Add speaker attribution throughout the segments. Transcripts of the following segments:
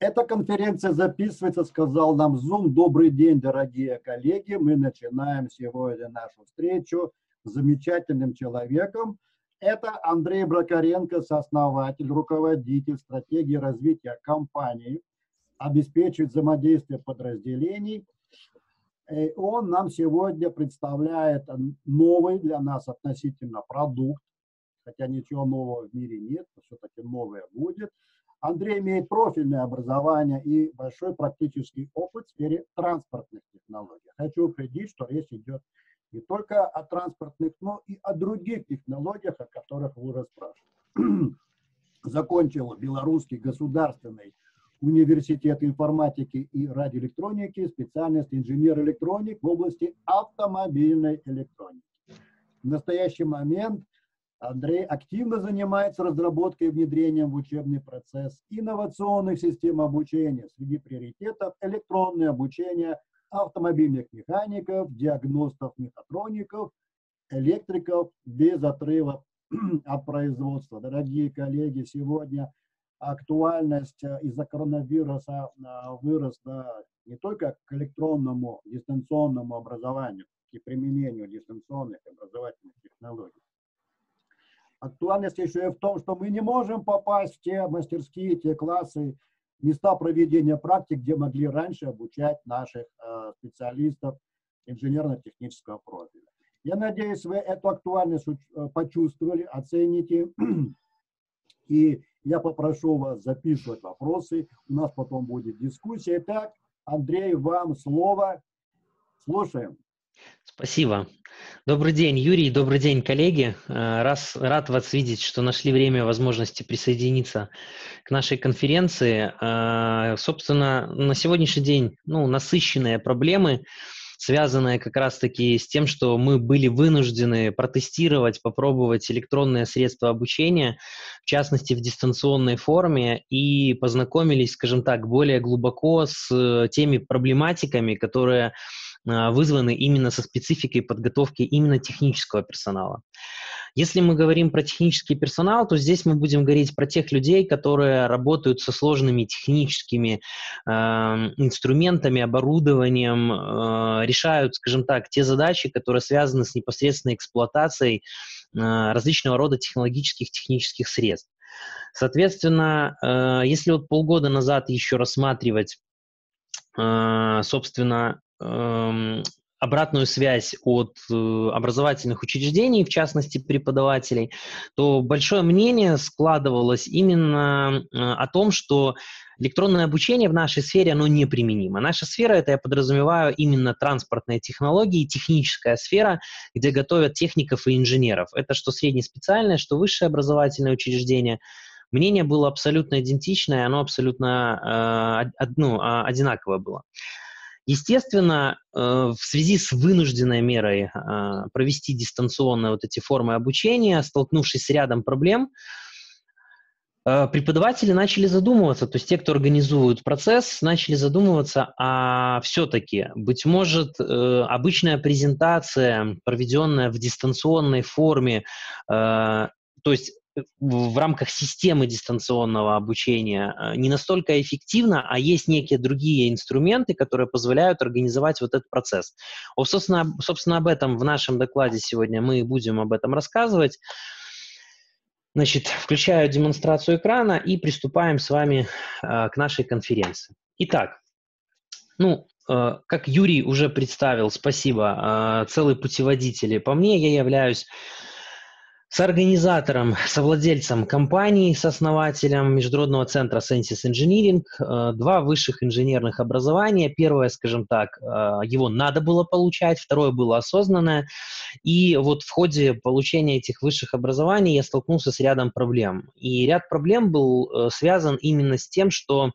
Speaker 1: Эта конференция записывается, сказал нам Zoom. Добрый день, дорогие коллеги. Мы начинаем сегодня нашу встречу с замечательным человеком. Это Андрей Бракаренко, сооснователь, руководитель стратегии развития компании, обеспечивает взаимодействие подразделений. И он нам сегодня представляет новый для нас относительно продукт, хотя ничего нового в мире нет, все-таки новое будет – Андрей имеет профильное образование и большой практический опыт в сфере транспортных технологий. Хочу предупредить, что речь идет не только о транспортных, но и о других технологиях, о которых вы расспрашивали. Закончил Белорусский государственный университет информатики и радиоэлектроники, специальность инженер-электроник в области автомобильной электроники. В настоящий момент Андрей активно занимается разработкой и внедрением в учебный процесс инновационных систем обучения. Среди приоритетов электронное обучение автомобильных механиков, диагностов, мехатроников, электриков без отрыва от производства. Дорогие коллеги, сегодня актуальность э, из-за коронавируса э, выросла не только к электронному дистанционному образованию и применению дистанционных образовательных технологий, Актуальность еще и в том, что мы не можем попасть в те мастерские, те классы, места проведения практик, где могли раньше обучать наших э, специалистов инженерно-технического профиля. Я надеюсь, вы эту актуальность э, почувствовали, оцените. И я попрошу вас записывать вопросы. У нас потом будет дискуссия. Итак, Андрей, вам слово. Слушаем.
Speaker 2: Спасибо. Добрый день, Юрий, добрый день, коллеги. Э, раз, рад вас видеть, что нашли время возможности присоединиться к нашей конференции. Э, собственно, на сегодняшний день ну, насыщенные проблемы, связанные как раз-таки с тем, что мы были вынуждены протестировать, попробовать электронные средства обучения, в частности в дистанционной форме, и познакомились, скажем так, более глубоко с теми проблематиками, которые вызваны именно со спецификой подготовки именно технического персонала. Если мы говорим про технический персонал, то здесь мы будем говорить про тех людей, которые работают со сложными техническими э, инструментами, оборудованием, э, решают, скажем так, те задачи, которые связаны с непосредственной эксплуатацией э, различного рода технологических технических средств. Соответственно, э, если вот полгода назад еще рассматривать, собственно, обратную связь от э, образовательных учреждений, в частности преподавателей, то большое мнение складывалось именно э, о том, что электронное обучение в нашей сфере, оно неприменимо. Наша сфера, это я подразумеваю именно транспортные технологии, техническая сфера, где готовят техников и инженеров. Это что среднеспециальное, что высшее образовательное учреждение. Мнение было абсолютно идентичное, оно абсолютно э, ну, а, одинаковое было. Естественно, э, в связи с вынужденной мерой э, провести дистанционно вот эти формы обучения, столкнувшись с рядом проблем, э, преподаватели начали задумываться, то есть те, кто организуют процесс, начали задумываться, а все-таки, быть может, обычная презентация, проведенная в дистанционной форме, то есть в рамках системы дистанционного обучения э, не настолько эффективно, а есть некие другие инструменты, которые позволяют организовать вот этот процесс. О, собственно, собственно, об этом в нашем докладе сегодня мы будем об этом рассказывать. Значит, включаю демонстрацию экрана и приступаем с вами э, к нашей конференции. Итак, ну, э, как Юрий уже представил, спасибо, э, целый путеводитель. По мне, я являюсь с организатором, совладельцем компании, с основателем Международного центра Sensis Engineering, э, два высших инженерных образования. Первое, скажем так, э, его надо было получать, второе было осознанное. И вот в ходе получения этих высших образований я столкнулся с рядом проблем. И ряд проблем был э, связан именно с тем, что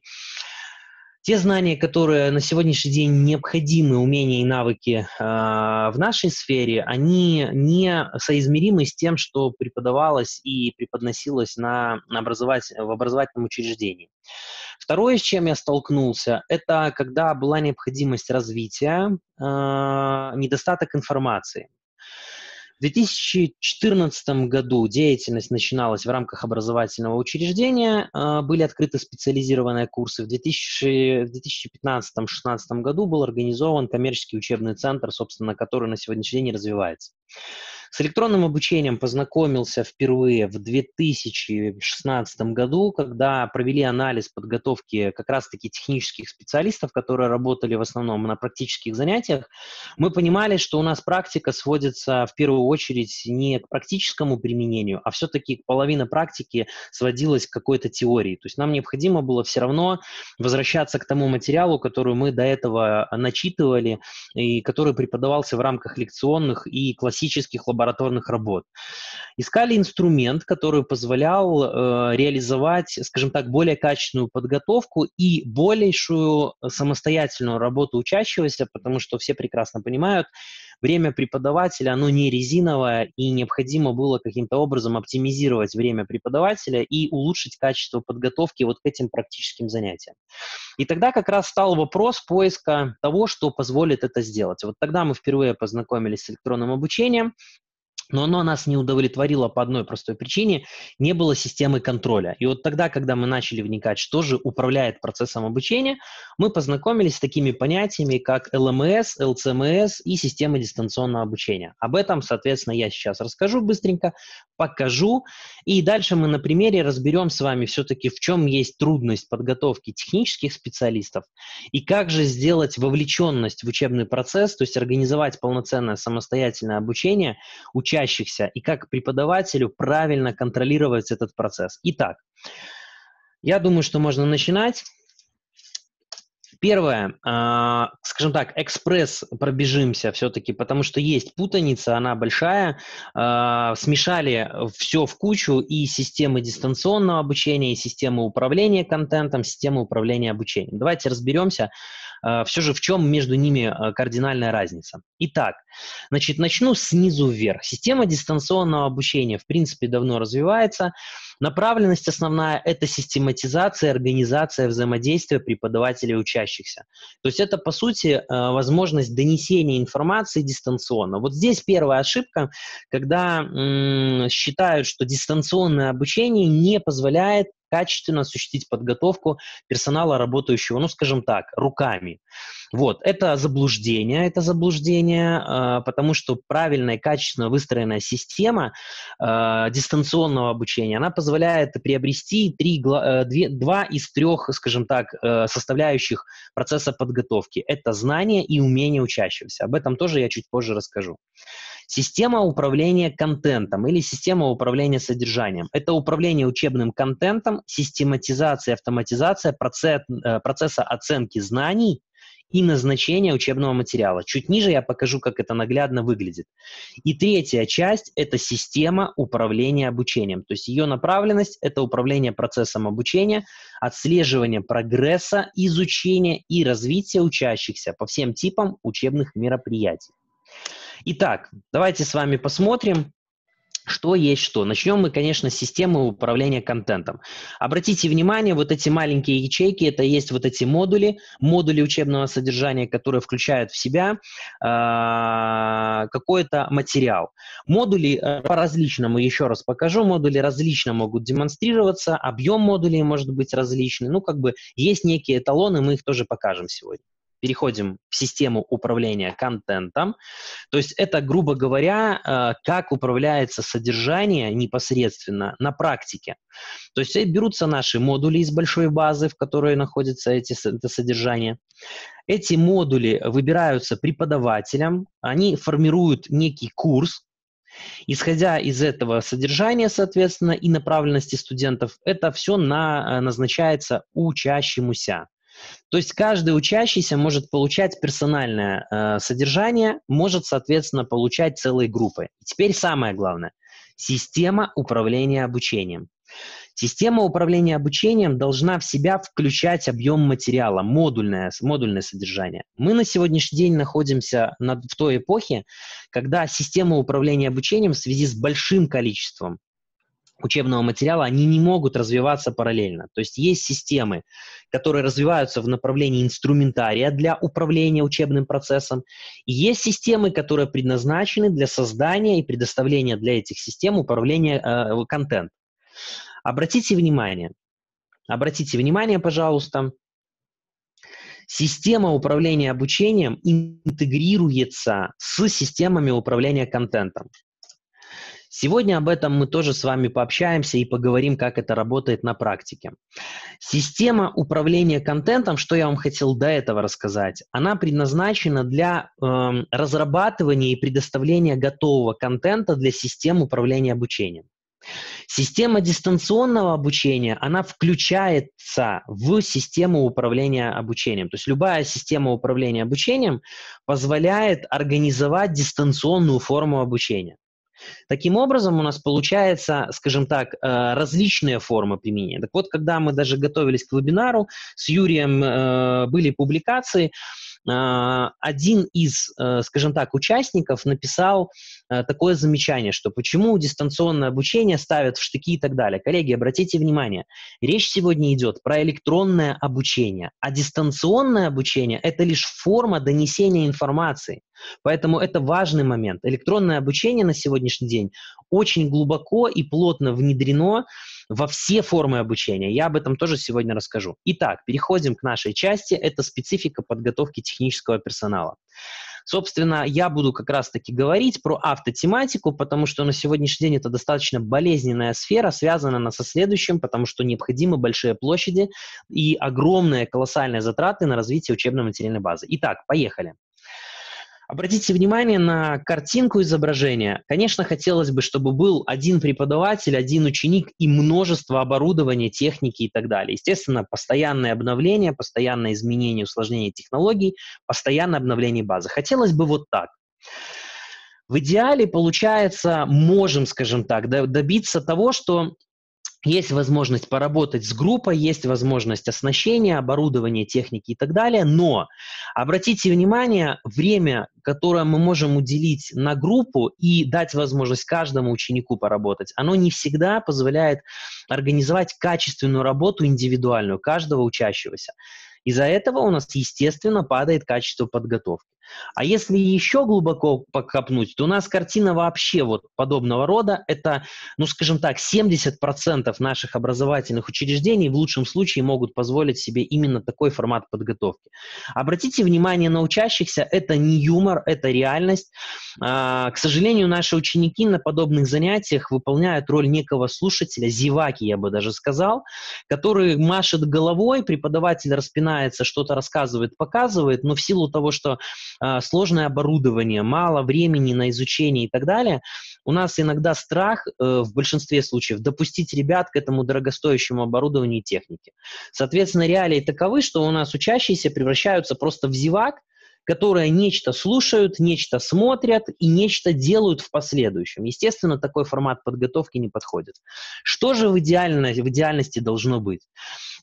Speaker 2: те знания, которые на сегодняшний день необходимы, умения и навыки э, в нашей сфере, они не соизмеримы с тем, что преподавалось и преподносилось на, на образовать, в образовательном учреждении. Второе, с чем я столкнулся, это когда была необходимость развития, э, недостаток информации. 2014 году деятельность начиналась в рамках образовательного учреждения, а, были открыты специализированные курсы. В 2015-2016 году был организован коммерческий учебный центр, собственно, который на сегодняшний день развивается. С электронным обучением познакомился впервые в 2016 году, когда провели анализ подготовки как раз-таки технических специалистов, которые работали в основном на практических занятиях. Мы понимали, что у нас практика сводится в первую очередь не к практическому применению, а все-таки половина практики сводилась к какой-то теории. То есть нам необходимо было все равно возвращаться к тому материалу, который мы до этого начитывали и который преподавался в рамках лекционных и классических лабораторий лабораторных работ. Искали инструмент, который позволял э, реализовать, скажем так, более качественную подготовку и большую самостоятельную работу учащегося, потому что все прекрасно понимают, время преподавателя, оно не резиновое, и необходимо было каким-то образом оптимизировать время преподавателя и улучшить качество подготовки вот к этим практическим занятиям. И тогда как раз стал вопрос поиска того, что позволит это сделать. Вот тогда мы впервые познакомились с электронным обучением, но оно нас не удовлетворило по одной простой причине – не было системы контроля. И вот тогда, когда мы начали вникать, что же управляет процессом обучения, мы познакомились с такими понятиями, как LMS, LCMS и система дистанционного обучения. Об этом, соответственно, я сейчас расскажу быстренько, покажу, и дальше мы на примере разберем с вами все-таки, в чем есть трудность подготовки технических специалистов и как же сделать вовлеченность в учебный процесс, то есть организовать полноценное самостоятельное обучение участников учащихся и как преподавателю правильно контролировать этот процесс. Итак, я думаю, что можно начинать. Первое, э, скажем так, экспресс пробежимся все-таки, потому что есть путаница, она большая. Э, смешали все в кучу и системы дистанционного обучения, и системы управления контентом, системы управления обучением. Давайте разберемся, все же в чем между ними э, кардинальная разница. Итак, значит, начну снизу вверх. Система дистанционного обучения, в принципе, давно развивается. Направленность основная – это систематизация, организация взаимодействия преподавателя и учащихся. То есть это, по сути, э, возможность донесения информации дистанционно. Вот здесь первая ошибка, когда считают, что дистанционное обучение не позволяет качественно осуществить подготовку персонала, работающего, ну, скажем так, руками. Вот, это заблуждение, это заблуждение, э, потому что правильная, качественно выстроенная система э, дистанционного обучения, она позволяет приобрести три, э, два из трех, скажем так, э, составляющих процесса подготовки. Это знания и умения учащегося. Об этом тоже я чуть позже расскажу. Система управления контентом или система управления содержанием. Это управление учебным контентом, систематизация, автоматизация процесс, э, процесса оценки знаний и назначения учебного материала. Чуть ниже я покажу, как это наглядно выглядит. И третья часть – это система управления обучением. То есть ее направленность – это управление процессом обучения, отслеживание прогресса, изучения и развития учащихся по всем типам учебных мероприятий. Итак, давайте с вами посмотрим, что есть что. Начнем мы, конечно, с системы управления контентом. Обратите внимание, вот эти маленькие ячейки, это есть вот эти модули, модули учебного содержания, которые включают в себя э, какой-то материал. Модули э, по-различному, еще раз покажу, модули различно могут демонстрироваться, объем модулей может быть различный, ну, как бы есть некие эталоны, мы их тоже покажем сегодня переходим в систему управления контентом. То есть это, грубо говоря, э, как управляется содержание непосредственно на практике. То есть берутся наши модули из большой базы, в которой находится эти, это содержание. Эти модули выбираются преподавателем, они формируют некий курс, Исходя из этого содержания, соответственно, и направленности студентов, это все на, э, назначается учащемуся. То есть каждый учащийся может получать персональное э, содержание, может, соответственно, получать целые группы. теперь самое главное – система управления обучением. Система управления обучением должна в себя включать объем материала, модульное, модульное содержание. Мы на сегодняшний день находимся на, в той эпохе, когда система управления обучением в связи с большим количеством учебного материала, они не могут развиваться параллельно. То есть есть системы, которые развиваются в направлении инструментария для управления учебным процессом, и есть системы, которые предназначены для создания и предоставления для этих систем управления э, контент. Обратите внимание, обратите внимание, пожалуйста, система управления обучением интегрируется с системами управления контентом. Сегодня об этом мы тоже с вами пообщаемся и поговорим, как это работает на практике. Система управления контентом, что я вам хотел до этого рассказать, она предназначена для э, разрабатывания и предоставления готового контента для систем управления обучением. Система дистанционного обучения, она включается в систему управления обучением. То есть любая система управления обучением позволяет организовать дистанционную форму обучения. Таким образом, у нас получается, скажем так, э, различные формы применения. Так вот, когда мы даже готовились к вебинару, с Юрием э, были публикации, э, один из, скажем так, участников написал такое замечание, что почему дистанционное обучение ставят в штыки и так далее. Коллеги, обратите внимание, речь сегодня идет про электронное обучение, а дистанционное обучение – это лишь форма донесения информации. Поэтому это важный момент. Электронное обучение на сегодняшний день очень глубоко и плотно внедрено во все формы обучения. Я об этом тоже сегодня расскажу. Итак, переходим к нашей части. Это специфика подготовки технического персонала. Собственно, я буду как раз-таки говорить про автотематику, потому что на сегодняшний день это достаточно болезненная сфера, связана она со следующим, потому что необходимы большие площади и огромные колоссальные затраты на развитие учебно-материальной базы. Итак, поехали. Обратите внимание на картинку изображения. Конечно, хотелось бы, чтобы был один преподаватель, один ученик и множество оборудования, техники и так далее. Естественно, постоянное обновление, постоянное изменение, усложнение технологий, постоянное обновление базы. Хотелось бы вот так. В идеале, получается, можем, скажем так, добиться того, что есть возможность поработать с группой, есть возможность оснащения, оборудования, техники и так далее, но обратите внимание, время, которое мы можем уделить на группу и дать возможность каждому ученику поработать, оно не всегда позволяет организовать качественную работу индивидуальную каждого учащегося. Из-за этого у нас, естественно, падает качество подготовки. А если еще глубоко покопнуть, то у нас картина вообще вот подобного рода. Это, ну, скажем так, 70% наших образовательных учреждений в лучшем случае могут позволить себе именно такой формат подготовки. Обратите внимание на учащихся, это не юмор, это реальность. А, к сожалению, наши ученики на подобных занятиях выполняют роль некого слушателя, зеваки, я бы даже сказал, который машет головой, преподаватель распинается, что-то рассказывает, показывает, но в силу того, что сложное оборудование, мало времени на изучение и так далее, у нас иногда страх э, в большинстве случаев допустить ребят к этому дорогостоящему оборудованию и технике. Соответственно, реалии таковы, что у нас учащиеся превращаются просто в зевак, которые нечто слушают, нечто смотрят и нечто делают в последующем. Естественно, такой формат подготовки не подходит. Что же в, идеально, в идеальности должно быть?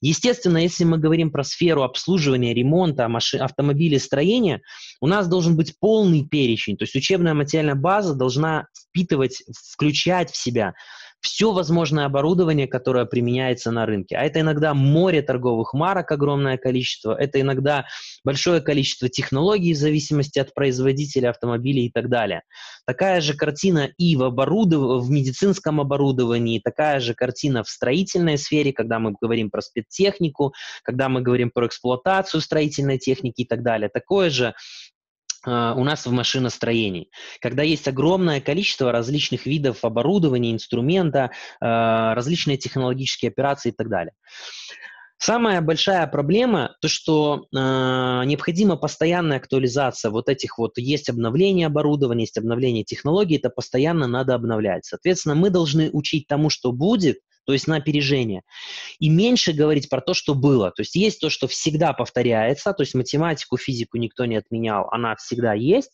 Speaker 2: Естественно, если мы говорим про сферу обслуживания, ремонта машин, автомобилей, строения, у нас должен быть полный перечень. То есть учебная материальная база должна впитывать, включать в себя все возможное оборудование, которое применяется на рынке. А это иногда море торговых марок, огромное количество, это иногда большое количество технологий в зависимости от производителя автомобилей и так далее. Такая же картина и в, оборудов... в медицинском оборудовании, такая же картина в строительной сфере, когда мы говорим про спецтехнику, когда мы говорим про эксплуатацию строительной техники и так далее. Такое же у нас в машиностроении, когда есть огромное количество различных видов оборудования, инструмента, а, различные технологические операции и так далее. Самая большая проблема то, что э, необходима постоянная актуализация вот этих вот есть обновление оборудования, есть обновление технологий, это постоянно надо обновлять. Соответственно, мы должны учить тому, что будет, то есть на опережение. И меньше говорить про то, что было. То есть есть то, что всегда повторяется, то есть математику, физику никто не отменял, она всегда есть.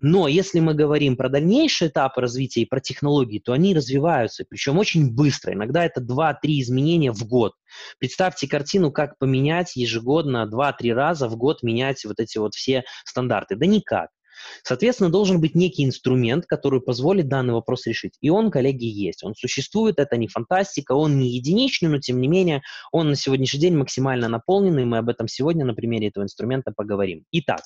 Speaker 2: Но если мы говорим про дальнейшие этапы развития и про технологии, то они развиваются, причем очень быстро. Иногда это 2-3 изменения в год. Представьте картину, как поменять ежегодно 2-3 раза в год менять вот эти вот все стандарты. Да никак. Соответственно, должен быть некий инструмент, который позволит данный вопрос решить. И он, коллеги, есть. Он существует, это не фантастика, он не единичный, но тем не менее он на сегодняшний день максимально наполненный. Мы об этом сегодня на примере этого инструмента поговорим. Итак,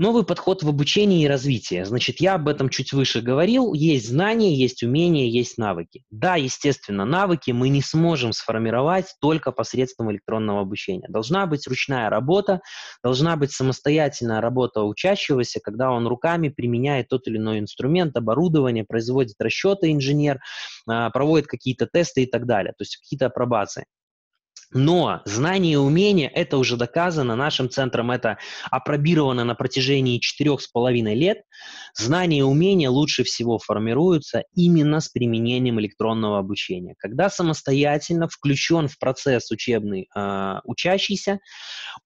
Speaker 2: Новый подход в обучении и развитии. Значит, я об этом чуть выше говорил. Есть знания, есть умения, есть навыки. Да, естественно, навыки мы не сможем сформировать только посредством электронного обучения. Должна быть ручная работа, должна быть самостоятельная работа учащегося, когда он руками применяет тот или иной инструмент, оборудование, производит расчеты инженер, а, проводит какие-то тесты и так далее, то есть какие-то апробации. Но знание и умение, это уже доказано, нашим центром это опробировано на протяжении четырех с половиной лет. Знания и умения лучше всего формируются именно с применением электронного обучения. Когда самостоятельно включен в процесс учебный э, учащийся,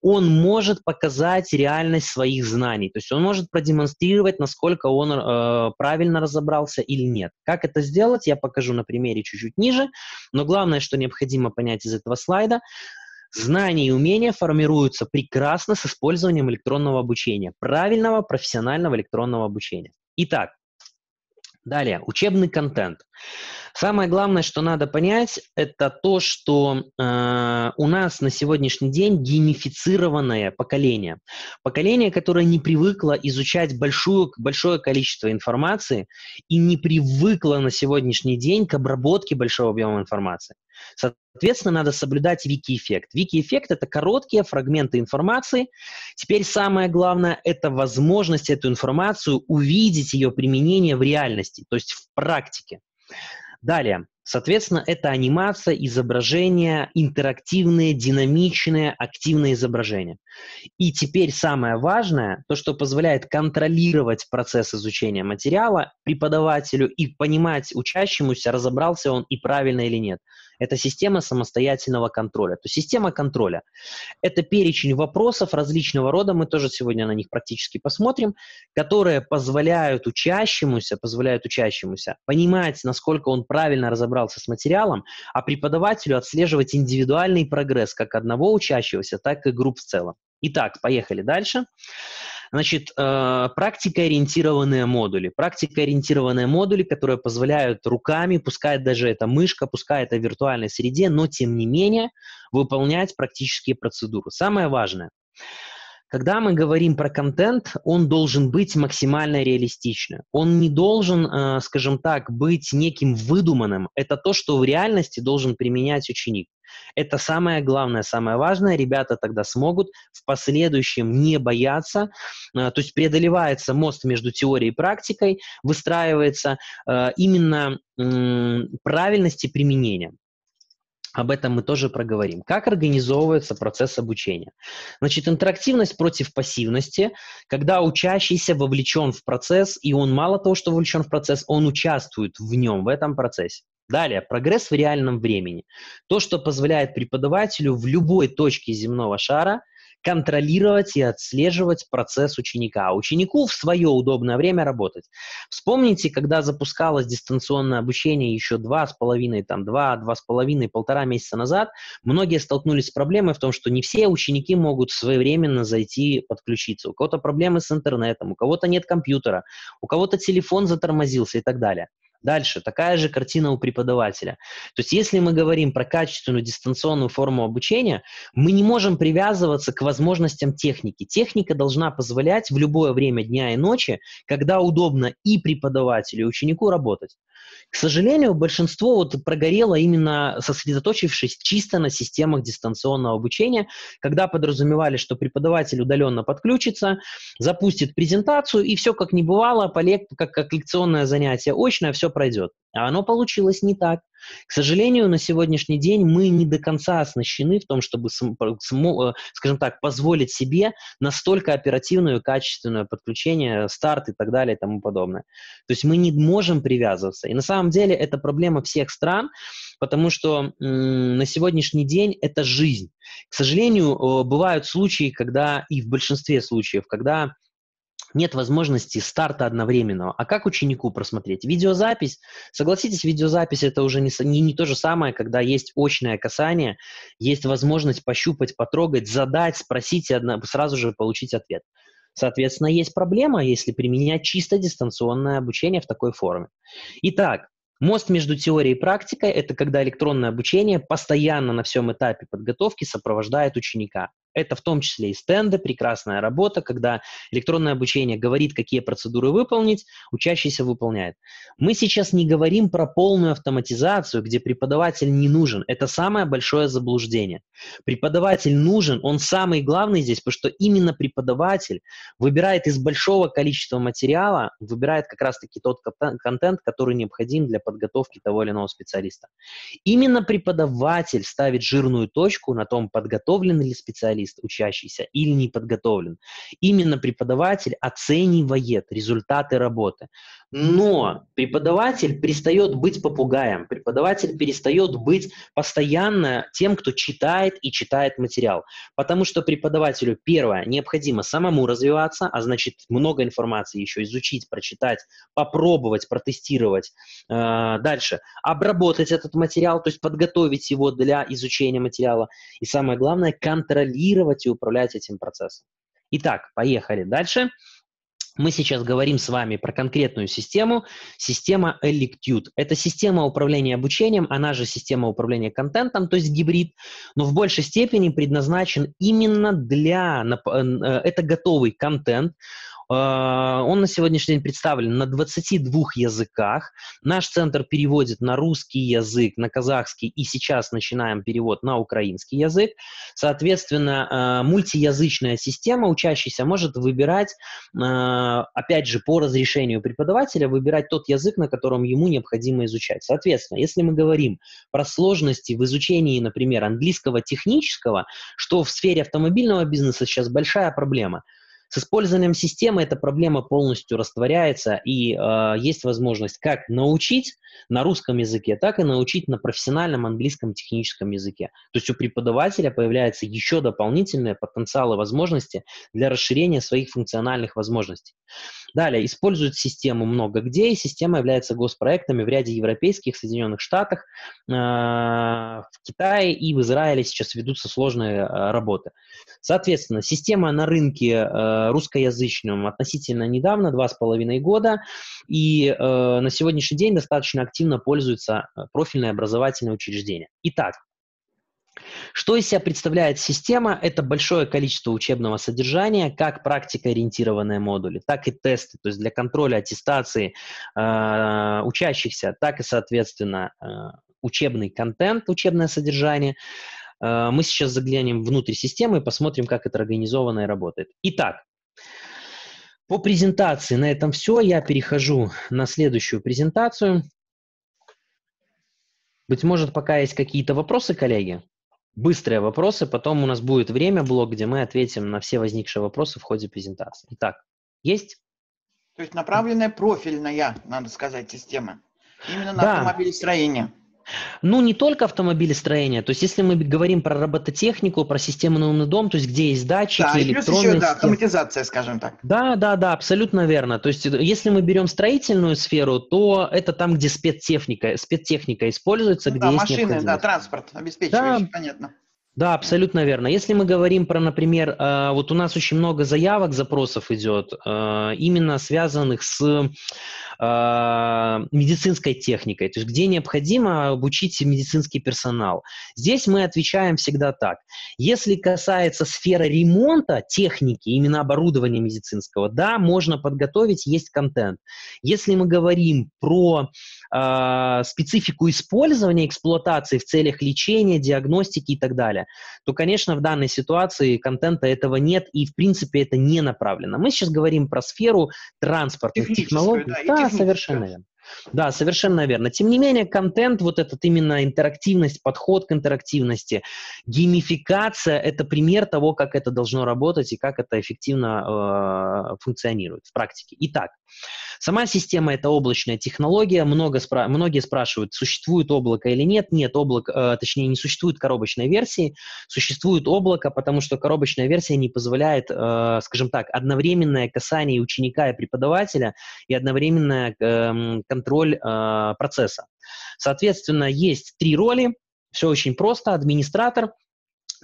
Speaker 2: он может показать реальность своих знаний. То есть он может продемонстрировать, насколько он э, правильно разобрался или нет. Как это сделать, я покажу на примере чуть-чуть ниже. Но главное, что необходимо понять из этого слайда, года, знания и умения формируются прекрасно с использованием электронного обучения, правильного профессионального электронного обучения. Итак, далее, учебный контент. Самое главное, что надо понять, это то, что э, у нас на сегодняшний день геймифицированное поколение. Поколение, которое не привыкло изучать большую, большое количество информации и не привыкло на сегодняшний день к обработке большого объема информации. Соответственно, надо соблюдать вики-эффект. Вики-эффект – это короткие фрагменты информации. Теперь самое главное – это возможность эту информацию увидеть ее применение в реальности, то есть в практике. Далее, соответственно, это анимация, изображение, интерактивные, динамичные, активные изображения. И теперь самое важное, то, что позволяет контролировать процесс изучения материала преподавателю и понимать учащемуся, разобрался он и правильно или нет – это система самостоятельного контроля. То есть система контроля – это перечень вопросов различного рода, мы тоже сегодня на них практически посмотрим, которые позволяют учащемуся, позволяют учащемуся понимать, насколько он правильно разобрался с материалом, а преподавателю отслеживать индивидуальный прогресс как одного учащегося, так и групп в целом. Итак, поехали дальше. Значит, э, практикоориентированные модули. Практикоориентированные модули, которые позволяют руками, пускай даже это мышка, пускай это в виртуальной среде, но тем не менее выполнять практические процедуры. Самое важное. Когда мы говорим про контент, он должен быть максимально реалистичным. Он не должен, э, скажем так, быть неким выдуманным. Это то, что в реальности должен применять ученик. Это самое главное, самое важное. Ребята тогда смогут в последующем не бояться, э, то есть преодолевается мост между теорией и практикой, выстраивается э, именно правильности применения. Об этом мы тоже проговорим. Как организовывается процесс обучения? Значит, интерактивность против пассивности, когда учащийся вовлечен в процесс, и он мало того, что вовлечен в процесс, он участвует в нем, в этом процессе. Далее, прогресс в реальном времени. То, что позволяет преподавателю в любой точке земного шара контролировать и отслеживать процесс ученика, а ученику в свое удобное время работать. Вспомните, когда запускалось дистанционное обучение еще два с половиной, там, два, два с половиной, полтора месяца назад, многие столкнулись с проблемой в том, что не все ученики могут своевременно зайти подключиться. У кого-то проблемы с интернетом, у кого-то нет компьютера, у кого-то телефон затормозился и так далее. Дальше, такая же картина у преподавателя. То есть если мы говорим про качественную дистанционную форму обучения, мы не можем привязываться к возможностям техники. Техника должна позволять в любое время дня и ночи, когда удобно и преподавателю, и ученику работать. К сожалению, большинство вот прогорело именно сосредоточившись чисто на системах дистанционного обучения, когда подразумевали, что преподаватель удаленно подключится, запустит презентацию, и все как не бывало, как, как лекционное занятие очное, все пройдет. А оно получилось не так. К сожалению, на сегодняшний день мы не до конца оснащены в том, чтобы, э, скажем так, позволить себе настолько оперативное и качественное подключение, старт и так далее и тому подобное. То есть мы не можем привязываться. И на самом деле это проблема всех стран, потому что на сегодняшний день это жизнь. К сожалению, бывают случаи, когда, и в большинстве случаев, когда нет возможности старта одновременного. А как ученику просмотреть? Видеозапись, согласитесь, видеозапись это уже не, не, не то же самое, когда есть очное касание, есть возможность пощупать, потрогать, задать, спросить и одна, сразу же получить ответ. Соответственно, есть проблема, если применять чисто дистанционное обучение в такой форме. Итак, Мост между теорией и практикой – это когда электронное обучение постоянно на всем этапе подготовки сопровождает ученика. Это в том числе и стенды, прекрасная работа, когда электронное обучение говорит, какие процедуры выполнить, учащийся выполняет. Мы сейчас не говорим про полную автоматизацию, где преподаватель не нужен. Это самое большое заблуждение. Преподаватель нужен, он самый главный здесь, потому что именно преподаватель выбирает из большого количества материала, выбирает как раз-таки тот контент, который необходим для подготовки того или иного специалиста. Именно преподаватель ставит жирную точку на том, подготовлен ли специалист, специалист, учащийся, или не подготовлен. Именно преподаватель оценивает результаты работы. Но преподаватель перестает быть попугаем, преподаватель перестает быть постоянно тем, кто читает и читает материал. Потому что преподавателю, первое, необходимо самому развиваться, а значит много информации еще изучить, прочитать, попробовать, протестировать. Э, дальше, обработать этот материал, то есть подготовить его для изучения материала. И самое главное, контролировать контролировать и управлять этим процессом. Итак, поехали дальше. Мы сейчас говорим с вами про конкретную систему, система Electude. Это система управления обучением, она же система управления контентом, то есть гибрид, но в большей степени предназначен именно для... Э, это готовый контент, он на сегодняшний день представлен на 22 языках. Наш центр переводит на русский язык, на казахский, и сейчас начинаем перевод на украинский язык. Соответственно, а, мультиязычная система учащийся может выбирать, а, опять же, по разрешению преподавателя, выбирать тот язык, на котором ему необходимо изучать. Соответственно, если мы говорим про сложности в изучении, например, английского технического, что в сфере автомобильного бизнеса сейчас большая проблема – с использованием системы эта проблема полностью растворяется, и э, есть возможность как научить на русском языке, так и научить на профессиональном английском техническом языке. То есть у преподавателя появляются еще дополнительные потенциалы возможности для расширения своих функциональных возможностей. Далее, используют систему много где, и система является госпроектами в ряде европейских, Соединенных Штатах, э, в Китае и в Израиле сейчас ведутся сложные э, работы. Соответственно, система на рынке э, русскоязычном относительно недавно, два с половиной года, и э, на сегодняшний день достаточно активно пользуются э, профильные образовательные учреждения. Итак, что из себя представляет система? Это большое количество учебного содержания, как практикоориентированные модули, так и тесты, то есть для контроля аттестации э, учащихся, так и, соответственно, э, учебный контент, учебное содержание. Э, мы сейчас заглянем внутрь системы и посмотрим, как это организовано и работает. Итак, по презентации на этом все. Я перехожу на следующую презентацию. Быть может, пока есть какие-то вопросы, коллеги? Быстрые вопросы, потом у нас будет время, блок, где мы ответим на все возникшие вопросы в ходе презентации. Итак, есть?
Speaker 3: То есть направленная профильная, надо сказать, система. Именно на да. автомобилестроение.
Speaker 2: Ну, не только автомобилестроение. То есть, если мы говорим про робототехнику, про систему на умный дом, то есть, где есть датчики, да, электронные... еще,
Speaker 3: да, автоматизация, скажем так.
Speaker 2: Да, да, да, абсолютно верно. То есть, если мы берем строительную сферу, то это там, где спецтехника, спецтехника используется, ну, где
Speaker 3: да,
Speaker 2: есть
Speaker 3: машины, да, транспорт обеспечивающий, да, понятно.
Speaker 2: Да, абсолютно верно. Если мы говорим про, например, э, вот у нас очень много заявок, запросов идет, э, именно связанных с э, медицинской техникой, то есть где необходимо обучить медицинский персонал. Здесь мы отвечаем всегда так. Если касается сферы ремонта техники, именно оборудования медицинского, да, можно подготовить, есть контент. Если мы говорим про специфику использования, эксплуатации в целях лечения, диагностики и так далее, то, конечно, в данной ситуации контента этого нет, и, в принципе, это не направлено. Мы сейчас говорим про сферу транспортных технологий. Да, да совершенно верно. Да, совершенно верно. Тем не менее, контент, вот этот именно интерактивность, подход к интерактивности, геймификация – это пример того, как это должно работать и как это эффективно э, функционирует в практике. Итак, сама система – это облачная технология. Много спра- многие спрашивают, существует облако или нет. Нет, облако, э, точнее, не существует коробочной версии. Существует облако, потому что коробочная версия не позволяет, э, скажем так, одновременное касание ученика и преподавателя и одновременное э, контроль э, процесса. Соответственно, есть три роли. Все очень просто. Администратор,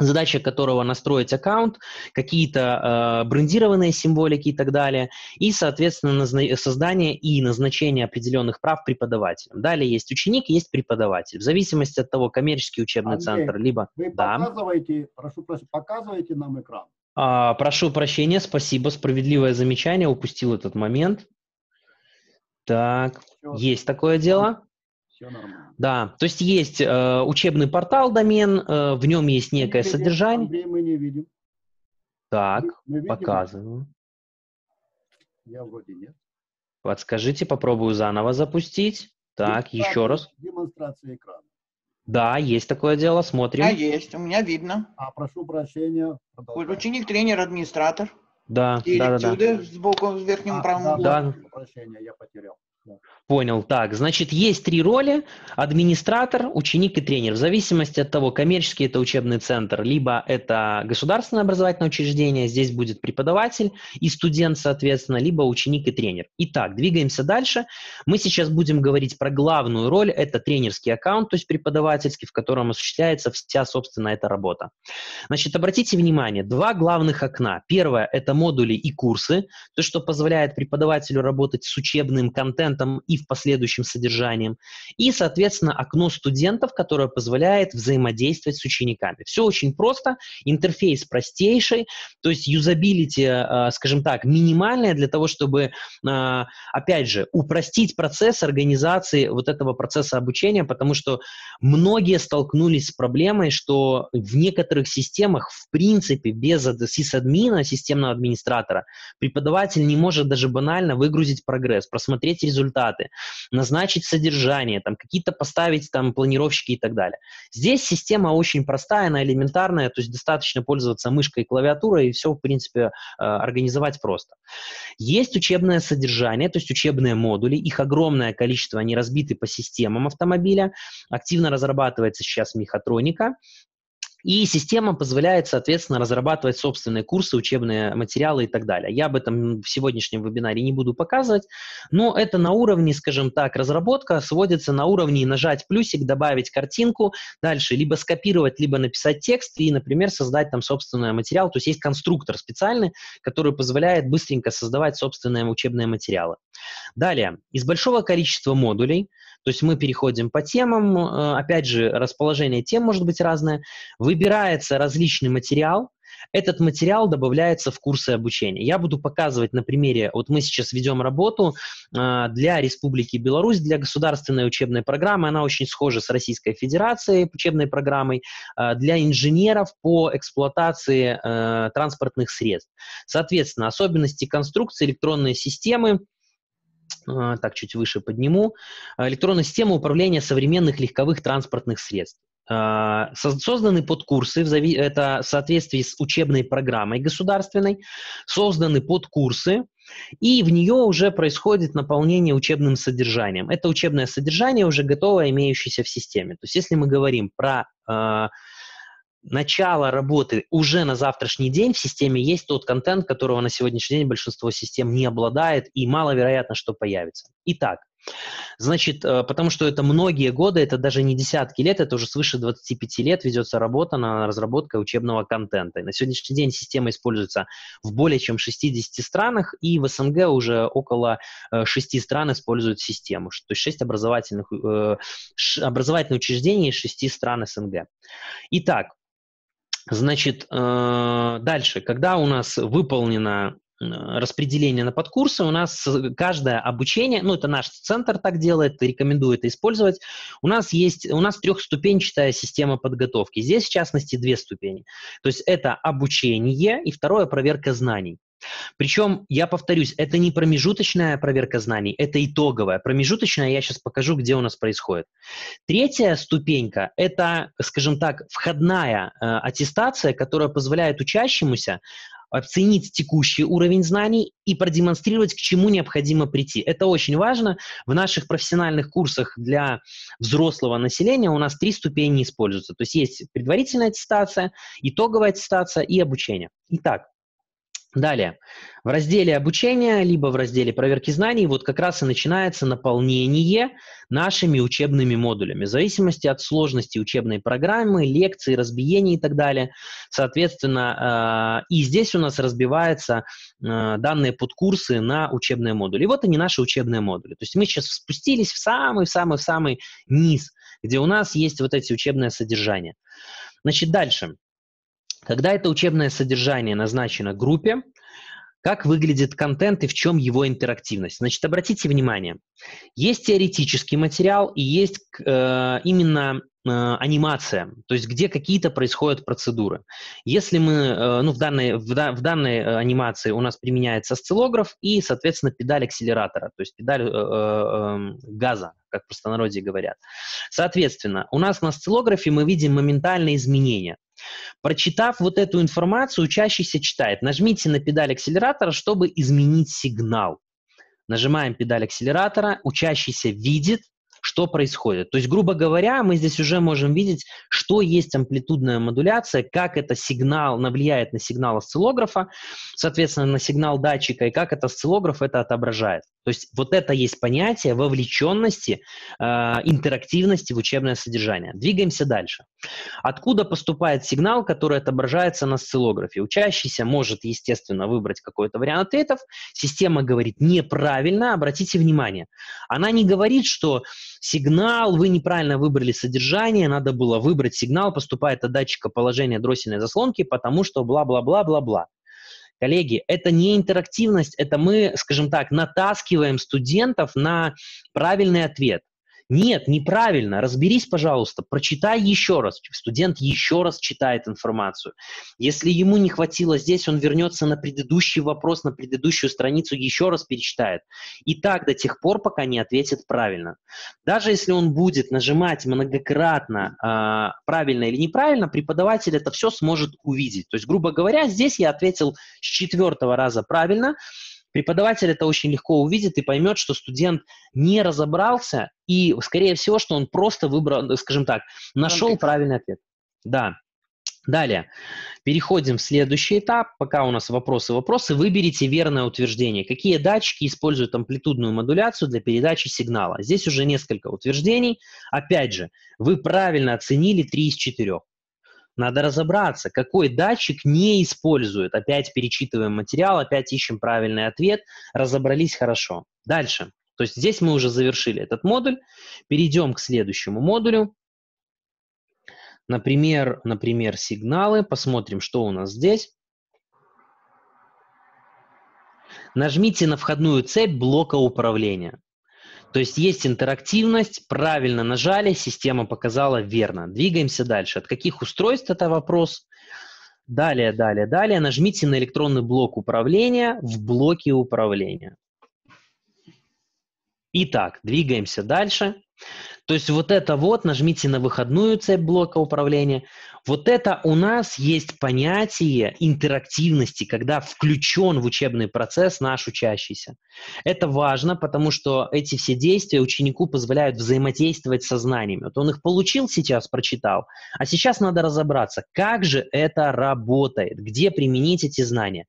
Speaker 2: задача которого настроить аккаунт, какие-то э, брендированные символики и так далее, и, соответственно, создание и назначение определенных прав преподавателям. Далее есть ученик, есть преподаватель. В зависимости от того, коммерческий учебный Андрей, центр, либо...
Speaker 1: Вы да. показываете, прошу прощения, показывайте нам экран.
Speaker 2: А, прошу прощения, спасибо, справедливое замечание, упустил этот момент. Так, Все. есть такое дело. Да, то есть есть э, учебный портал, домен, э, в нем есть некое
Speaker 1: мы
Speaker 2: содержание.
Speaker 1: Андрей, мы не видим.
Speaker 2: Так, мы, мы показываю.
Speaker 1: Я вроде нет.
Speaker 2: Подскажите, попробую заново запустить. Так, еще раз.
Speaker 1: Демонстрация экрана.
Speaker 2: Да, есть такое дело, смотрим.
Speaker 3: А есть, у меня видно.
Speaker 1: А, прошу прощения.
Speaker 3: Ученик, тренер, администратор.
Speaker 2: Да, И да, да, да.
Speaker 3: сбоку, в верхнем а, правом
Speaker 2: да, углу. Да.
Speaker 1: Прощения, я потерял.
Speaker 2: Понял. Так, значит, есть три роли. Администратор, ученик и тренер. В зависимости от того, коммерческий это учебный центр, либо это государственное образовательное учреждение, здесь будет преподаватель и студент, соответственно, либо ученик и тренер. Итак, двигаемся дальше. Мы сейчас будем говорить про главную роль. Это тренерский аккаунт, то есть преподавательский, в котором осуществляется вся, собственно, эта работа. Значит, обратите внимание, два главных окна. Первое – это модули и курсы, то, что позволяет преподавателю работать с учебным контентом и в последующем содержанием. И, соответственно, окно студентов, которое позволяет взаимодействовать с учениками. Все очень просто, интерфейс простейший, то есть юзабилити, э, скажем так, минимальная для того, чтобы, э, опять же, упростить процесс организации вот этого процесса обучения, потому что многие столкнулись с проблемой, что в некоторых системах, в принципе, без сисадмина, системного администратора, преподаватель не может даже банально выгрузить прогресс, просмотреть результаты, даты, назначить содержание, там какие-то поставить там планировщики и так далее. Здесь система очень простая, она элементарная, то есть достаточно пользоваться мышкой и клавиатурой, и все, в принципе, э, организовать просто. Есть учебное содержание, то есть учебные модули, их огромное количество, они разбиты по системам автомобиля, активно разрабатывается сейчас мехатроника, и система позволяет, соответственно, разрабатывать собственные курсы, учебные материалы и так далее. Я об этом в сегодняшнем вебинаре не буду показывать, но это на уровне, скажем так, разработка сводится на уровне нажать плюсик, добавить картинку, дальше либо скопировать, либо написать текст и, например, создать там собственный материал. То есть есть конструктор специальный, который позволяет быстренько создавать собственные учебные материалы. Далее, из большого количества модулей то есть мы переходим по темам, э, опять же, расположение тем может быть разное, выбирается различный материал, этот материал добавляется в курсы обучения. Я буду показывать на примере, вот мы сейчас ведем работу э, для Республики Беларусь, для государственной учебной программы, она очень схожа с Российской Федерацией учебной программой, э, для инженеров по эксплуатации э, транспортных средств. Соответственно, особенности конструкции электронной системы, а, так чуть выше подниму, а, электронная система управления современных легковых транспортных средств. А, созданы подкурсы, это в соответствии с учебной программой государственной, созданы подкурсы, и в нее уже происходит наполнение учебным содержанием. Это учебное содержание уже готовое, имеющееся в системе. То есть если мы говорим про начало работы уже на завтрашний день в системе есть тот контент, которого на сегодняшний день большинство систем не обладает, и маловероятно, что появится. Итак, Значит, э, потому что это многие годы, это даже не десятки лет, это уже свыше 25 лет ведется работа на разработкой учебного контента. И на сегодняшний день система используется в более чем 60 странах, и в СНГ уже около 6 э, стран используют систему. То есть 6 образовательных, э, образовательных учреждений из 6 стран СНГ. Итак, Значит, дальше, когда у нас выполнено распределение на подкурсы, у нас каждое обучение, ну это наш центр так делает, рекомендую это использовать, у нас есть, у нас трехступенчатая система подготовки. Здесь, в частности, две ступени. То есть это обучение и второе проверка знаний. Причем, я повторюсь, это не промежуточная проверка знаний, это итоговая. Промежуточная я сейчас покажу, где у нас происходит. Третья ступенька – это, скажем так, входная э, аттестация, которая позволяет учащемуся оценить текущий уровень знаний и продемонстрировать, к чему необходимо прийти. Это очень важно. В наших профессиональных курсах для взрослого населения у нас три ступени используются. То есть есть предварительная аттестация, итоговая аттестация и обучение. Итак, Далее, в разделе обучения, либо в разделе проверки знаний, вот как раз и начинается наполнение нашими учебными модулями. В зависимости от сложности учебной программы, лекций, разбиений и так далее. Соответственно, э, и здесь у нас разбиваются э, данные подкурсы на учебные модули. И вот они наши учебные модули. То есть мы сейчас спустились в самый-самый-самый низ, где у нас есть вот эти учебные содержания. Значит, дальше. Когда это учебное содержание назначено группе, как выглядит контент и в чем его интерактивность? Значит, обратите внимание, есть теоретический материал и есть э, именно э, анимация, то есть где какие-то происходят процедуры. Если мы, э, ну, в данной, в, в данной э, анимации у нас применяется осциллограф и, соответственно, педаль акселератора, то есть педаль э, э, эм, газа, как в простонародье говорят. Соответственно, у нас на осциллографе мы видим моментальные изменения. Прочитав вот эту информацию, учащийся читает. Нажмите на педаль акселератора, чтобы изменить сигнал. Нажимаем педаль акселератора, учащийся видит, что происходит. То есть, грубо говоря, мы здесь уже можем видеть, что есть амплитудная модуляция, как это сигнал влияет на сигнал осциллографа, соответственно, на сигнал датчика, и как это осциллограф это отображает. То есть вот это есть понятие вовлеченности, э, интерактивности в учебное содержание. Двигаемся дальше. Откуда поступает сигнал, который отображается на осциллографе? Учащийся может, естественно, выбрать какой-то вариант ответов. Система говорит неправильно, обратите внимание. Она не говорит, что сигнал, вы неправильно выбрали содержание, надо было выбрать сигнал, поступает от датчика положения дроссельной заслонки, потому что бла-бла-бла-бла-бла. Коллеги, это не интерактивность, это мы, скажем так, натаскиваем студентов на правильный ответ. Нет, неправильно. Разберись, пожалуйста, прочитай еще раз. Студент еще раз читает информацию. Если ему не хватило здесь, он вернется на предыдущий вопрос, на предыдущую страницу, еще раз перечитает. И так до тех пор, пока не ответит правильно. Даже если он будет нажимать многократно э, правильно или неправильно, преподаватель это все сможет увидеть. То есть, грубо говоря, здесь я ответил с четвертого раза правильно, Преподаватель это очень легко увидит и поймет, что студент не разобрался, и, скорее всего, что он просто выбрал, скажем так, нашел правильный ответ. Да. Далее. Переходим в следующий этап. Пока у нас вопросы-вопросы. Выберите верное утверждение. Какие датчики используют амплитудную модуляцию для передачи сигнала? Здесь уже несколько утверждений. Опять же, вы правильно оценили 3 из 4. Надо разобраться, какой датчик не использует. Опять перечитываем материал, опять ищем правильный ответ, разобрались хорошо. Дальше. То есть здесь мы уже завершили этот модуль. Перейдем к следующему модулю. Например, например, сигналы. Посмотрим, что у нас здесь. Нажмите на входную цепь блока управления. То есть есть интерактивность, правильно нажали, система показала верно. Двигаемся дальше. От каких устройств это вопрос? Далее, далее, далее. Нажмите на электронный блок управления в блоке управления. Итак, двигаемся дальше. То есть вот это вот, нажмите на выходную цепь блока управления. Вот это у нас есть понятие интерактивности, когда включен в учебный процесс наш учащийся. Это важно, потому что эти все действия ученику позволяют взаимодействовать со знаниями. Вот он их получил сейчас, прочитал, а сейчас надо разобраться, как же это работает, где применить эти знания.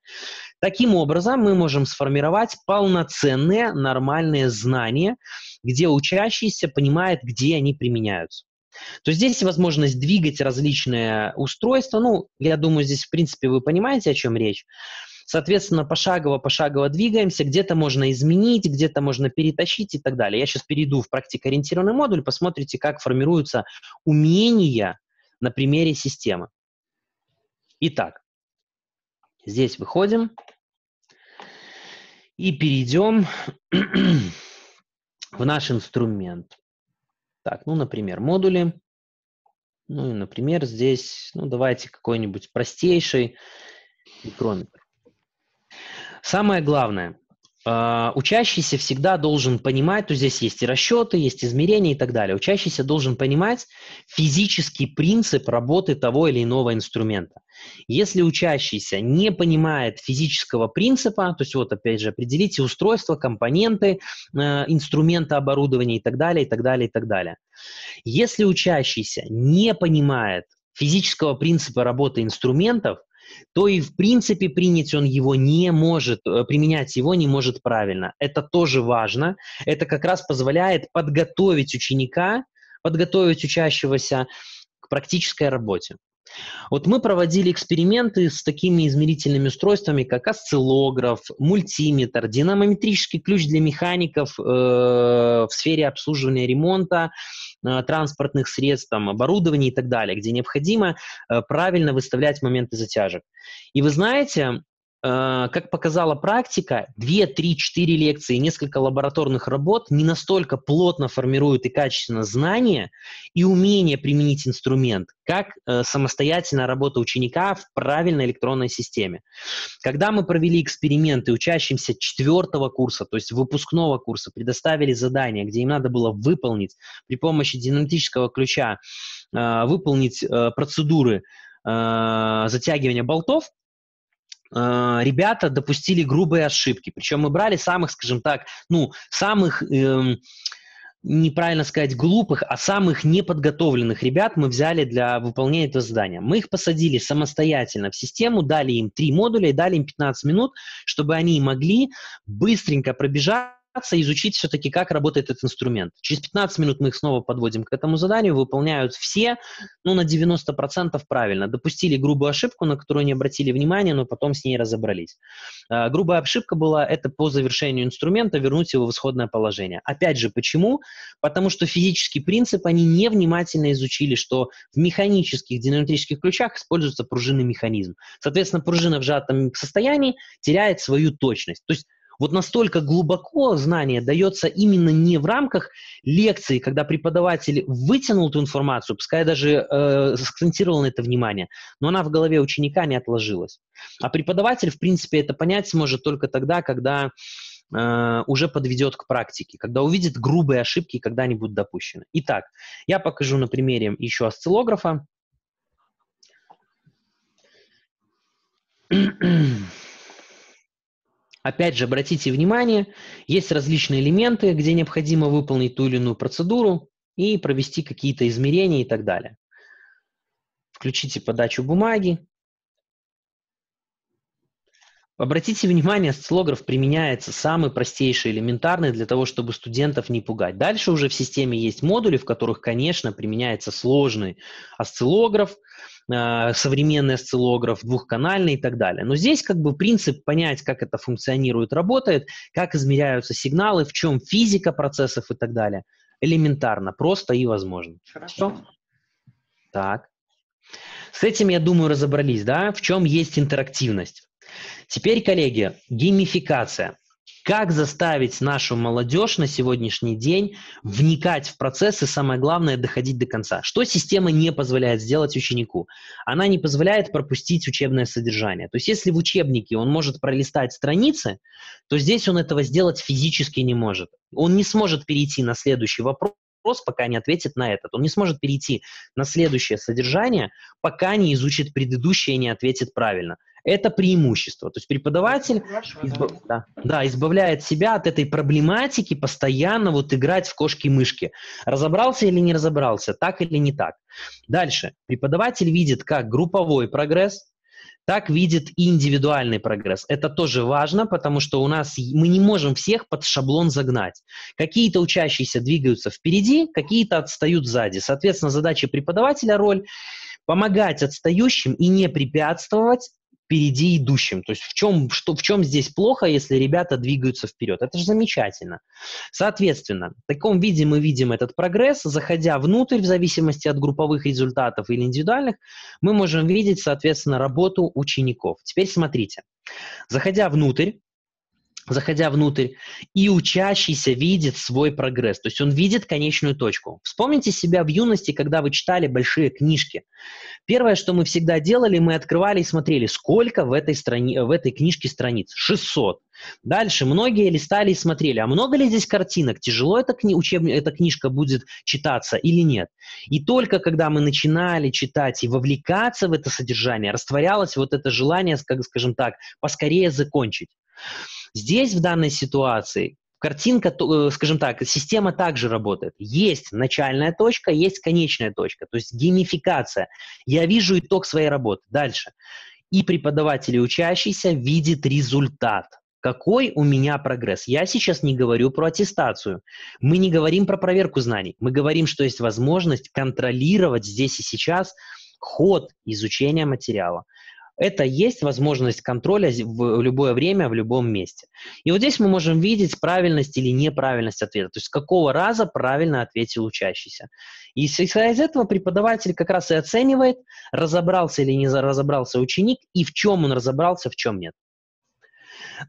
Speaker 2: Таким образом, мы можем сформировать полноценные нормальные знания, где учащийся понимает, где они применяются то здесь возможность двигать различные устройства. Ну, я думаю, здесь, в принципе, вы понимаете, о чем речь. Соответственно, пошагово, пошагово двигаемся, где-то можно изменить, где-то можно перетащить и так далее. Я сейчас перейду в практикоориентированный модуль, посмотрите, как формируются умения на примере системы. Итак, здесь выходим и перейдем в наш инструмент. Так, ну, например, модули. Ну, и, например, здесь, ну, давайте какой-нибудь простейший микрометр. Самое главное, учащийся всегда должен понимать, то здесь есть и расчеты, есть измерения и так далее. Учащийся должен понимать физический принцип работы того или иного инструмента. Если учащийся не понимает физического принципа, то есть вот опять же определите устройство, компоненты э, инструмента, оборудования и так далее, и так далее, и так далее. Если учащийся не понимает физического принципа работы инструментов, то и в принципе принять он его не может, э, применять его не может правильно. Это тоже важно. Это как раз позволяет подготовить ученика, подготовить учащегося к практической работе. Вот мы проводили эксперименты с такими измерительными устройствами, как осциллограф, мультиметр, динамометрический ключ для механиков э, в сфере обслуживания ремонта э, транспортных средств, там, оборудования и так далее, где необходимо э, правильно выставлять моменты затяжек. И вы знаете, как показала практика, 2, 3, 4 лекции, несколько лабораторных работ не настолько плотно формируют и качественно знания и умение применить инструмент, как э, самостоятельная работа ученика в правильной электронной системе. Когда мы провели эксперименты учащимся четвертого курса, то есть выпускного курса, предоставили задание, где им надо было выполнить при помощи динамического ключа, э, выполнить э, процедуры э, затягивания болтов, э, ребята допустили грубые ошибки. Причем мы брали самых, скажем так, ну, самых... Э, неправильно сказать глупых, а самых неподготовленных ребят мы взяли для выполнения этого задания. Мы их посадили самостоятельно в систему, дали им три модуля и дали им 15 минут, чтобы они могли быстренько пробежать изучить все-таки, как работает этот инструмент. Через 15 минут мы их снова подводим к этому заданию, выполняют все, ну, на 90% правильно. Допустили грубую ошибку, на которую не обратили внимания, но потом с ней разобрались. А, грубая ошибка была, это по завершению инструмента вернуть его в исходное положение. Опять же, почему? Потому что физический принцип они невнимательно изучили, что в механических динамических ключах используется пружинный механизм. Соответственно, пружина в сжатом состоянии теряет свою точность. То есть вот настолько глубоко знание дается именно не в рамках лекции, когда преподаватель вытянул эту информацию, пускай даже э, сконцентрировал на это внимание, но она в голове ученика не отложилась. А преподаватель, в принципе, это понять сможет только тогда, когда э, уже подведет к практике, когда увидит грубые ошибки, когда они будут допущены. Итак, я покажу на примере еще осциллографа. Опять же, обратите внимание, есть различные элементы, где необходимо выполнить ту или иную процедуру и провести какие-то измерения и так далее. Включите подачу бумаги. Обратите внимание, осциллограф применяется самый простейший, элементарный, для того, чтобы студентов не пугать. Дальше уже в системе есть модули, в которых, конечно, применяется сложный осциллограф, современный осциллограф, двухканальный и так далее. Но здесь как бы принцип понять, как это функционирует, работает, как измеряются сигналы, в чем физика процессов и так далее. Элементарно, просто и возможно. Хорошо. Так. С этим, я думаю, разобрались, да, в чем есть интерактивность. Теперь, коллеги, геймификация. Как заставить нашу молодежь на сегодняшний день вникать в процесс и, самое главное, доходить до конца? Что система не позволяет сделать ученику? Она не позволяет пропустить учебное содержание. То есть если в учебнике он может пролистать страницы, то здесь он этого сделать физически не может. Он не сможет перейти на следующий вопрос, пока не ответит на этот. Он не сможет перейти на следующее содержание, пока не изучит предыдущее и не ответит правильно. Это преимущество. То есть преподаватель избав... да. Да, да, избавляет себя от этой проблематики постоянно вот играть в кошки-мышки. Разобрался или не разобрался, так или не так. Дальше. Преподаватель видит как групповой прогресс, так видит и индивидуальный прогресс. Это тоже важно, потому что у нас мы не можем всех под шаблон загнать. Какие-то учащиеся двигаются впереди, какие-то отстают сзади. Соответственно, задача преподавателя роль помогать отстающим и не препятствовать впереди идущим. То есть в чем, что, в чем здесь плохо, если ребята двигаются вперед? Это же замечательно. Соответственно, в таком виде мы видим этот прогресс. Заходя внутрь, в зависимости от групповых результатов или индивидуальных, мы можем видеть, соответственно, работу учеников. Теперь смотрите. Заходя внутрь, заходя внутрь, и учащийся видит свой прогресс, то есть он видит конечную точку. Вспомните себя в юности, когда вы читали большие книжки. Первое, что мы всегда делали, мы открывали и смотрели, сколько в этой, страни... в этой книжке страниц. 600. Дальше многие листали и смотрели, а много ли здесь картинок, тяжело эта, кни... учеб... эта книжка будет читаться или нет. И только когда мы начинали читать и вовлекаться в это содержание, растворялось вот это желание, скажем так, поскорее закончить. Здесь, в данной ситуации, картинка, э, скажем так, система также работает. Есть начальная точка, есть конечная точка, то есть геймификация. Я вижу итог своей работы. Дальше. и преподаватель и учащийся видит результат. Какой у меня прогресс? Я сейчас не говорю про аттестацию. Мы не говорим про проверку знаний. Мы говорим, что есть возможность контролировать здесь и сейчас ход изучения материала. Это есть возможность контроля в любое время, в любом месте. И вот здесь мы можем видеть правильность или неправильность ответа, то есть какого раза правильно ответил учащийся. И исходя из этого преподаватель как раз и оценивает, разобрался или не разобрался ученик, и в чем он разобрался, в чем нет.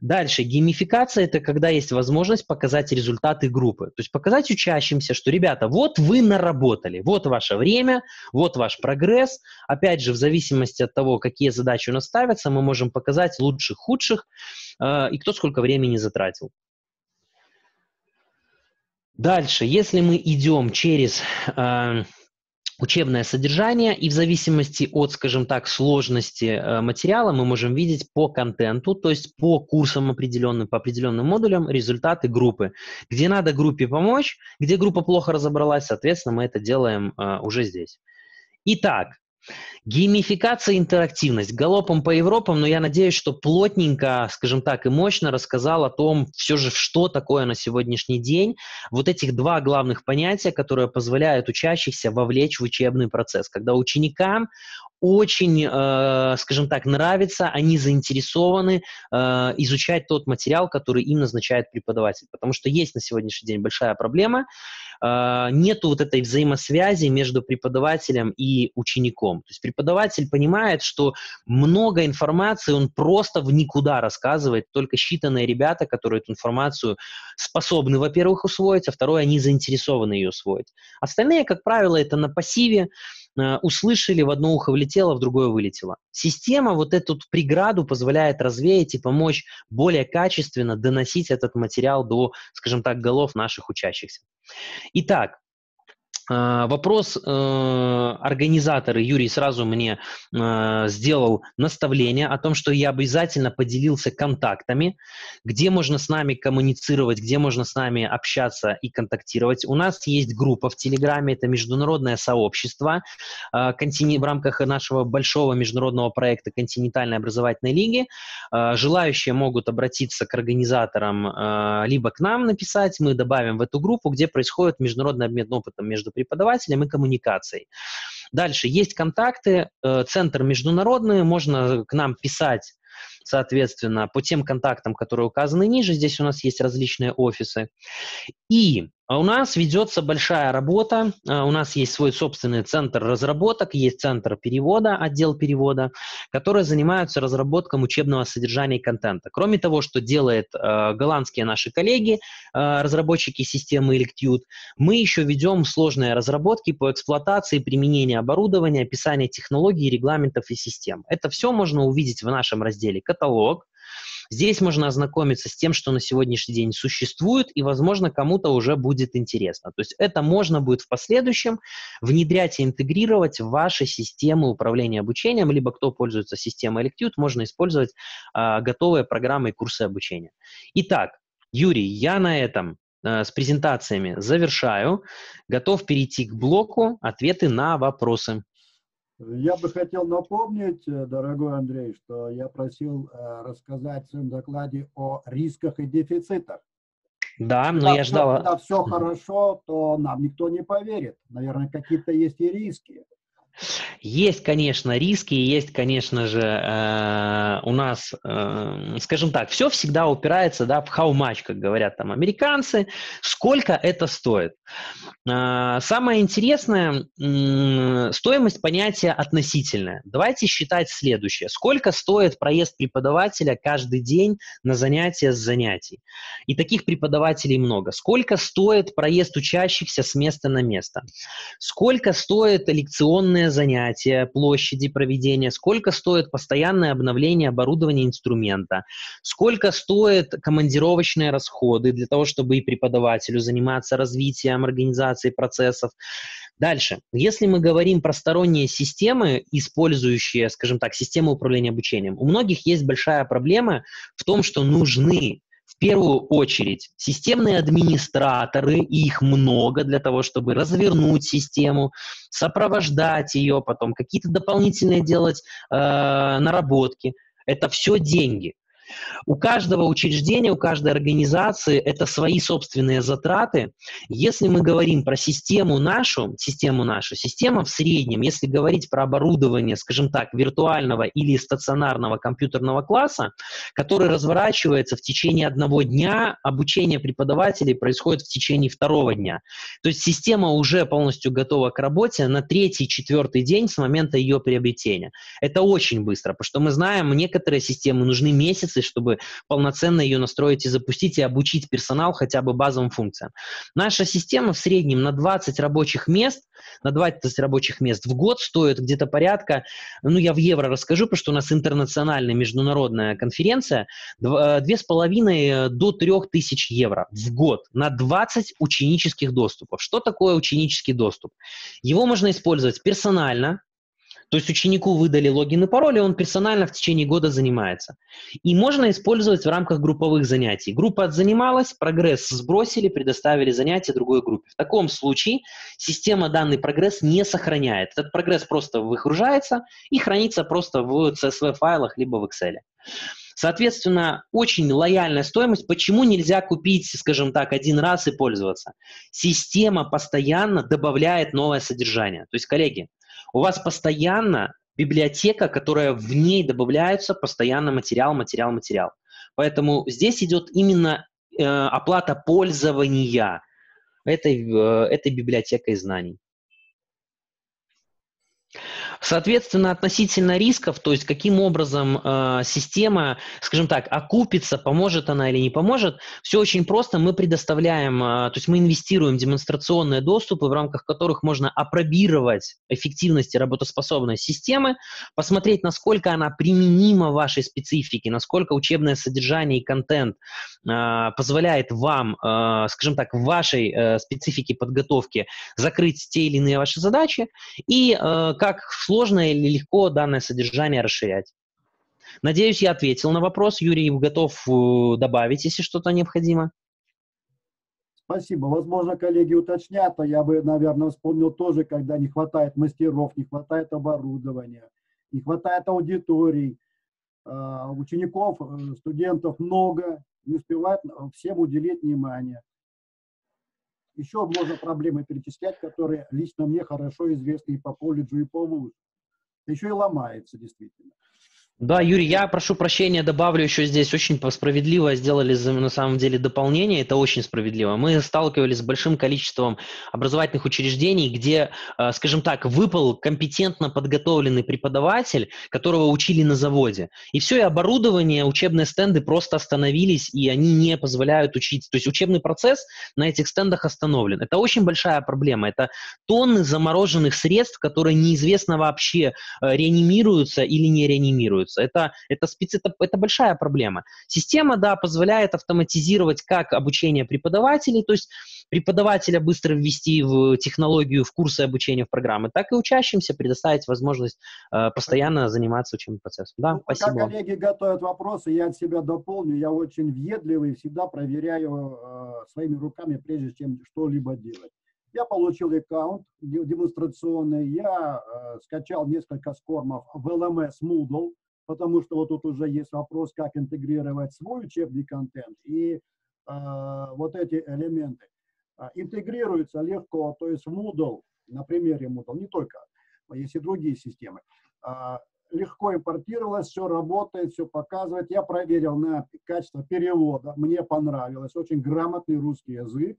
Speaker 2: Дальше, геймификация – это когда есть возможность показать результаты группы. То есть показать учащимся, что, ребята, вот вы наработали, вот ваше время, вот ваш прогресс. Опять же, в зависимости от того, какие задачи у нас ставятся, мы можем показать лучших, худших э, и кто сколько времени затратил. Дальше, если мы идем через э, учебное содержание, и в зависимости от, скажем так, сложности э, материала мы можем видеть по контенту, то есть по курсам определенным, по определенным модулям результаты группы. Где надо группе помочь, где группа плохо разобралась, соответственно, мы это делаем э, уже здесь. Итак, Геймификация и интерактивность. Галопом по Европам, но я надеюсь, что плотненько, скажем так, и мощно рассказал о том, все же, что такое на сегодняшний день. Вот этих два главных понятия, которые позволяют учащихся вовлечь в учебный процесс. Когда ученикам очень, э, скажем так, нравится, они заинтересованы э, изучать тот материал, который им назначает преподаватель. Потому что есть на сегодняшний день большая проблема, э, нету вот этой взаимосвязи между преподавателем и учеником. То есть преподаватель понимает, что много информации он просто в никуда рассказывает, только считанные ребята, которые эту информацию способны, во-первых, усвоить, а второе, они заинтересованы ее усвоить. Остальные, как правило, это на пассиве, услышали, в одно ухо влетело, в другое вылетело. Система вот эту преграду позволяет развеять и помочь более качественно доносить этот материал до, скажем так, голов наших учащихся. Итак, вопрос э, Юрий сразу мне э, сделал наставление о том, что я обязательно поделился контактами, где можно с нами коммуницировать, где можно с нами общаться и контактировать. У нас есть группа в Телеграме, это международное сообщество э, в рамках нашего большого международного проекта континентальной образовательной лиги. Э, желающие могут обратиться к организаторам э, либо к нам написать, мы добавим в эту группу, где происходит международный обмен опытом между преподавателем и коммуникацией. Дальше есть контакты, э, центр международный, можно к нам писать соответственно, по тем контактам, которые указаны ниже. Здесь у нас есть различные офисы. И у нас ведется большая работа, а, у нас есть свой собственный центр разработок, есть центр перевода, отдел перевода, которые занимаются разработкой учебного содержания и контента. Кроме того, что делают э, голландские наши коллеги, э, разработчики системы Electute, мы еще ведем сложные разработки по эксплуатации, применению оборудования, описанию технологий, регламентов и систем. Это все можно увидеть в нашем разделе «Каталог», Здесь можно ознакомиться с тем, что на сегодняшний день существует, и, возможно, кому-то уже будет интересно. То есть это можно будет в последующем внедрять и интегрировать в ваши системы управления обучением, либо кто пользуется системой Electute, можно использовать а, готовые программы и курсы обучения. Итак, Юрий, я на этом э, с презентациями завершаю. Готов перейти к блоку «Ответы на вопросы».
Speaker 1: Я бы хотел напомнить, э, дорогой Андрей, что я просил э, рассказать в своем докладе о рисках и дефицитах.
Speaker 2: Да, но когда я ждал...
Speaker 1: Когда все хорошо, то нам никто не поверит. Наверное, какие-то есть и риски.
Speaker 2: Есть, конечно, риски, есть, конечно же, э, у нас, э, скажем так, все всегда упирается да, в how much, как говорят там американцы, сколько это стоит. Э, самое интересное, э, стоимость понятия относительная. Давайте считать следующее. Сколько стоит проезд преподавателя каждый день на занятия с занятий? И таких преподавателей много. Сколько стоит проезд учащихся с места на место? Сколько стоит лекционные занятия, площади проведения, сколько стоит постоянное обновление оборудования инструмента, сколько стоит командировочные расходы для того, чтобы и преподавателю заниматься развитием организации процессов. Дальше, если мы говорим про сторонние системы, использующие, скажем так, системы управления обучением, у многих есть большая проблема в том, что нужны первую очередь системные администраторы, и их много для того, чтобы развернуть систему, сопровождать ее, потом какие-то дополнительные делать э, наработки. Это все деньги. У каждого учреждения, у каждой организации это свои собственные затраты. Если мы говорим про систему нашу, систему нашу, система в среднем, если говорить про оборудование, скажем так, виртуального или стационарного компьютерного класса, который разворачивается в течение одного дня, обучение преподавателей происходит в течение второго дня. То есть система уже полностью готова к работе на третий, четвертый день с момента ее приобретения. Это очень быстро, потому что мы знаем, некоторые системы нужны месяцы, чтобы полноценно ее настроить и запустить, и обучить персонал хотя бы базовым функциям. Наша система в среднем на 20 рабочих мест, на 20 рабочих мест в год стоит где-то порядка, ну я в евро расскажу, потому что у нас интернациональная международная конференция, 2,5 до 3 тысяч евро в год на 20 ученических доступов. Что такое ученический доступ? Его можно использовать персонально, то есть ученику выдали логин и пароль, и он персонально в течение года занимается. И можно использовать в рамках групповых занятий. Группа отзанималась, прогресс сбросили, предоставили занятие другой группе. В таком случае система данный прогресс не сохраняет. Этот прогресс просто выгружается и хранится просто в CSV-файлах либо в Excel. Соответственно, очень лояльная стоимость. Почему нельзя купить, скажем так, один раз и пользоваться? Система постоянно добавляет новое содержание. То есть, коллеги, у вас постоянно библиотека, которая в ней добавляется постоянно материал, материал, материал. Поэтому здесь идет именно э, оплата пользования этой, э, этой библиотекой знаний. Соответственно, относительно рисков, то есть каким образом э, система, скажем так, окупится, поможет она или не поможет, все очень просто. Мы предоставляем, э, то есть мы инвестируем демонстрационные доступы, в рамках которых можно опробировать эффективность и работоспособность системы, посмотреть, насколько она применима вашей специфике, насколько учебное содержание и контент позволяет вам, э, скажем так, в вашей э, специфике подготовки закрыть те или иные ваши задачи, и э, как сложно или легко данное содержание расширять. Надеюсь, я ответил на вопрос. Юрий готов э, добавить, если что-то необходимо.
Speaker 1: Спасибо. Возможно, коллеги уточнят, а я бы, наверное, вспомнил тоже, когда не хватает мастеров, не хватает оборудования, не хватает аудиторий, а, учеников, студентов много, не успевают всем уделить внимание. Еще можно проблемы перечислять, которые лично мне хорошо известны и по колледжу, и по вузу. Еще и ломается, действительно.
Speaker 2: Да, Юрий, я прошу прощения, добавлю еще здесь очень справедливо сделали на самом деле дополнение, это очень справедливо. Мы сталкивались с большим количеством образовательных учреждений, где, э, скажем так, выпал компетентно подготовленный преподаватель, которого учили на заводе. И все, и оборудование, учебные стенды просто остановились, и они не позволяют учить. То есть учебный процесс на этих стендах остановлен. Это очень большая проблема. Это тонны замороженных средств, которые неизвестно вообще э, реанимируются или не реанимируются используются. Это, это, специ, это, это большая проблема. Система, да, позволяет автоматизировать как обучение преподавателей, то есть преподавателя быстро ввести в технологию, в курсы обучения, в программы, так и учащимся предоставить возможность э, постоянно заниматься учебным процессом. Да,
Speaker 1: ну,
Speaker 2: спасибо.
Speaker 1: Пока коллеги готовят вопросы, я от себя дополню. Я очень въедливый, всегда проверяю э, своими руками, прежде чем что-либо делать. Я получил аккаунт демонстрационный, я э, скачал несколько скормов в LMS Moodle, потому что вот тут уже есть вопрос, как интегрировать свой учебный контент и э, вот эти элементы. Э, интегрируются легко, то есть Moodle, на примере Moodle, не только, есть и другие системы, э, легко импортировалось, все работает, все показывает. Я проверил на качество перевода, мне понравилось, очень грамотный русский язык,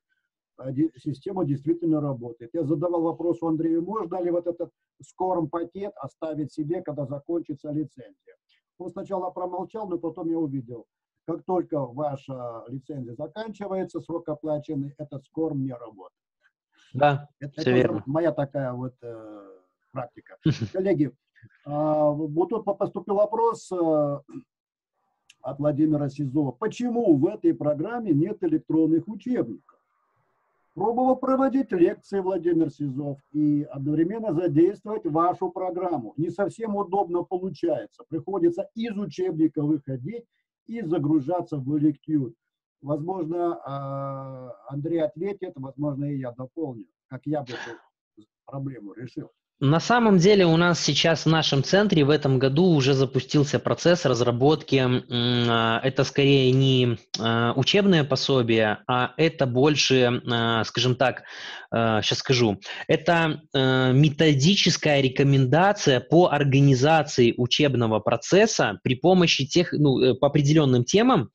Speaker 1: система действительно работает. Я задавал вопрос у Андрея, можно ли вот этот скором пакет оставить себе, когда закончится лицензия. Он сначала промолчал, но потом я увидел, как только ваша лицензия заканчивается, срок оплаченный, этот скорм не работает.
Speaker 2: Да,
Speaker 1: это, это верно. моя такая вот э, практика. Коллеги, э, вот тут поступил вопрос э, от Владимира Сизова. Почему в этой программе нет электронных учебников? Пробовал проводить лекции Владимир Сизов и одновременно задействовать вашу программу. Не совсем удобно получается. Приходится из учебника выходить и загружаться в Electute. возможно, а, Андрей ответит, возможно, и я дополню, как я бы эту проблему решил.
Speaker 2: На самом деле у нас сейчас в нашем центре в этом году уже запустился процесс разработки. А, это скорее не а, учебное пособие, а это больше, а, скажем так, сейчас скажу, это методическая рекомендация по организации учебного процесса при помощи тех, ну, э, по определенным темам,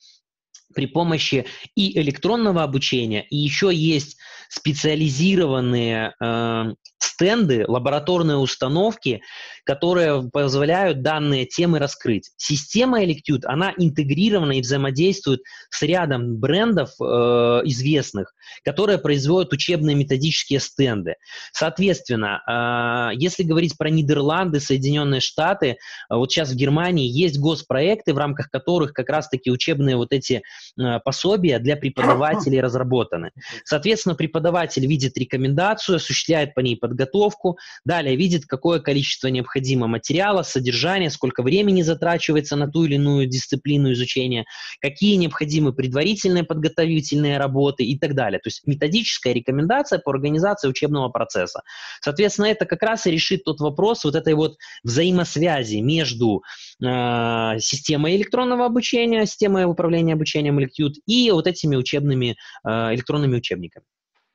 Speaker 2: при помощи и электронного обучения, и еще есть специализированные э, стенды, лабораторные установки, которые позволяют данные темы раскрыть. Система Electude, она интегрирована и взаимодействует с рядом брендов э, известных, которые производят учебные методические стенды. Соответственно, э, если говорить про Нидерланды, Соединенные Штаты, э, вот сейчас в Германии есть госпроекты, в рамках которых как раз-таки учебные вот эти э, пособия для преподавателей разработаны. Соответственно, преподаватель видит рекомендацию, осуществляет по ней подготовку, далее видит, какое количество необходимо материала, содержания, сколько времени затрачивается на ту или иную дисциплину изучения, какие необходимы предварительные подготовительные работы и так далее. То есть методическая рекомендация по организации учебного процесса. Соответственно, это как раз и решит тот вопрос вот этой вот взаимосвязи между э, системой электронного обучения, системой управления обучением Electute и вот этими учебными э, электронными учебниками.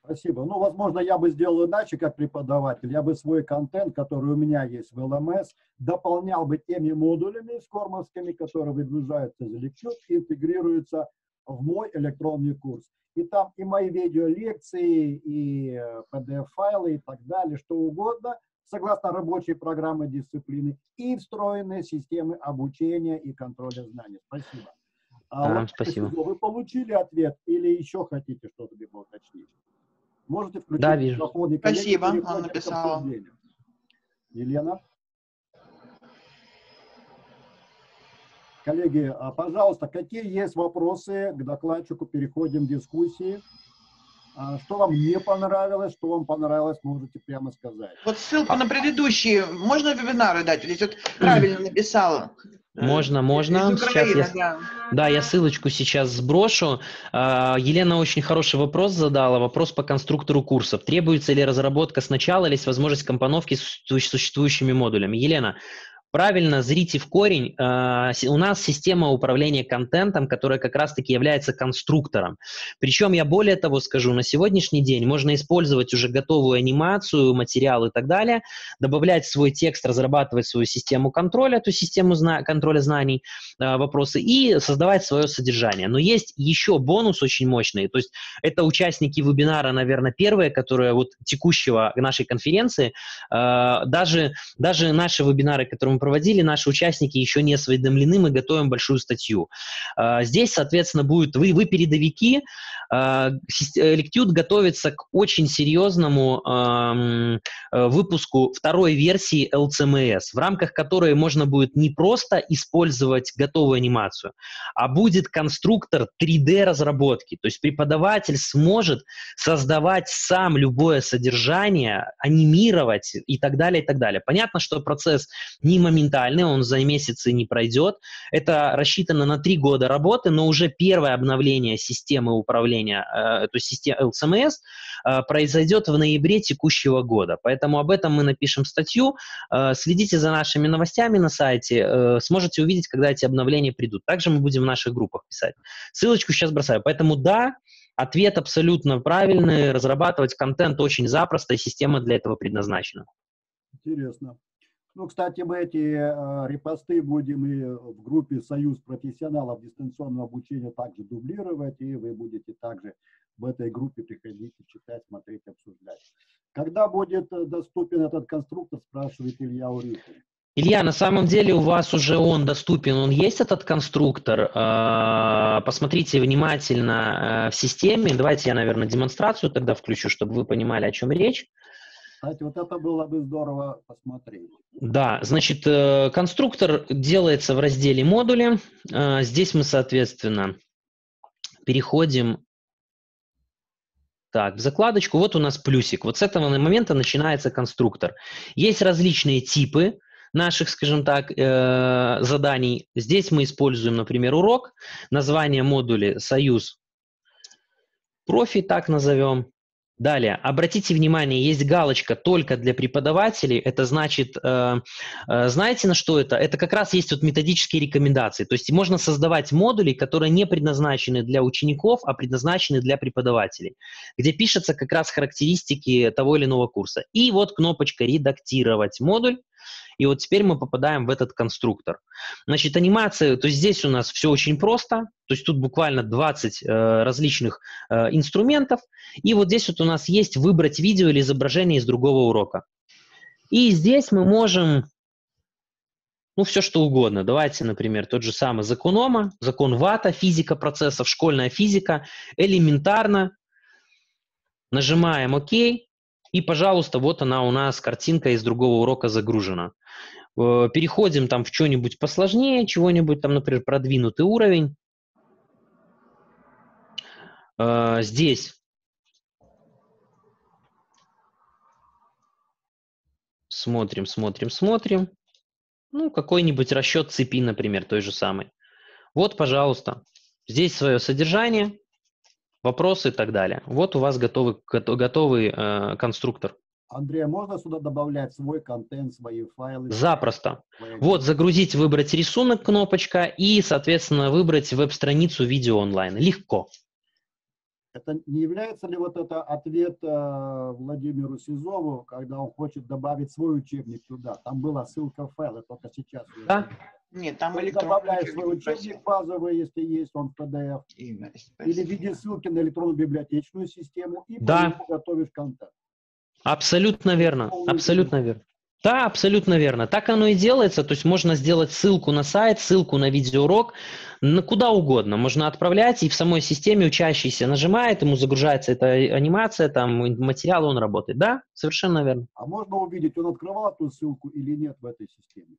Speaker 1: Спасибо. Ну, возможно, я бы сделал иначе, как преподаватель. Я бы свой контент, который у меня есть в ЛМС, дополнял бы теми модулями скормовскими, которые выгружаются из Lecture и интегрируются в мой электронный курс. И там и мои видеолекции, и PDF-файлы э, и так далее, что угодно, согласно рабочей программы дисциплины, и встроенные системы обучения и контроля знаний. Спасибо.
Speaker 2: А, вот, спасибо.
Speaker 1: Вы получили ответ или еще хотите что-то уточнить? Можете включить
Speaker 2: да, вижу.
Speaker 3: Спасибо, он написал.
Speaker 1: Елена? Коллеги, а, пожалуйста, какие есть вопросы к докладчику? Переходим к дискуссии. А, что вам не понравилось, что вам понравилось, можете прямо сказать.
Speaker 3: Вот ссылку на предыдущие, можно вебинары дать? Здесь вот правильно написала.
Speaker 2: Можно, можно. Из Украины, сейчас я, да. да, я ссылочку сейчас сброшу. А, Елена очень хороший вопрос задала. Вопрос по конструктору курсов. Требуется ли разработка сначала, или есть возможность компоновки с существующими модулями? Елена, правильно зрите в корень, э, у нас система управления контентом, которая как раз-таки является конструктором. Причем я более того скажу, на сегодняшний день можно использовать уже готовую анимацию, материал и так далее, добавлять свой текст, разрабатывать свою систему контроля, эту систему зна- контроля знаний, э, вопросы, и создавать свое содержание. Но есть еще бонус очень мощный, то есть это участники вебинара, наверное, первые, которые вот текущего нашей конференции, э, даже, даже наши вебинары, которые мы проводили, наши участники еще не осведомлены, мы готовим большую статью. А, здесь, соответственно, будет вы, вы передовики, а, готовится к очень серьезному э, выпуску второй версии LCMS, в рамках которой можно будет не просто использовать готовую анимацию, а будет конструктор 3D-разработки. То есть преподаватель сможет создавать сам любое содержание, анимировать и так далее, и так далее. Понятно, что процесс не моментальный, он за месяцы не пройдет. Это рассчитано на три года работы, но уже первое обновление системы управления, э, то есть системы LCMS, э, произойдет в ноябре текущего года. Поэтому об этом мы напишем статью. Э, следите за нашими новостями на сайте, э, сможете увидеть, когда эти обновления придут. Также мы будем в наших группах писать. Ссылочку сейчас бросаю. Поэтому да, Ответ абсолютно правильный. Разрабатывать контент очень запросто, и система для этого предназначена.
Speaker 1: Интересно. Ну, кстати, мы эти э, репосты будем и в группе «Союз профессионалов дистанционного обучения» также дублировать, и вы будете также в этой группе приходить читать, смотреть, обсуждать. Когда будет э, доступен этот конструктор, спрашивает Илья Урюхин.
Speaker 2: Илья, на самом деле у вас уже он доступен, он есть этот конструктор. Э, посмотрите внимательно э, в системе. Давайте я, наверное, демонстрацию тогда включу, чтобы вы понимали, о чем речь.
Speaker 1: Кстати, вот это было бы здорово посмотреть.
Speaker 2: Да, значит, э, конструктор делается в разделе модули. Э, здесь мы, соответственно, переходим так, в закладочку, вот у нас плюсик. Вот с этого момента начинается конструктор. Есть различные типы наших, скажем так, э, заданий. Здесь мы используем, например, урок, название модуля «Союз профи так назовем. Далее, обратите внимание, есть галочка только для преподавателей. Это значит, э, э, знаете, на что это? Это как раз есть вот методические рекомендации. То есть можно создавать модули, которые не предназначены для учеников, а предназначены для преподавателей, где пишутся как раз характеристики того или иного курса. И вот кнопочка «Редактировать модуль». И вот теперь мы попадаем в этот конструктор. Значит, анимация, то есть здесь у нас все очень просто, то есть тут буквально 20 э, различных э, инструментов, и вот здесь вот у нас есть выбрать видео или изображение из другого урока. И здесь мы можем, ну, все что угодно. Давайте, например, тот же самый закон Ома, закон Вата, физика процессов, школьная физика, элементарно. Нажимаем ОК, и, пожалуйста, вот она у нас, картинка из другого урока загружена. Э, переходим там в что-нибудь посложнее, чего-нибудь там, например, продвинутый уровень. Э, здесь смотрим, смотрим, смотрим. Ну, какой-нибудь расчет цепи, например, той же самой. Вот, пожалуйста, здесь свое содержание, вопросы и так далее. Вот у вас готовый, готовый э, конструктор.
Speaker 1: Андрей, а можно сюда добавлять свой контент, свои файлы?
Speaker 2: Запросто. Свои... Вот, загрузить, выбрать рисунок, кнопочка, и, соответственно, выбрать веб-страницу видео онлайн. Легко.
Speaker 1: Это не является ли вот это ответ э, Владимиру Сизову, когда он хочет добавить свой учебник туда? Там была ссылка в файл, только сейчас.
Speaker 2: Да.
Speaker 3: Нет, там
Speaker 1: Ты добавляешь свой учебник базовый, если есть он в PDF. Или в виде ссылки на электронную библиотечную систему, и
Speaker 2: да.
Speaker 1: готовишь контент.
Speaker 2: Абсолютно верно, абсолютно верно. Да, абсолютно верно. Так оно и делается. То есть можно сделать ссылку на сайт, ссылку на видеоурок, на куда угодно. Можно отправлять, и в самой системе учащийся нажимает, ему загружается эта анимация, там материал, он работает. Да, совершенно верно.
Speaker 1: А можно увидеть, он открывал эту ссылку или нет в этой системе?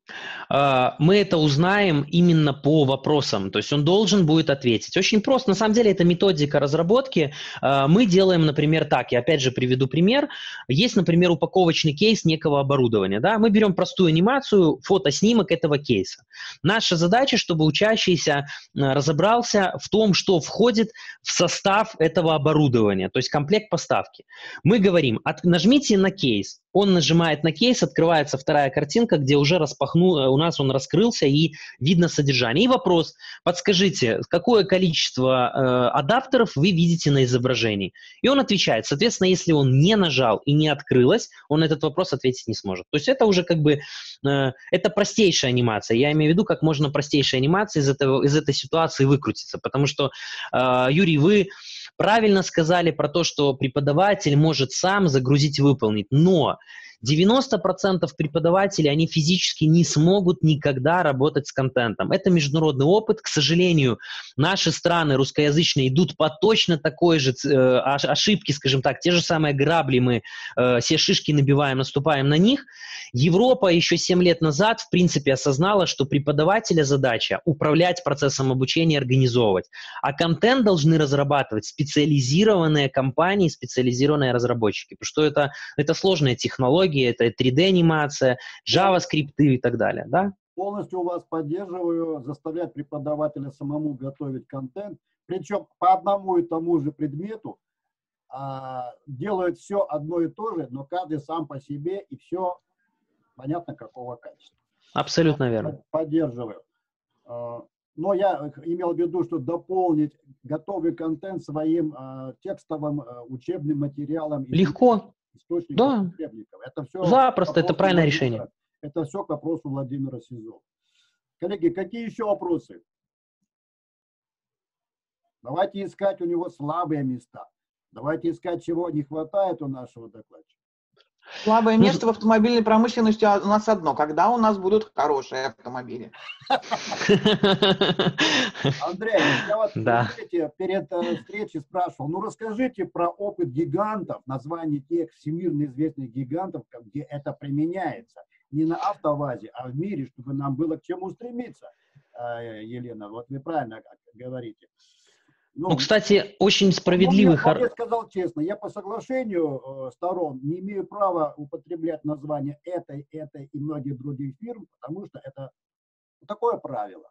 Speaker 2: А, мы это узнаем именно по вопросам. То есть он должен будет ответить. Очень просто. На самом деле это методика разработки. А, мы делаем, например, так. Я опять же приведу пример. Есть, например, упаковочный кейс некого оборудования. Да? Мы берем простую анимацию, фотоснимок этого кейса. Наша задача, чтобы учащийся разобрался в том, что входит в состав этого оборудования, то есть комплект поставки. Мы говорим, от, нажмите на кейс, он нажимает на кейс, открывается вторая картинка, где уже распахнул, э, у нас он раскрылся и видно содержание. И вопрос, подскажите, какое количество э, адаптеров вы видите на изображении? И он отвечает. Соответственно, если он не нажал и не открылось, он этот вопрос ответить не сможет. То есть это уже как бы, э, это простейшая анимация. Я имею в виду, как можно простейшая анимация из, этого, из этой ситуации выкрутиться. Потому что, э, Юрий, вы правильно сказали про то, что преподаватель может сам загрузить и выполнить, но 90% преподавателей, они физически не смогут никогда работать с контентом. Это международный опыт. К сожалению, наши страны русскоязычные идут по точно такой же э, ошибке, скажем так, те же самые грабли мы, э, все шишки набиваем, наступаем на них. Европа еще 7 лет назад, в принципе, осознала, что преподавателя задача управлять процессом обучения, организовывать. А контент должны разрабатывать специализированные компании, специализированные разработчики. Потому что это, это сложная технология, технологии, это 3D-анимация, JavaScript и так далее, да?
Speaker 1: Полностью вас поддерживаю, заставлять преподавателя самому готовить контент, причем по одному и тому же предмету, а, делают все одно и то же, но каждый сам по себе, и все понятно какого качества.
Speaker 2: Абсолютно верно.
Speaker 1: Поддерживаю. А, но я имел в виду, что дополнить готовый контент своим э, текстовым э, учебным материалом.
Speaker 2: Легко источников да. учебников. Это все Запросто, это правильное Владимира, решение.
Speaker 1: Это все к вопросу Владимира Сизова. Коллеги, какие еще вопросы? Давайте искать у него слабые места. Давайте искать, чего не хватает у нашего докладчика.
Speaker 3: Слабое ну, место в автомобильной промышленности у нас одно. Когда у нас будут хорошие автомобили?
Speaker 1: Андрей, я вот да. перед э, встречей спрашивал, ну расскажите про опыт гигантов, название тех всемирно известных гигантов, где это применяется. Не на автовазе, а в мире, чтобы нам было к чему стремиться. Э, Елена, вот вы правильно говорите.
Speaker 2: Ну, ну, кстати, очень справедливый...
Speaker 1: Ну, я, я сказал честно, я по соглашению э, сторон не имею права употреблять название этой, этой и многих других фирм, потому что это такое правило.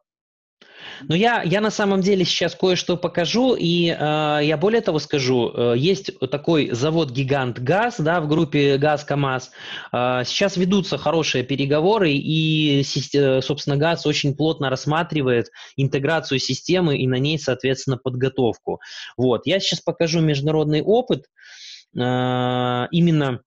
Speaker 2: Ну, я, я на самом деле сейчас кое-что покажу, и э, я более того скажу, э, есть такой завод-гигант ГАЗ, да, в группе ГАЗ КАМАЗ. Э, сейчас ведутся хорошие переговоры, и, э, собственно, ГАЗ очень плотно рассматривает интеграцию системы и на ней, соответственно, подготовку. Вот, я сейчас покажу международный опыт, э, именно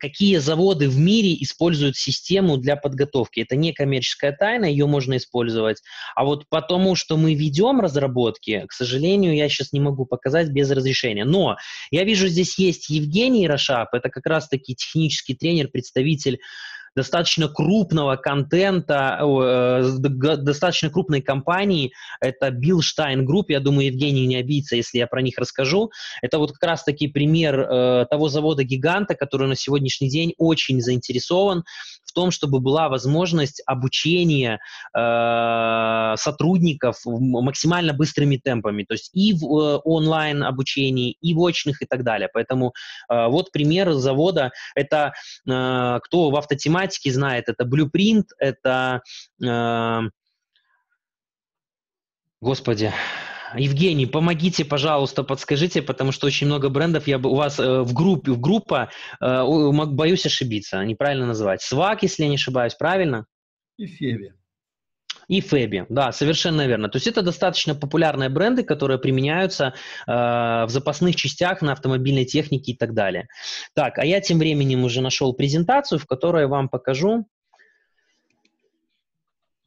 Speaker 2: какие заводы в мире используют систему для подготовки. Это не коммерческая тайна, ее можно использовать. А вот потому, что мы ведем разработки, к сожалению, я сейчас не могу показать без разрешения. Но я вижу, здесь есть Евгений Рошап, это как раз-таки технический тренер, представитель достаточно крупного контента, э, достаточно крупной компании, это Bilstein Group, я думаю, Евгений не обидится, если я про них расскажу. Это вот как раз-таки пример э, того завода-гиганта, который на сегодняшний день очень заинтересован в том, чтобы была возможность обучения э, сотрудников максимально быстрыми темпами, то есть и в э, онлайн обучении, и в очных и так далее. Поэтому вот пример завода, это кто в автотематике математики знает, это Blueprint, это... Э, господи, Евгений, помогите, пожалуйста, подскажите, потому что очень много брендов. Я у вас э, в группе, в группа, э, боюсь ошибиться, неправильно называть. Свак, если я не ошибаюсь, правильно?
Speaker 1: И Феви
Speaker 2: и Феби. Да, совершенно верно. То есть это достаточно популярные бренды, которые применяются э, в запасных частях на автомобильной технике и так далее. Так, а я тем временем уже нашел презентацию, в которой я вам покажу.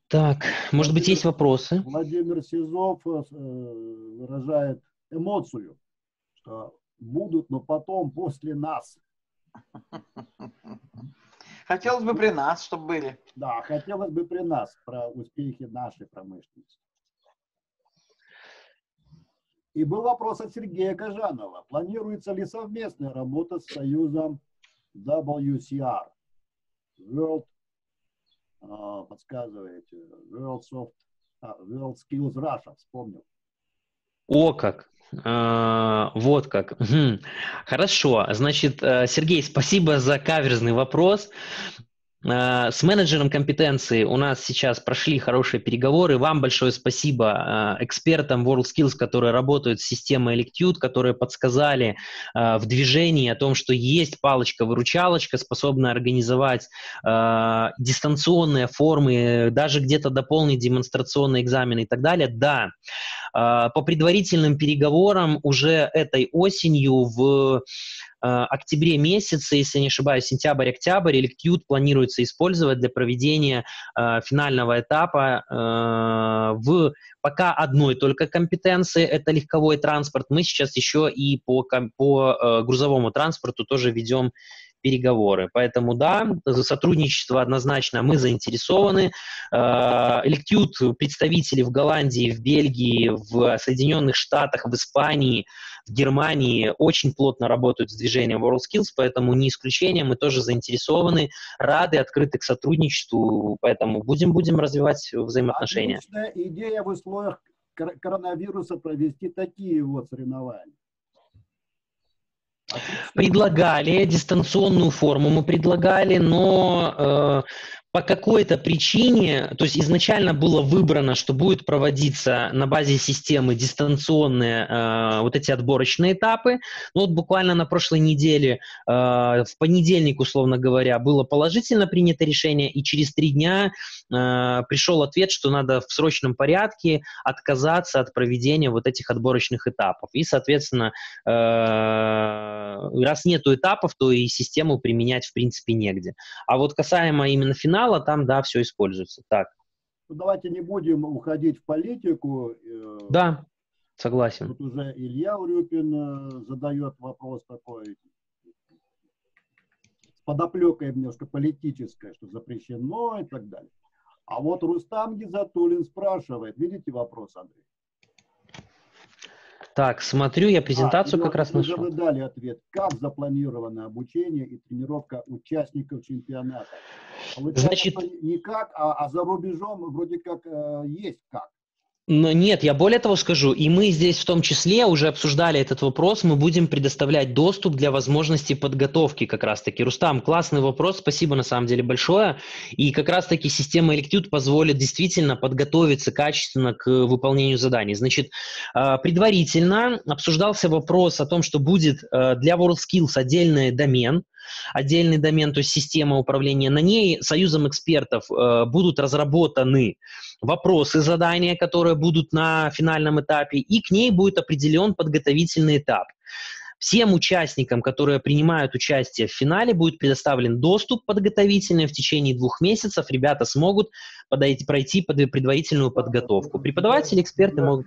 Speaker 2: Так, может быть, есть вопросы?
Speaker 1: Владимир Сизов э, выражает эмоцию, что будут, но потом, после нас.
Speaker 3: Хотелось бы при нас, чтобы были.
Speaker 1: Да, хотелось бы при нас про успехи нашей промышленности. И был вопрос от Сергея Кожанова. Планируется ли совместная работа с союзом WCR? World, uh, подсказываете, World Soft, uh, World Skills Russia, вспомнил.
Speaker 2: О, как! А, вот как. Хорошо. Значит, э, Сергей, спасибо за каверзный вопрос. Э, с менеджером компетенции у нас сейчас прошли хорошие переговоры. Вам большое спасибо э, экспертам WorldSkills, которые работают с системой Electude, которые подсказали э, в движении о том, что есть палочка-выручалочка, способная организовать дистанционные формы, даже где-то дополнить демонстрационные экзамены и так далее. Да, по предварительным переговорам уже этой осенью в октябре месяце, если не ошибаюсь, сентябрь-октябрь, Electute планируется использовать для проведения э, финального этапа э, в пока одной только компетенции, это легковой транспорт. Мы сейчас еще и по, по э, грузовому транспорту тоже ведем переговоры. Поэтому да, сотрудничество однозначно мы заинтересованы. Э, представители в Голландии, в Бельгии, в Соединенных Штатах, в Испании, в Германии очень плотно работают с движением WorldSkills, поэтому не исключение, мы тоже заинтересованы, рады, открыты к сотрудничеству, поэтому будем, будем развивать взаимоотношения.
Speaker 1: Отличная идея в условиях коронавируса провести такие вот соревнования.
Speaker 2: Предлагали дистанционную форму, мы предлагали, но э, по какой-то причине, то есть изначально было выбрано, что будет проводиться на базе системы дистанционные э, вот эти отборочные этапы. Ну вот буквально на прошлой неделе, э, в понедельник, условно говоря, было положительно принято решение, и через три дня э, пришел ответ, что надо в срочном порядке отказаться от проведения вот этих отборочных этапов. И, соответственно, э, раз нету этапов, то и систему применять в принципе негде. А вот касаемо именно финала, канала, там, да, все используется. Так.
Speaker 1: Ну, давайте не будем уходить в политику.
Speaker 2: Э, да, согласен.
Speaker 1: Тут уже Илья Урюпин э, задает вопрос такой с подоплекой немножко политической, что запрещено и так далее. А вот Рустам Гизатулин спрашивает, видите вопрос, Андрей?
Speaker 2: Так, смотрю, я презентацию а, как раз нашел.
Speaker 1: Вы дали ответ. Как запланировано обучение и тренировка участников чемпионата? Получается, Значит, не как, а, а за рубежом вроде как э, есть как.
Speaker 2: Но нет, я более того скажу, и мы здесь в том числе уже обсуждали этот вопрос, мы будем предоставлять доступ для возможности подготовки как раз-таки. Рустам, классный вопрос, спасибо на самом деле большое. И как раз-таки система Electute позволит действительно подготовиться качественно к выполнению заданий. Значит, э, предварительно обсуждался вопрос о том, что будет э, для WorldSkills отдельный домен, отдельный домен, то есть система управления. На ней союзом экспертов э, будут разработаны вопросы, задания, которые будут на финальном этапе, и к ней будет определен подготовительный этап. Всем участникам, которые принимают участие в финале, будет предоставлен доступ подготовительный. В течение двух месяцев ребята смогут подойти, пройти под предварительную подготовку. Преподаватели, эксперты могут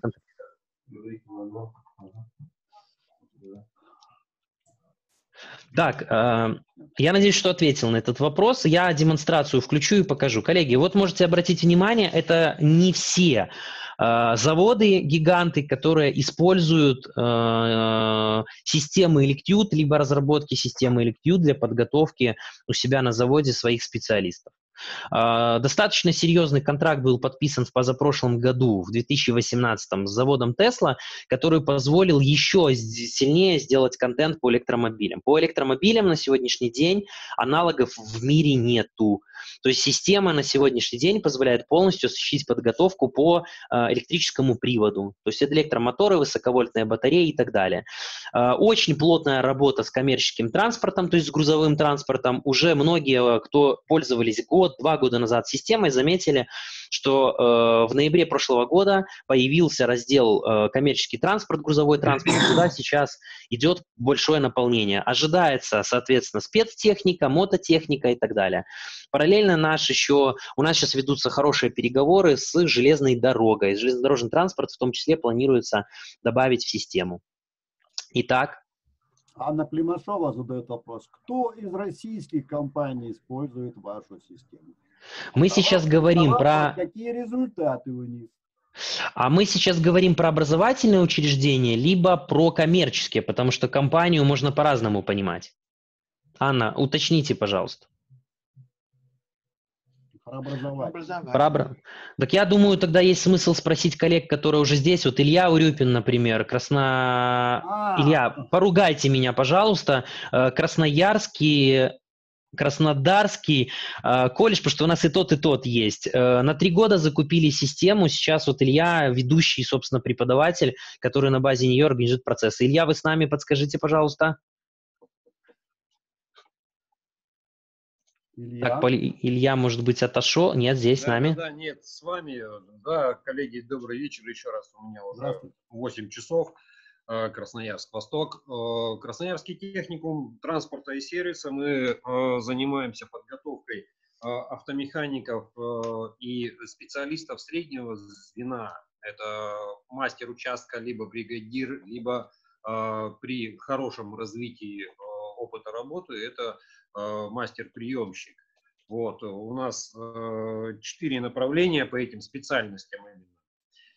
Speaker 2: Так, э, я надеюсь, что ответил на этот вопрос. Я демонстрацию включу и покажу. Коллеги, вот можете обратить внимание, это не все э, заводы, гиганты, которые используют э, системы Electute, либо разработки системы Electute для подготовки у себя на заводе своих специалистов. А, достаточно серьезный контракт был подписан в позапрошлом году, в 2018 с заводом Tesla, который позволил еще сильнее сделать контент по электромобилям. По электромобилям на сегодняшний день аналогов в мире нету. То есть система на сегодняшний день позволяет полностью осуществить подготовку по э, электрическому приводу. То есть это электромоторы, высоковольтные батареи и так далее. Э, очень плотная работа с коммерческим транспортом, то есть с грузовым транспортом. Уже многие, кто пользовались год, два года назад системой, заметили, что э, в ноябре прошлого года появился раздел э, коммерческий транспорт, грузовой транспорт, куда сейчас идет большое наполнение. Ожидается, соответственно, спецтехника, мототехника и так далее. Параллельно наш еще, у нас сейчас ведутся хорошие переговоры с железной дорогой. Железнодорожный транспорт в том числе планируется добавить в систему. Итак,
Speaker 1: Анна Климашова задает вопрос. Кто из российских компаний использует вашу систему?
Speaker 2: Мы а сейчас говорим про...
Speaker 1: Какие результаты у них?
Speaker 2: А мы сейчас говорим про образовательные учреждения, либо про коммерческие, потому что компанию можно по-разному понимать. Анна, уточните, пожалуйста.
Speaker 1: Про образование.
Speaker 2: Про обра... Так я думаю, тогда есть смысл спросить коллег, которые уже здесь. Вот Илья Урюпин, например, Красно... А. Илья, поругайте меня, пожалуйста. Э, Красноярский Краснодарский э, колледж, потому что у нас и тот, и тот есть. Э, на три года закупили систему. Сейчас вот Илья, ведущий, собственно, преподаватель, который на базе нее организует процессы. Илья, вы с нами подскажите, пожалуйста. Илья. Так, Илья, может быть, отошел? Нет, здесь
Speaker 4: да,
Speaker 2: с нами.
Speaker 4: Да, нет, с вами. Да, коллеги, добрый вечер еще раз. У меня уже 8 часов. Э, Красноярск, Восток. Э, Красноярский техникум транспорта и сервиса. Мы э, занимаемся подготовкой автомехаников и специалистов среднего звена. Это мастер участка, либо бригадир, либо при хорошем развитии опыта работы это мастер-приемщик. Вот, у нас э, четыре направления по этим специальностям именно.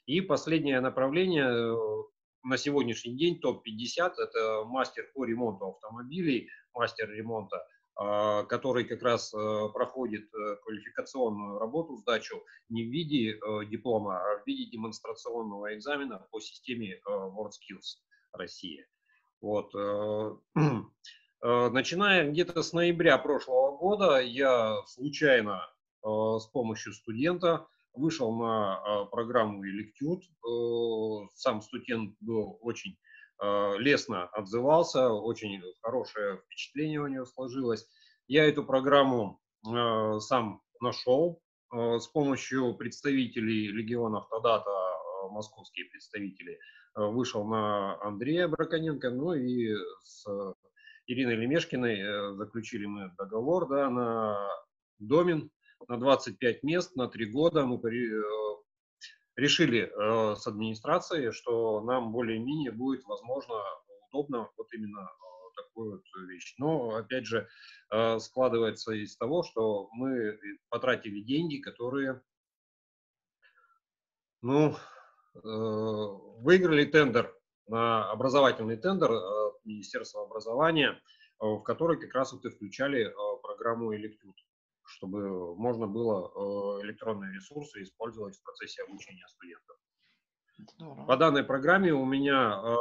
Speaker 4: И последнее направление э, на сегодняшний день топ-50 – это мастер по ремонту автомобилей, мастер ремонта, который как раз проходит квалификационную работу, сдачу не в виде диплома, а в виде демонстрационного экзамена по системе WorldSkills России. Вот. Э, начиная где-то с ноября прошлого года, я случайно э, с помощью студента вышел на э, программу Electute. Сам студент был очень лестно отзывался, очень хорошее впечатление у него сложилось. Я эту программу сам нашел с помощью представителей Легиона Автодата, московские представители, вышел на Андрея Браконенко, ну и с Ириной Лемешкиной э, заключили мы договор да, на домен на 25 мест на 3 года. Мы э, решили э, с администрацией, что нам более-менее будет возможно удобно вот именно такую вот вещь. Но, опять же, складывается из того, что мы потратили деньги, которые, ну, выиграли тендер на образовательный тендер Министерства образования, э, в который как раз вот и включали э, программу Electute, чтобы можно было э, электронные ресурсы использовать в процессе обучения студентов. Здорово. По данной программе у меня э,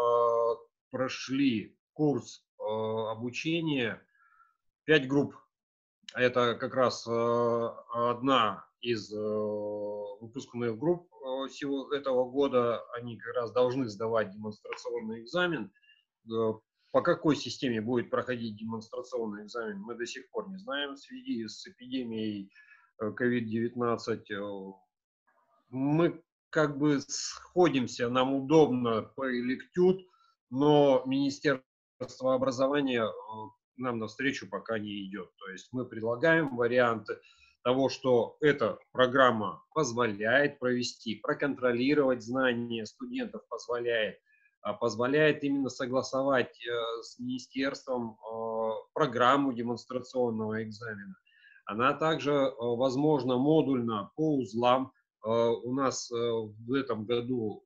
Speaker 4: прошли курс э, обучения 5 групп. Это как раз э, одна из э, выпускных групп э, всего этого года. Они как раз должны сдавать демонстрационный экзамен. Э, по какой системе будет проходить демонстрационный экзамен, мы до сих пор не знаем в связи с эпидемией COVID-19. Э, э, мы как бы сходимся, нам удобно по электют, но Министерство образования э, нам навстречу пока не идет. То есть мы предлагаем варианты того, что эта программа позволяет провести, проконтролировать знания студентов, позволяет, а позволяет именно согласовать э, с министерством э, программу демонстрационного экзамена. Она также, возможно, модульно по узлам у нас э, в этом году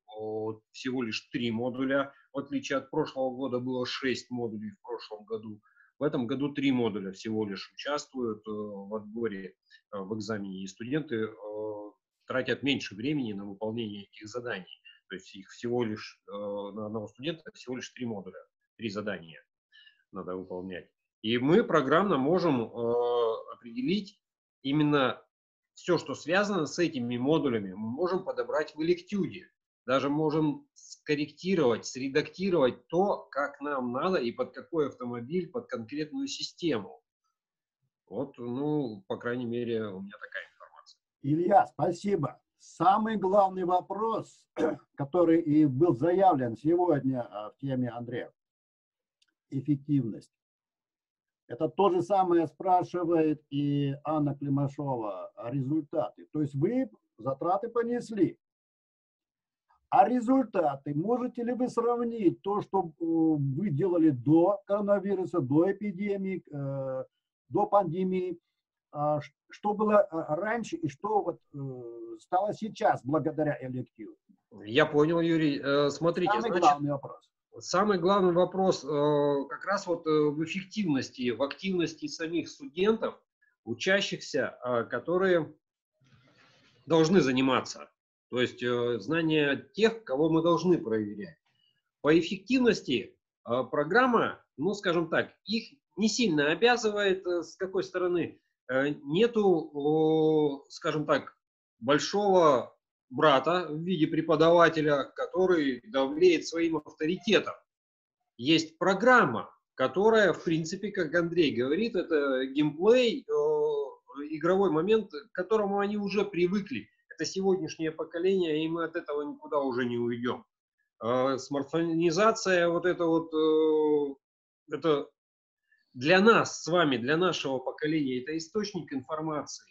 Speaker 4: всего лишь три модуля, в отличие от прошлого года было шесть модулей в прошлом году. В этом году три модуля всего лишь участвуют э, в отборе э, в экзамене, и студенты тратят меньше времени на выполнение этих заданий. То есть их всего лишь на одного студента всего лишь три модуля, три задания надо выполнять. И мы программно можем определить именно все, что связано с этими модулями, мы можем подобрать в Electude. Даже можем скорректировать, средактировать то, как нам надо и под какой автомобиль, под конкретную систему. Вот, ну, по крайней мере, у меня такая информация.
Speaker 1: Илья, спасибо. Самый главный вопрос, который и был заявлен сегодня а, в теме Андрея, эффективность. Это то же самое спрашивает и Анна Климашова результаты. То есть вы затраты понесли. А результаты, можете ли вы сравнить то, что э, вы делали до коронавируса, до эпидемии, э, до пандемии, а, что было э, раньше и что вот стало сейчас благодаря элективу?
Speaker 4: Я понял, Юрий. Смотрите,
Speaker 1: Самый значит, главный вопрос.
Speaker 4: Самый главный вопрос как раз вот в эффективности, в активности самих студентов, учащихся, которые должны заниматься. То есть знания тех, кого мы должны проверять. По эффективности программа, ну скажем так, их не сильно обязывает, с какой стороны, нету, скажем так, большого брата в виде преподавателя, который давлеет своим авторитетом. Есть программа, которая, в принципе, как Андрей говорит, это геймплей, э, игровой момент, к которому они уже привыкли. Это сегодняшнее поколение, и мы от этого никуда уже не уйдем. Э, смартфонизация, вот это вот, э, это для нас с вами, для нашего поколения, это источник информации,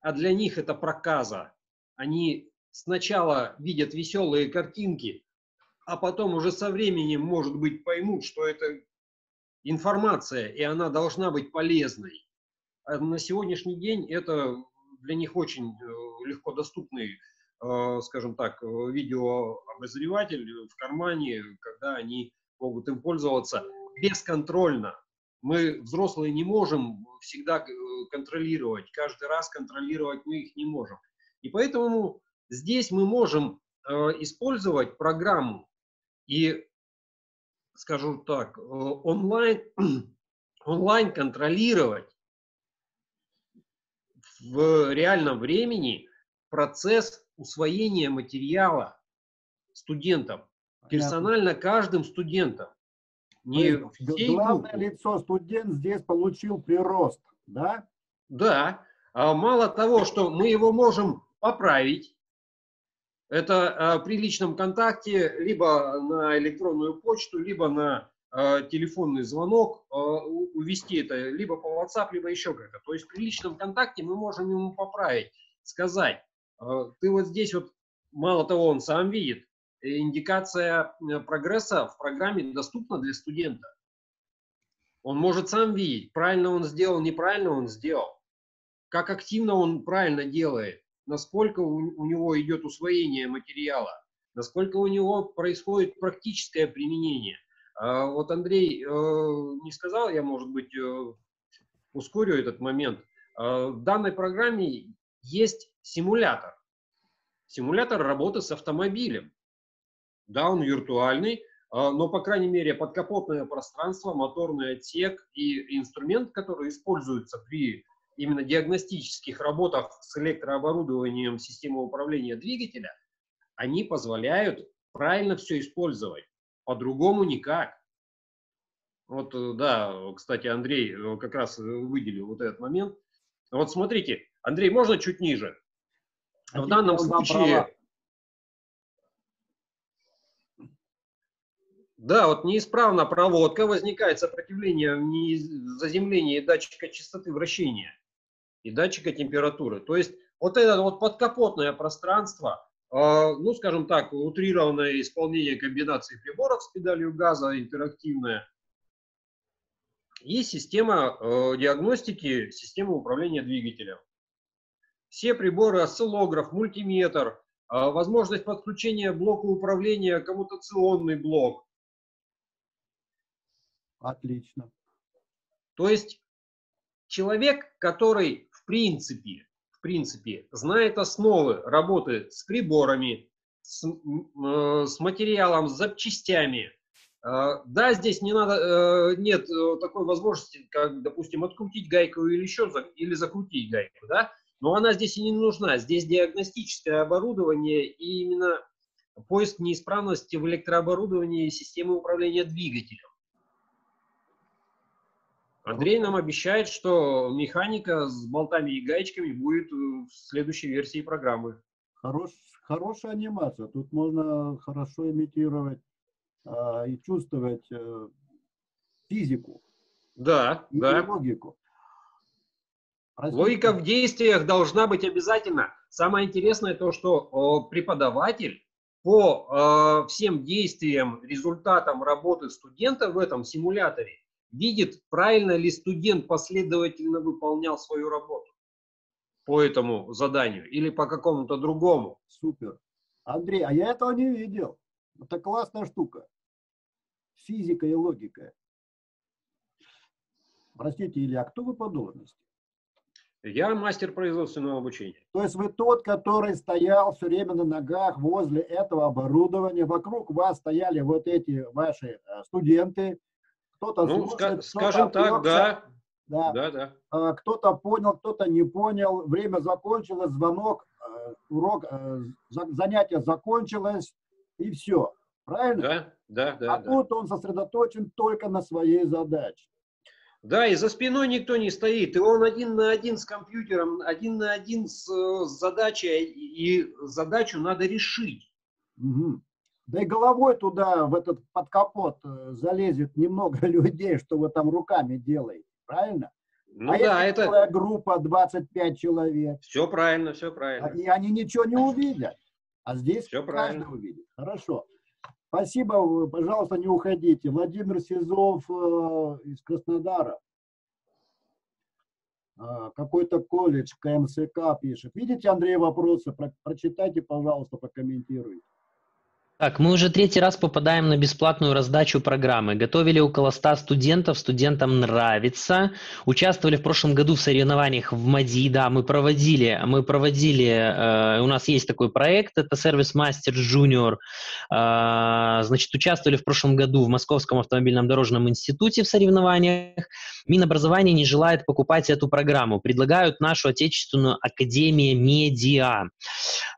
Speaker 4: а для них это проказа. Они сначала видят веселые картинки, а потом уже со временем, может быть, поймут, что это информация, и она должна быть полезной. А на сегодняшний день это для них очень э, легко доступный, э, скажем так, видеообозреватель в кармане, когда они могут им пользоваться бесконтрольно. Мы, взрослые, не можем всегда э, контролировать, каждый раз контролировать мы их не можем. И поэтому Здесь мы можем э, использовать программу и, скажу так, э, онлайн, онлайн контролировать в реальном времени процесс усвоения материала студентам, персонально каждым студентом.
Speaker 1: Не Главное группы. лицо студент здесь получил прирост, да?
Speaker 4: Да. А мало того, что мы его можем поправить, это э, при личном контакте либо на электронную почту, либо на э, телефонный звонок э, увести это либо по WhatsApp, либо еще как-то. То есть при личном контакте мы можем ему поправить, сказать, ты вот здесь вот, мало того, он сам видит, индикация прогресса в программе доступна для студента. Он может сам видеть, правильно он сделал, неправильно он сделал, как активно он правильно делает насколько у, него идет усвоение материала, насколько у него происходит практическое применение. А вот Андрей э, не сказал, я, может быть, э, ускорю этот момент. Э, в данной программе есть симулятор. Симулятор работы с автомобилем. Да, он виртуальный, а, но, по крайней мере, подкапотное пространство, моторный отсек и инструмент, который используется при именно диагностических работах с электрооборудованием системы управления двигателя, они позволяют правильно все использовать. По-другому никак. Вот, э, да, кстати, Андрей э, как раз выделил вот этот момент. Вот смотрите, Андрей, можно чуть ниже? В данном случае... Да, вот неисправна проводка, возникает сопротивление в заземлении датчика частоты вращения и датчика температуры. То есть вот это вот подкапотное пространство, э, ну, скажем так, утрированное исполнение комбинации приборов с педалью газа, интерактивное, и система э, диагностики, система управления двигателем. Все приборы, осциллограф, мультиметр, э, возможность подключения блока управления, коммутационный блок.
Speaker 1: Отлично.
Speaker 4: То есть человек, который в принципе, в принципе знает основы работы с приборами, с, э, с материалом, с запчастями, а, да, здесь не надо, э, нет э, такой возможности, как, допустим, открутить гайку или еще, или закрутить гайку, да, но она здесь и не нужна. Здесь диагностическое оборудование и именно поиск неисправности в электрооборудовании системы управления двигателем. Андрей нам обещает, что механика с болтами и гаечками будет в следующей версии программы.
Speaker 1: Хорош, хорошая анимация. Тут можно хорошо имитировать а, и чувствовать э, физику.
Speaker 4: Да,
Speaker 1: и
Speaker 4: да.
Speaker 1: логику.
Speaker 4: Логика в действиях должна быть обязательно. Самое интересное то, что преподаватель по всем действиям, результатам работы студента в этом симуляторе видит, правильно ли студент последовательно выполнял свою работу по этому заданию или по какому-то другому.
Speaker 1: Супер. Андрей, а я этого не видел. Это классная штука. Физика и логика. Простите, Илья, кто вы по должности?
Speaker 4: Я мастер производственного обучения.
Speaker 1: То есть вы тот, который стоял все время на ногах возле этого оборудования, вокруг вас стояли вот эти ваши э, студенты,
Speaker 4: кто-то ну, слушает, скажем кто так, да.
Speaker 1: Да, да, да. А, кто-то понял, кто-то не понял, время закончилось, звонок, э, урок, э, занятие закончилось, и все. Правильно?
Speaker 4: Да, да, да.
Speaker 1: А да. тут он сосредоточен только на своей задаче.
Speaker 4: Да, и за спиной никто не стоит. И он один на один с компьютером, один на один с, с задачей, и задачу надо решить.
Speaker 1: Угу. Да и головой туда, в этот под капот э, залезет немного людей, что вы там руками делаете. Правильно?
Speaker 4: Ну а да, это...
Speaker 1: группа 25 человек.
Speaker 4: Все правильно, все правильно.
Speaker 1: И они ничего не увидят. А здесь Все каждый правильно. увидит. Хорошо. Спасибо, пожалуйста, не уходите. Владимир Сизов э, из Краснодара. Э, какой-то колледж КМСК пишет. Видите, Андрей, вопросы? Про, прочитайте, пожалуйста, прокомментируйте.
Speaker 2: Так, мы уже третий раз попадаем на бесплатную раздачу программы. Готовили около 100 студентов, студентам нравится. Участвовали в прошлом году в соревнованиях в МАДИ, да, мы проводили, мы проводили, э, у нас есть такой проект, это сервис Мастер Junior. Э, значит, участвовали в прошлом году в Московском автомобильном дорожном институте в соревнованиях. Минобразование не желает покупать эту программу, предлагают нашу отечественную Академию Медиа.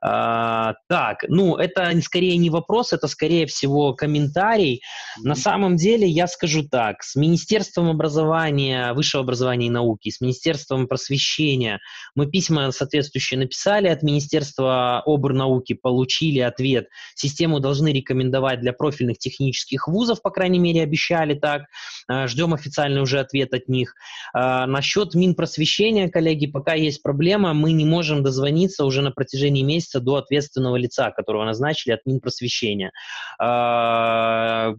Speaker 2: Э, так, ну, это скорее не вопрос, вопрос, это, скорее всего, комментарий. Mm-hmm. На самом деле, я скажу так, с Министерством образования, высшего образования и науки, с Министерством просвещения мы письма соответствующие написали, от Министерства обрнауки получили ответ, систему должны рекомендовать для профильных технических вузов, по крайней мере, обещали так, э, ждем официальный уже ответ от них. Э, насчет Минпросвещения, коллеги, пока есть проблема, мы не можем дозвониться уже на протяжении месяца до ответственного лица, которого назначили от Минпросвещения обучения. А,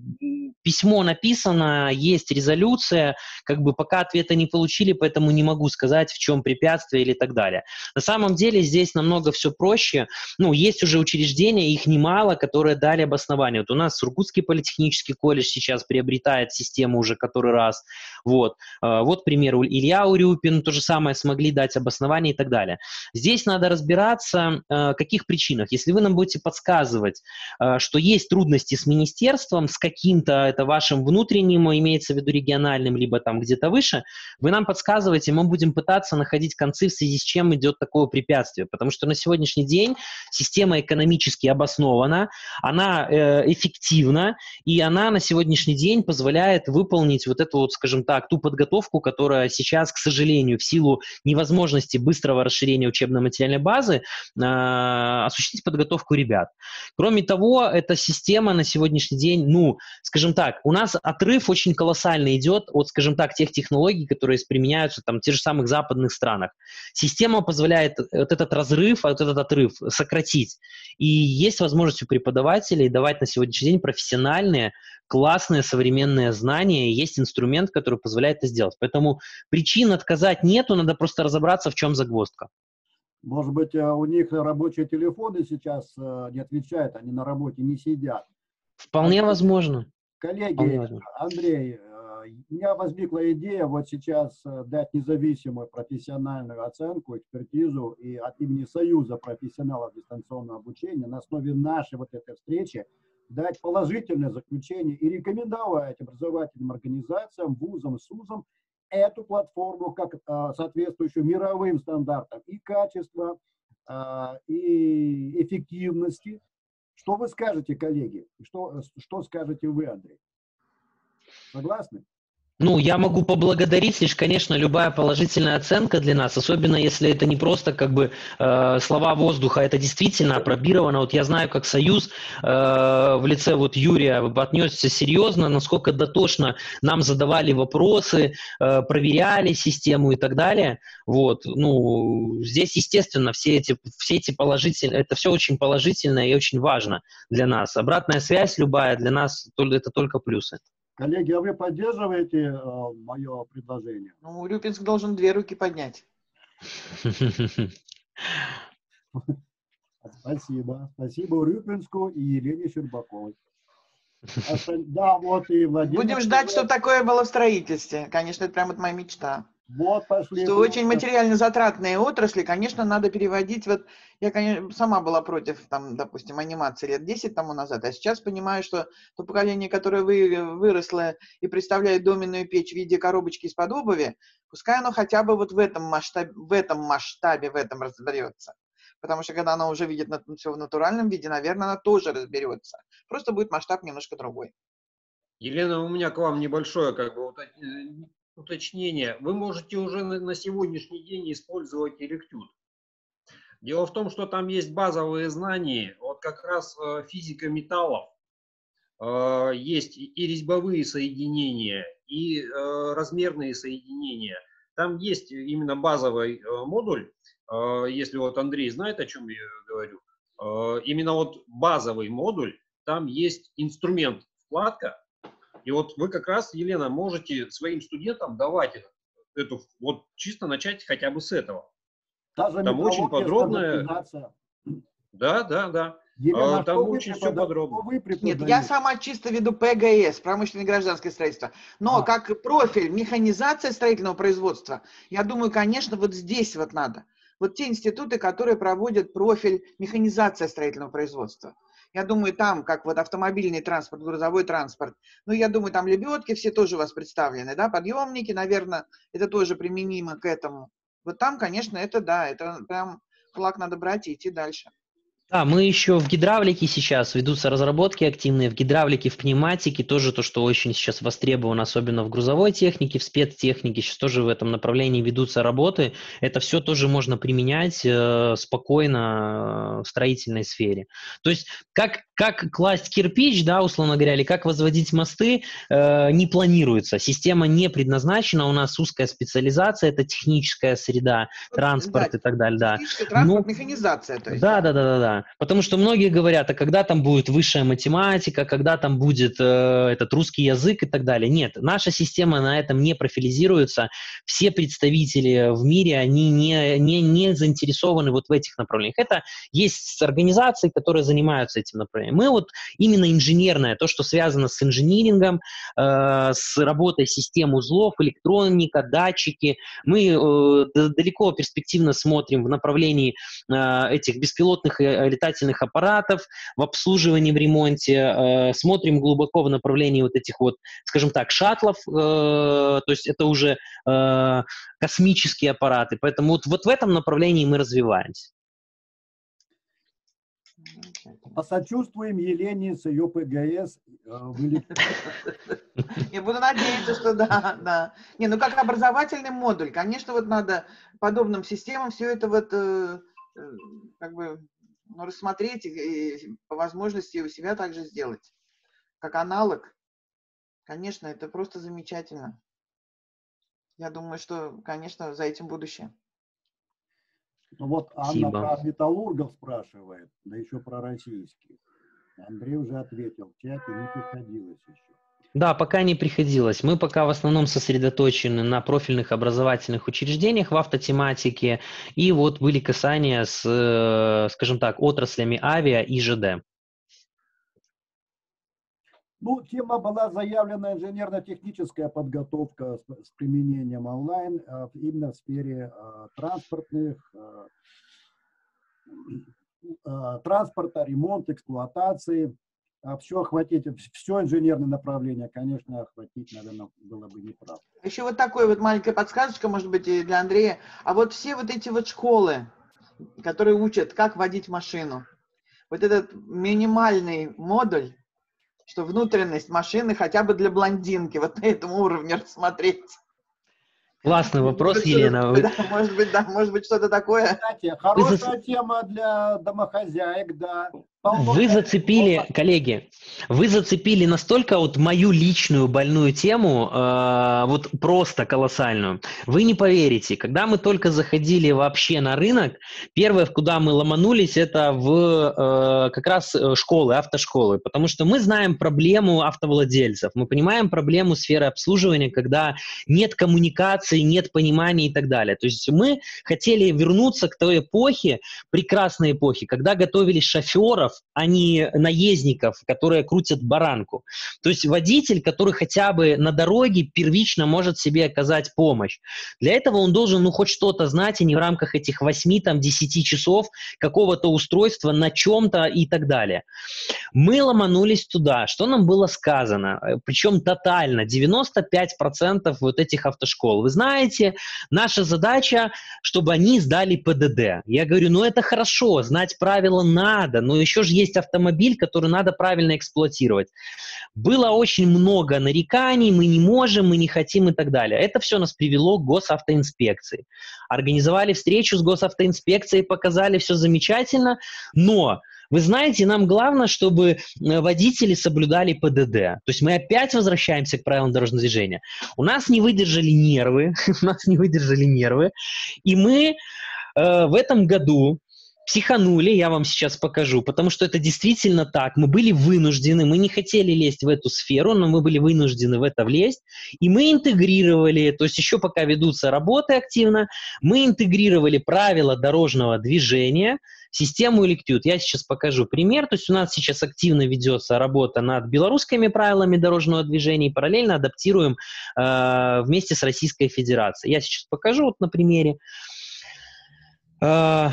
Speaker 2: письмо написано, есть резолюция, как бы пока ответа не получили, поэтому не могу сказать, в чем препятствие или так далее. На самом деле здесь намного все проще. Ну, есть уже учреждения, их немало, которые дали обоснование. Вот у нас Сургутский политехнический колледж сейчас приобретает систему уже который раз. Вот, а, вот пример, Илья Урюпин то же самое смогли дать обоснование и так далее. Здесь надо разбираться, в каких причинах. Если вы нам будете подсказывать, что есть трудности с министерством, с каким-то это вашим внутренним, имеется в виду региональным, либо там где-то выше, вы нам подсказываете, мы будем пытаться находить концы, в связи с чем идет такое препятствие. Потому что на сегодняшний день система экономически обоснована, она э, эффективна, и она на сегодняшний день позволяет выполнить вот эту вот, скажем так, ту подготовку, которая сейчас, к сожалению, в силу невозможности быстрого расширения учебно-материальной базы, э, осуществить подготовку ребят. Кроме того, эта система на сегодняшний день, ну, скажем так, у нас отрыв очень колоссальный идет от, скажем так, тех технологий, которые применяются там в тех же самых западных странах. Система позволяет вот этот разрыв, вот этот отрыв сократить. И есть возможность у преподавателей давать на сегодняшний день профессиональные, классные современные знания, есть инструмент, который позволяет это сделать. Поэтому причин отказать нету, надо просто разобраться, в чем загвоздка.
Speaker 1: Может быть, э, у них рабочие телефоны сейчас э, не отвечают, они на работе не сидят.
Speaker 2: Вполне а, возможно.
Speaker 1: Коллеги, Вполне возможно. Андрей, э, у меня возникла идея вот сейчас дать независимую профессиональную оценку, экспертизу и от имени Союза профессионалов дистанционного обучения на основе нашей вот этой встречи дать положительное заключение и рекомендовать образовательным организациям, вузам, СУЗам эту платформу как а, соответствующую мировым стандартам и качества, а, и эффективности. Что вы скажете, коллеги? Что, что скажете вы, Андрей? Согласны?
Speaker 2: Ну, я могу поблагодарить лишь, конечно, любая положительная оценка для нас, особенно если это не просто как бы э, слова воздуха, это действительно опробировано. Вот я знаю, как Союз э, в лице вот Юрия отнесся серьезно, насколько дотошно нам задавали вопросы, э, проверяли систему и так далее. Вот, ну, здесь, естественно, все эти, все эти положительные, это все очень положительно и очень важно для нас. Обратная связь любая для нас, это только плюсы.
Speaker 1: Коллеги, а вы поддерживаете э, мое предложение?
Speaker 3: Ну, Рюпинск должен две руки поднять.
Speaker 1: Спасибо. Спасибо Рюпинску и Елене Щербаковой. Да, вот и Владимир.
Speaker 3: Будем ждать, что такое было в строительстве. Конечно, это прямо моя мечта.
Speaker 1: Вот пошли.
Speaker 3: Что очень материально затратные отрасли, конечно, надо переводить. Вот я, конечно, сама была против, там, допустим, анимации лет 10 тому назад, а сейчас понимаю, что то поколение, которое вы, выросло и представляет доменную печь в виде коробочки из-под обуви, пускай оно хотя бы вот в этом масштабе, в этом масштабе, в этом разберется. Потому что когда она уже видит все в натуральном виде, наверное, она тоже разберется. Просто будет масштаб немножко другой.
Speaker 4: Елена, у меня к вам небольшое как бы э, уточнение. Вы можете уже на сегодняшний день использовать электют. Дело в том, что там есть базовые знания, вот как раз э, физика металлов, э, есть и резьбовые соединения, и э, размерные соединения. Там есть именно базовый модуль, если вот Андрей знает, о чем я говорю, именно вот базовый модуль, там есть инструмент вкладка, и вот вы как раз, Елена, можете своим студентам давать эту, вот чисто начать хотя бы с этого. Даже Там очень подробное. Да, да, да. Елена, а, Там очень все подробно.
Speaker 3: Нет, я сама чисто веду ПГС, промышленное гражданское строительство. Но а. как профиль механизация строительного производства, я думаю, конечно, вот здесь вот надо. Вот те институты, которые проводят профиль механизация строительного производства. Я думаю, там, как вот автомобильный транспорт, грузовой транспорт, ну, я думаю, там лебедки все тоже у вас представлены, да, подъемники, наверное, это тоже применимо к этому. Вот там, конечно, это да, это прям флаг надо брать и идти дальше.
Speaker 2: Да, мы еще в гидравлике сейчас, ведутся разработки активные, в гидравлике, в пневматике, тоже то, что очень сейчас востребовано, особенно в грузовой технике, в спецтехнике, сейчас тоже в этом направлении ведутся работы. Это все тоже можно применять э, спокойно э, в строительной сфере. То есть как, как класть кирпич, да, условно говоря, или как возводить мосты, э, не планируется. Система не предназначена, у нас узкая специализация, это техническая среда, транспорт да, и так далее. Да.
Speaker 3: Транспорт, Но, механизация. То есть.
Speaker 2: Да, да, да, да, да. Потому что многие говорят, а когда там будет высшая математика, когда там будет э, этот русский язык и так далее. Нет, наша система на этом не профилизируется. Все представители в мире, они не, не, не заинтересованы вот в этих направлениях. Это есть организации, которые занимаются этим направлением. Мы вот именно инженерное, то, что связано с инжинирингом, э, с работой систем узлов, электроника, датчики, мы э, далеко перспективно смотрим в направлении э, этих беспилотных э, летательных аппаратов, в обслуживании, в ремонте, э, смотрим глубоко в направлении вот этих вот, скажем так, шаттлов, э, то есть это уже э, космические аппараты, поэтому вот, вот в этом направлении мы развиваемся.
Speaker 1: Посочувствуем Елене с ее ПГС.
Speaker 3: Я буду надеяться, что да, да. Не, ну как образовательный модуль, конечно, вот надо подобным системам все это вот как бы рассмотреть и по возможности у себя также сделать. Как аналог. Конечно, это просто замечательно. Я думаю, что, конечно, за этим будущее.
Speaker 1: Ну вот Анна Спасибо. про металлургов спрашивает, да еще про российских. Андрей уже ответил, в чате не приходилось еще.
Speaker 2: Да, пока не приходилось. Мы пока в основном сосредоточены на профильных образовательных учреждениях в автотематике, и вот были касания с, э, скажем так, отраслями авиа и ЖД.
Speaker 1: Ну, тема была заявлена инженерно-техническая подготовка с, с применением онлайн а, именно в сфере а, транспортных, транспорта, ремонт, эксплуатации. А все охватить, все инженерное направление, конечно, охватить, наверное, было бы неправда.
Speaker 3: Еще вот такой вот маленькая подсказочка, может быть, для Андрея. А вот все вот эти вот школы, которые учат, как водить машину, вот этот минимальный модуль, что внутренность машины хотя бы для блондинки, вот на этом уровне рассмотреть.
Speaker 2: Классный вопрос, может, Елена.
Speaker 3: Вы... Да, может быть, да, может быть, что-то такое.
Speaker 1: Кстати, хорошая Вы... тема для домохозяек, да.
Speaker 2: Вы зацепили, коллеги, вы зацепили настолько вот мою личную больную тему, э, вот просто колоссальную. Вы не поверите, когда мы только заходили вообще на рынок, первое, куда мы ломанулись, это в э, как раз э, школы, автошколы, потому что мы знаем проблему автовладельцев, мы понимаем проблему сферы обслуживания, когда нет коммуникации, нет понимания и так далее. То есть мы хотели вернуться к той эпохе, прекрасной эпохе, когда готовили шоферов, а не наездников, которые крутят баранку. То есть водитель, который хотя бы на дороге первично может себе оказать помощь. Для этого он должен ну хоть что-то знать, и не в рамках этих 8-10 часов какого-то устройства на чем-то и так далее. Мы ломанулись туда. Что нам было сказано? Причем тотально. 95% вот этих автошкол. Вы знаете, наша задача, чтобы они сдали ПДД. Я говорю, ну это хорошо, знать правила надо, но еще же есть автомобиль, который надо правильно эксплуатировать. Было очень много нареканий, мы не можем, мы не хотим и так далее. Это все нас привело к госавтоинспекции. Организовали встречу с госавтоинспекцией, показали все замечательно, но вы знаете, нам главное, чтобы э, водители соблюдали ПДД. То есть мы опять возвращаемся к правилам дорожного движения. У нас не выдержали нервы, у нас не выдержали нервы, и мы э, в этом году психанули, я вам сейчас покажу, потому что это действительно так. Мы были вынуждены, мы не хотели лезть в эту сферу, но мы были вынуждены в это влезть, и мы интегрировали, то есть еще пока ведутся работы активно, мы интегрировали правила дорожного движения систему Electute. Я сейчас покажу пример, то есть у нас сейчас активно ведется работа над белорусскими правилами дорожного движения и параллельно адаптируем э, вместе с Российской Федерацией. Я сейчас покажу вот на примере. Uh,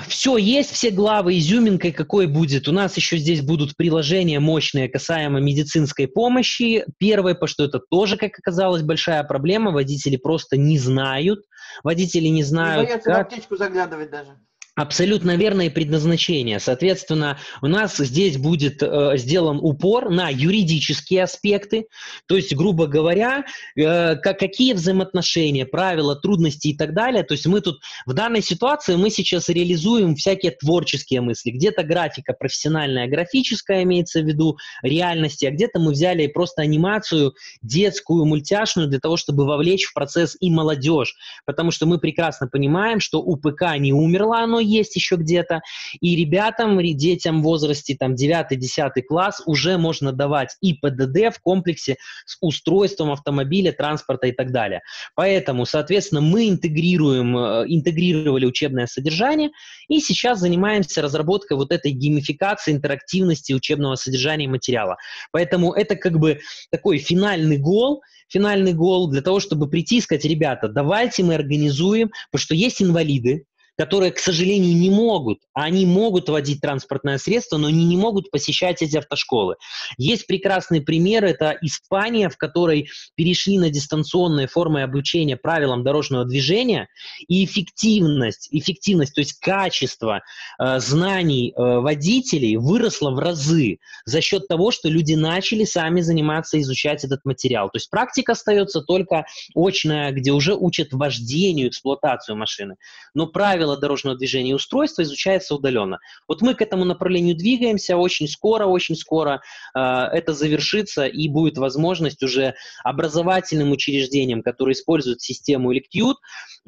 Speaker 2: все есть, все главы, изюминкой какой будет. У нас еще здесь будут приложения мощные касаемо медицинской помощи. Первое, потому что это тоже, как оказалось, большая проблема. Водители просто не знают. Водители не знают,
Speaker 3: не боятся как... в аптечку заглядывать даже.
Speaker 2: Абсолютно верное предназначение. Соответственно, у нас здесь будет э, сделан упор на юридические аспекты, то есть, грубо говоря, э, как, какие взаимоотношения, правила, трудности и так далее. То есть мы тут в данной ситуации мы сейчас реализуем всякие творческие мысли. Где-то графика профессиональная, графическая имеется в виду реальности, а где-то мы взяли просто анимацию детскую, мультяшную для того, чтобы вовлечь в процесс и молодежь. Потому что мы прекрасно понимаем, что УПК не умерла, оно есть еще где-то, и ребятам, детям в возрасте там 9-10 класс уже можно давать и ПДД в комплексе с устройством автомобиля, транспорта и так далее. Поэтому, соответственно, мы интегрируем, э, интегрировали учебное содержание и сейчас занимаемся разработкой вот этой геймификации, интерактивности учебного содержания и материала. Поэтому это как бы такой финальный гол, финальный гол для того, чтобы прийти и сказать, ребята, давайте мы организуем, потому что есть инвалиды, которые, к сожалению, не могут, они могут водить транспортное средство, но они не могут посещать эти автошколы. Есть прекрасный пример, это Испания, в которой перешли на дистанционные формы обучения правилам дорожного движения, и эффективность, эффективность, то есть качество э, знаний э, водителей выросло в разы за счет того, что люди начали сами заниматься, изучать этот материал. То есть практика остается только очная, где уже учат вождению, эксплуатацию машины. Но правила дорожного движения и устройства изучаются удаленно. Вот мы к этому направлению двигаемся очень скоро, очень скоро э, это завершится и будет возможность уже образовательным учреждениям, которые используют систему Electute,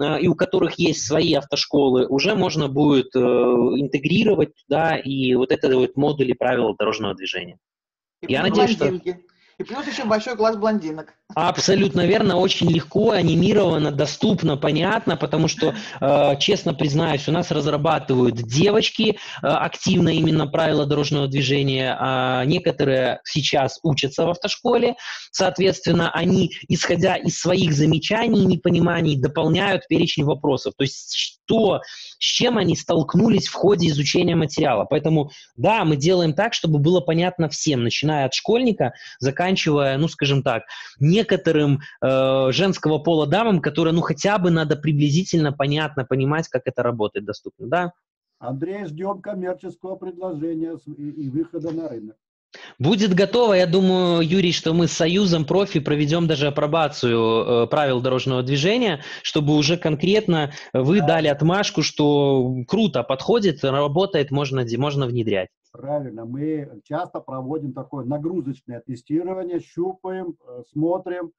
Speaker 2: э, и у которых есть свои автошколы, уже можно будет э, интегрировать да, и вот это вот модули правил дорожного движения.
Speaker 3: И Я надеюсь, что... И плюс еще большой класс блондинок.
Speaker 2: Абсолютно верно, очень легко, анимировано, доступно, понятно, потому что, э, честно признаюсь, у нас разрабатывают девочки э, активно именно правила дорожного движения, а некоторые сейчас учатся в автошколе, соответственно, они, исходя из своих замечаний и непониманий, дополняют перечень вопросов, то есть что, с чем они столкнулись в ходе изучения материала. Поэтому, да, мы делаем так, чтобы было понятно всем, начиная от школьника, заканчивая, ну, скажем так, не некоторым э, женского пола дамам, которые, ну, хотя бы надо приблизительно понятно понимать, как это работает доступно, да?
Speaker 1: Андрей, ждем коммерческого предложения и выхода на рынок.
Speaker 2: Будет готово. Я думаю, Юрий, что мы с Союзом профи проведем даже апробацию э, правил дорожного движения, чтобы уже конкретно вы да. дали отмашку, что круто подходит, работает, можно, можно внедрять.
Speaker 1: Правильно, мы часто проводим такое нагрузочное тестирование, щупаем, э, смотрим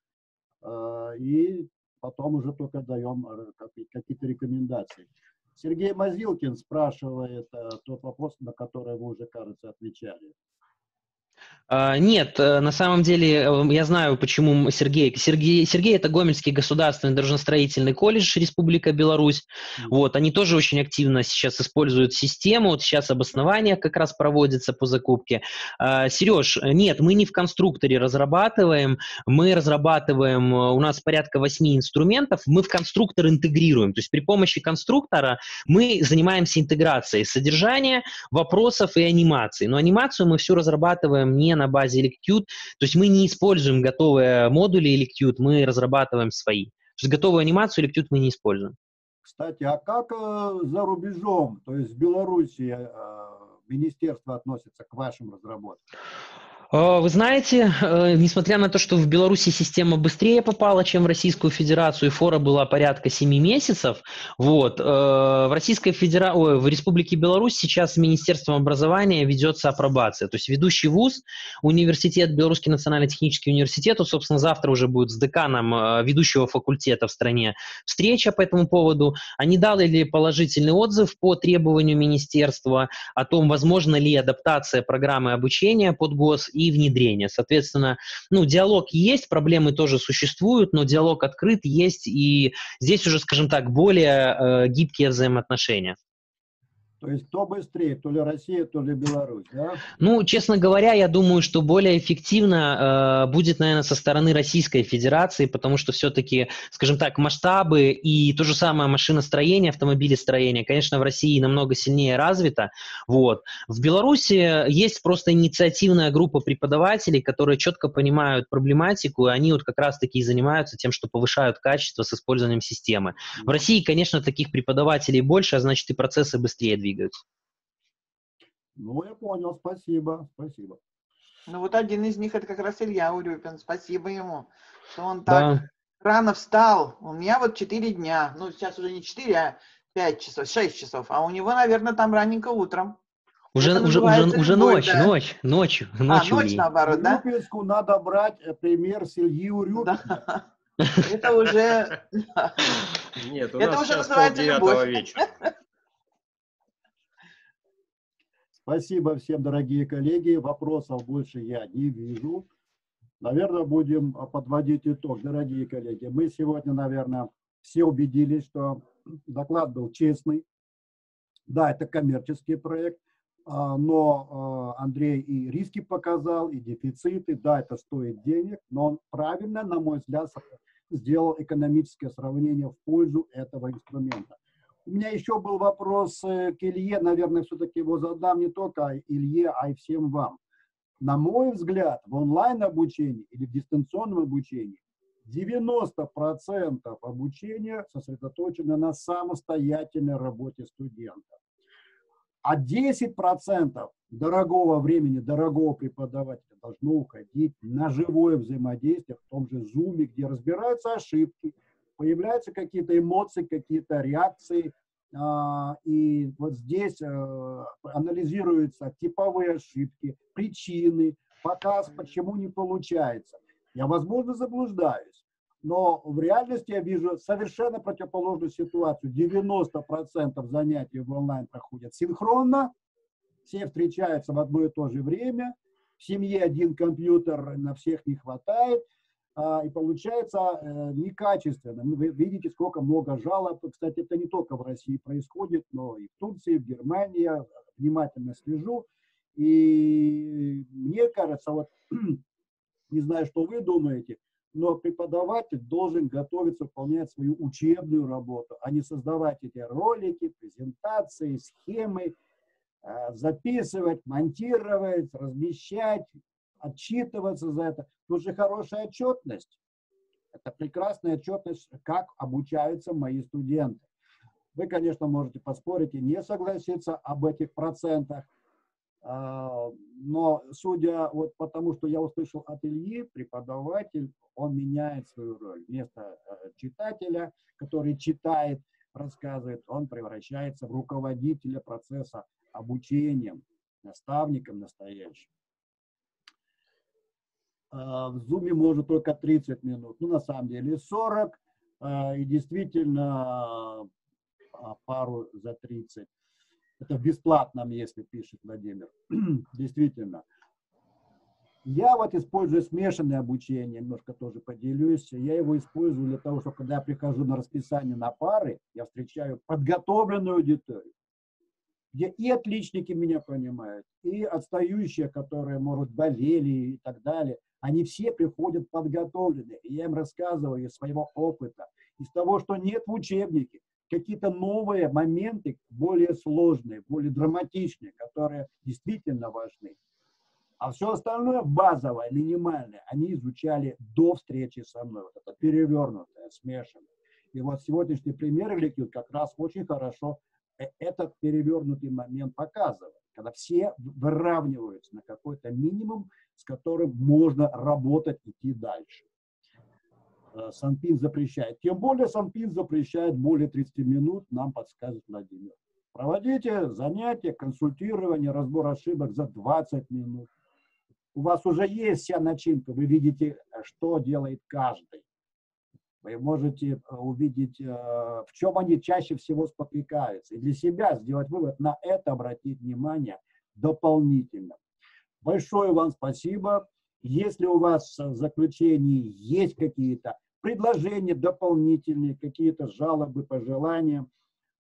Speaker 1: э, и потом уже только даем э, какие-то рекомендации. Сергей Мазилкин спрашивает тот вопрос, на который вы уже, кажется, отвечали.
Speaker 2: А, нет, э, на самом деле э, я знаю, почему Сергей. Сергей, Сергей это Гомельский государственный дорожно-строительный колледж Республика Беларусь. Вот, они тоже очень активно сейчас используют систему. Вот сейчас обоснование как раз проводится по закупке. А, Сереж, нет, мы не в конструкторе разрабатываем, мы разрабатываем, э, у нас порядка восьми инструментов, мы в конструктор интегрируем. То есть при помощи конструктора мы занимаемся интеграцией содержания, вопросов и анимации. Но анимацию мы всю разрабатываем не на базе Electute. То есть мы не используем готовые модули Electute, мы разрабатываем свои. То есть готовую анимацию Electute мы не используем.
Speaker 1: Кстати, а как э, за рубежом, то есть в Беларуси, э, министерство относится к вашим разработкам?
Speaker 2: Э, вы знаете, э, несмотря на то, что в Беларуси система быстрее попала, чем в Российскую Федерацию, фора была порядка 7 месяцев, вот, э, в Российской Федера... Ой, в Республике Беларусь сейчас с Министерством образования ведется апробация. То есть ведущий вуз, университет, Белорусский национальный технический университет, собственно, завтра уже будет с деканом ведущего факультета в стране встреча по этому поводу. Они дали положительный отзыв по требованию министерства о том, возможно ли адаптация программы обучения под ГОС и внедрения. Соответственно, ну, диалог есть, проблемы тоже существуют, но диалог открыт, есть, и здесь уже, скажем так, более э, гибкие взаимоотношения.
Speaker 1: То есть кто быстрее, то ли Россия, то ли Беларусь, да?
Speaker 2: Ну, честно говоря, я думаю, что более эффективно э, будет, наверное, со стороны Российской Федерации, потому что все-таки, скажем так, масштабы и то же самое машиностроение, автомобилестроение, конечно, в России намного сильнее развито. Вот. В Беларуси есть просто инициативная группа преподавателей, которые четко понимают проблематику, и они вот как раз-таки и занимаются тем, что повышают качество с использованием системы. В России, конечно, таких преподавателей больше, а значит и процессы быстрее двигаются двигаются.
Speaker 1: Ну, я понял, спасибо, спасибо.
Speaker 3: Ну, вот один из них, это как раз Илья Урюпин, спасибо ему, что он так да. рано встал. У меня вот 4 дня, ну, сейчас уже не 4, а 5 часов, 6 часов, а у него, наверное, там раненько утром.
Speaker 2: Уже, уже, уже, уже ночь, да? ночь, ночь,
Speaker 3: ночь. А, ночь наоборот, да?
Speaker 1: Урюпинску надо брать э, пример с Ильи Урюпина.
Speaker 3: Это уже...
Speaker 4: Нет, у нас сейчас полдевятого вечера.
Speaker 1: Спасибо всем, дорогие коллеги. Вопросов больше я не вижу. Наверное, будем подводить итог. Дорогие коллеги, мы сегодня, наверное, все убедились, что доклад был честный. Да, это коммерческий проект, а, но а, Андрей и риски показал, и дефициты. Да, это стоит денег, но он правильно, на мой взгляд, сделал экономическое сравнение в пользу этого инструмента. У меня еще был вопрос к Илье, наверное, все-таки его задам не только Илье, а и всем вам. На мой взгляд, в онлайн-обучении или в дистанционном обучении 90% обучения сосредоточено на самостоятельной работе студента. А 10% дорогого времени, дорогого преподавателя должно уходить на живое взаимодействие в том же Zoom, где разбираются ошибки, появляются какие-то эмоции, какие-то реакции. А, и вот здесь э, анализируются типовые ошибки, причины, показ, почему не получается. Я, возможно, заблуждаюсь, но в реальности я вижу совершенно противоположную ситуацию. 90% занятий в онлайн проходят синхронно, все встречаются в одно и то же время, в семье один компьютер на всех не хватает, и получается э, некачественно. Вы видите, сколько много жалоб. Кстати, это не только в России происходит, но и в Турции, в Германии. Внимательно слежу. И мне кажется, вот не знаю, что вы думаете, но преподаватель должен готовиться выполнять свою учебную работу, а не создавать эти ролики, презентации, схемы, э, записывать, монтировать, размещать, отчитываться за это. Тут же хорошая отчетность. Это прекрасная отчетность, как обучаются мои студенты. Вы, конечно, можете поспорить и не согласиться об этих процентах, а, но судя вот потому, что я услышал от Ильи, преподаватель, он меняет свою роль. Вместо э, читателя, который читает, рассказывает, он превращается в руководителя процесса обучения, наставником настоящим. А, в Zoom может только 30 минут, ну на самом деле 40, а, и действительно пару за 30. Это в бесплатном, если пишет Владимир. Действительно. Я вот использую смешанное обучение, немножко тоже поделюсь. Я его использую для того, чтобы когда я прихожу на расписание на пары, я встречаю подготовленную аудиторию, где и отличники меня понимают, и отстающие, которые, может, болели и так далее, они все приходят подготовленные. И я им рассказываю из своего опыта, из того, что нет в учебнике, какие-то новые моменты, более сложные, более драматичные, которые действительно важны. А все остальное базовое, минимальное, они изучали до встречи со мной. Вот это перевернутое, смешанное. И вот сегодняшний пример Лекют как раз очень хорошо э, этот перевернутый момент показывает, когда все выравниваются на какой-то минимум, с которым можно работать, идти дальше. Э, Санпин запрещает. Тем более Санпин запрещает более 30 минут, нам подсказывает Владимир. Проводите занятия, консультирование, разбор ошибок за 20 минут. У вас уже есть вся начинка, вы видите, что делает каждый. Вы можете э, увидеть, э, в чем они чаще всего спотыкаются. И для себя сделать вывод, на это обратить внимание дополнительно. Большое вам спасибо. Если у вас в заключении есть какие-то предложения дополнительные, какие-то жалобы, пожелания,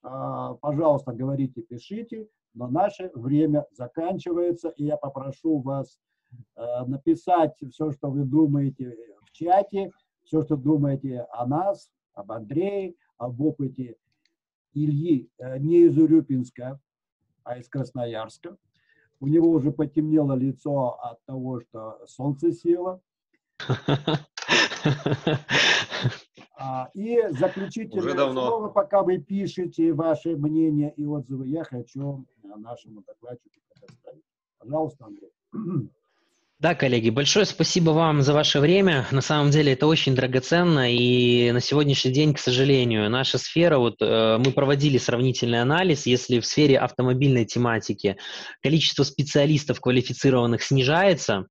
Speaker 1: а, пожалуйста, говорите, пишите, но наше время заканчивается, и я попрошу вас написать все, что вы думаете в чате, все, что думаете о нас, об Андрее, об опыте Ильи э, не из Урюпинска, а из Красноярска. У него уже потемнело лицо от того, что солнце село. А, и заключительное слово, пока вы пишете ваши мнения и отзывы, я хочу нашему докладчику предоставить. Пожалуйста, Андрей.
Speaker 2: Да, коллеги, большое спасибо вам за ваше время. На самом деле это очень драгоценно, и на сегодняшний день, к сожалению, наша сфера, вот э, мы проводили сравнительный анализ, если в сфере автомобильной тематики количество специалистов квалифицированных снижается,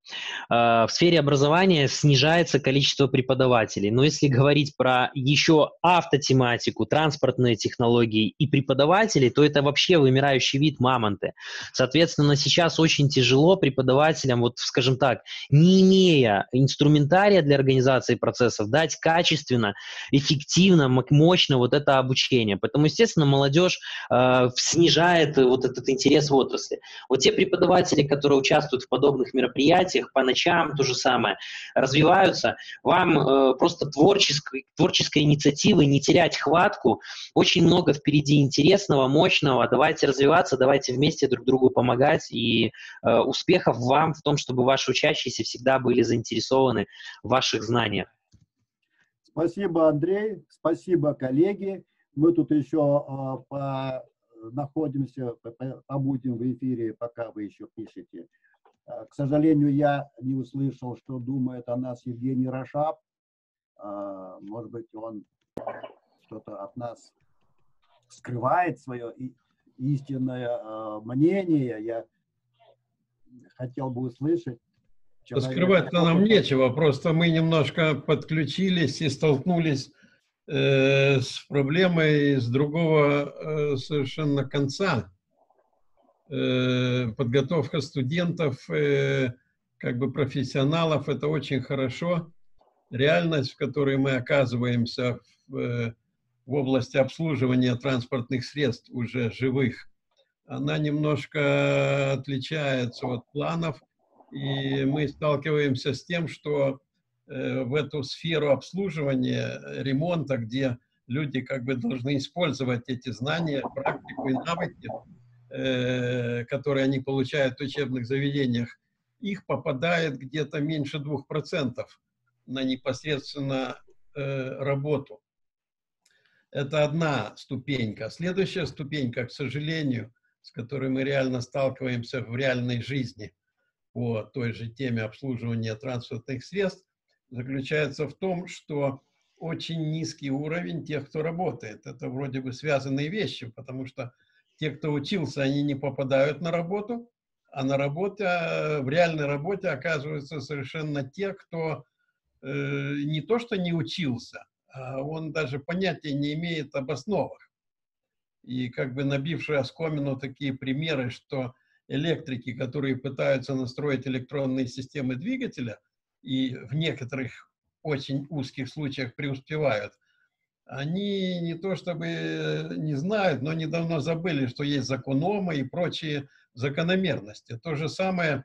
Speaker 2: э, в сфере образования снижается количество преподавателей. Но если говорить про еще автотематику, транспортные технологии и преподавателей, то это вообще вымирающий вид мамонты. Соответственно, сейчас очень тяжело преподавателям, вот, скажем так, не имея инструментария для организации процессов, дать качественно, эффективно, мощно вот это обучение. Поэтому, естественно, молодежь э, снижает вот этот интерес в отрасли. Вот те преподаватели, которые участвуют в подобных мероприятиях, по ночам то же самое, развиваются, вам э, просто творческой, творческой инициативы не терять хватку, очень много впереди интересного, мощного, давайте развиваться, давайте вместе друг другу помогать, и э, успехов вам в том, чтобы ваши учащиеся всегда были заинтересованы в ваших знаниях.
Speaker 1: Спасибо, Андрей, спасибо, коллеги. Мы тут еще э, находимся, побудем в эфире, пока вы еще пишете. Э, к сожалению, я не услышал, что думает о нас Евгений Рашап. Э, может быть, он что-то от нас скрывает свое истинное мнение. Я хотел бы услышать.
Speaker 5: Скрывать-то нам нечего, просто мы немножко подключились и столкнулись э, с проблемой с другого э, совершенно конца. Э, подготовка студентов, э, как бы профессионалов, это очень хорошо. Реальность, в которой мы оказываемся в, э, в области обслуживания транспортных средств уже живых, она немножко отличается от планов, и мы сталкиваемся с тем, что э, в эту сферу обслуживания, ремонта, где люди как бы должны использовать эти знания, практику и навыки, э, которые они получают в учебных заведениях, их попадает где-то меньше 2% на непосредственно э, работу. Это одна ступенька. Следующая ступенька, к сожалению, с которой мы реально сталкиваемся в реальной жизни по той же теме обслуживания транспортных средств, заключается в том, что очень низкий уровень тех, кто работает. Это вроде бы связанные вещи, потому что те, кто учился, они не попадают на работу, а на работе, в реальной работе оказываются совершенно те, кто э, не то что не учился, а он даже понятия не имеет об основах. И как бы набившие оскомину такие примеры, что электрики, которые пытаются настроить электронные системы двигателя и в некоторых очень узких случаях преуспевают, они не то чтобы не знают, но недавно забыли, что есть закономы и прочие закономерности. То же самое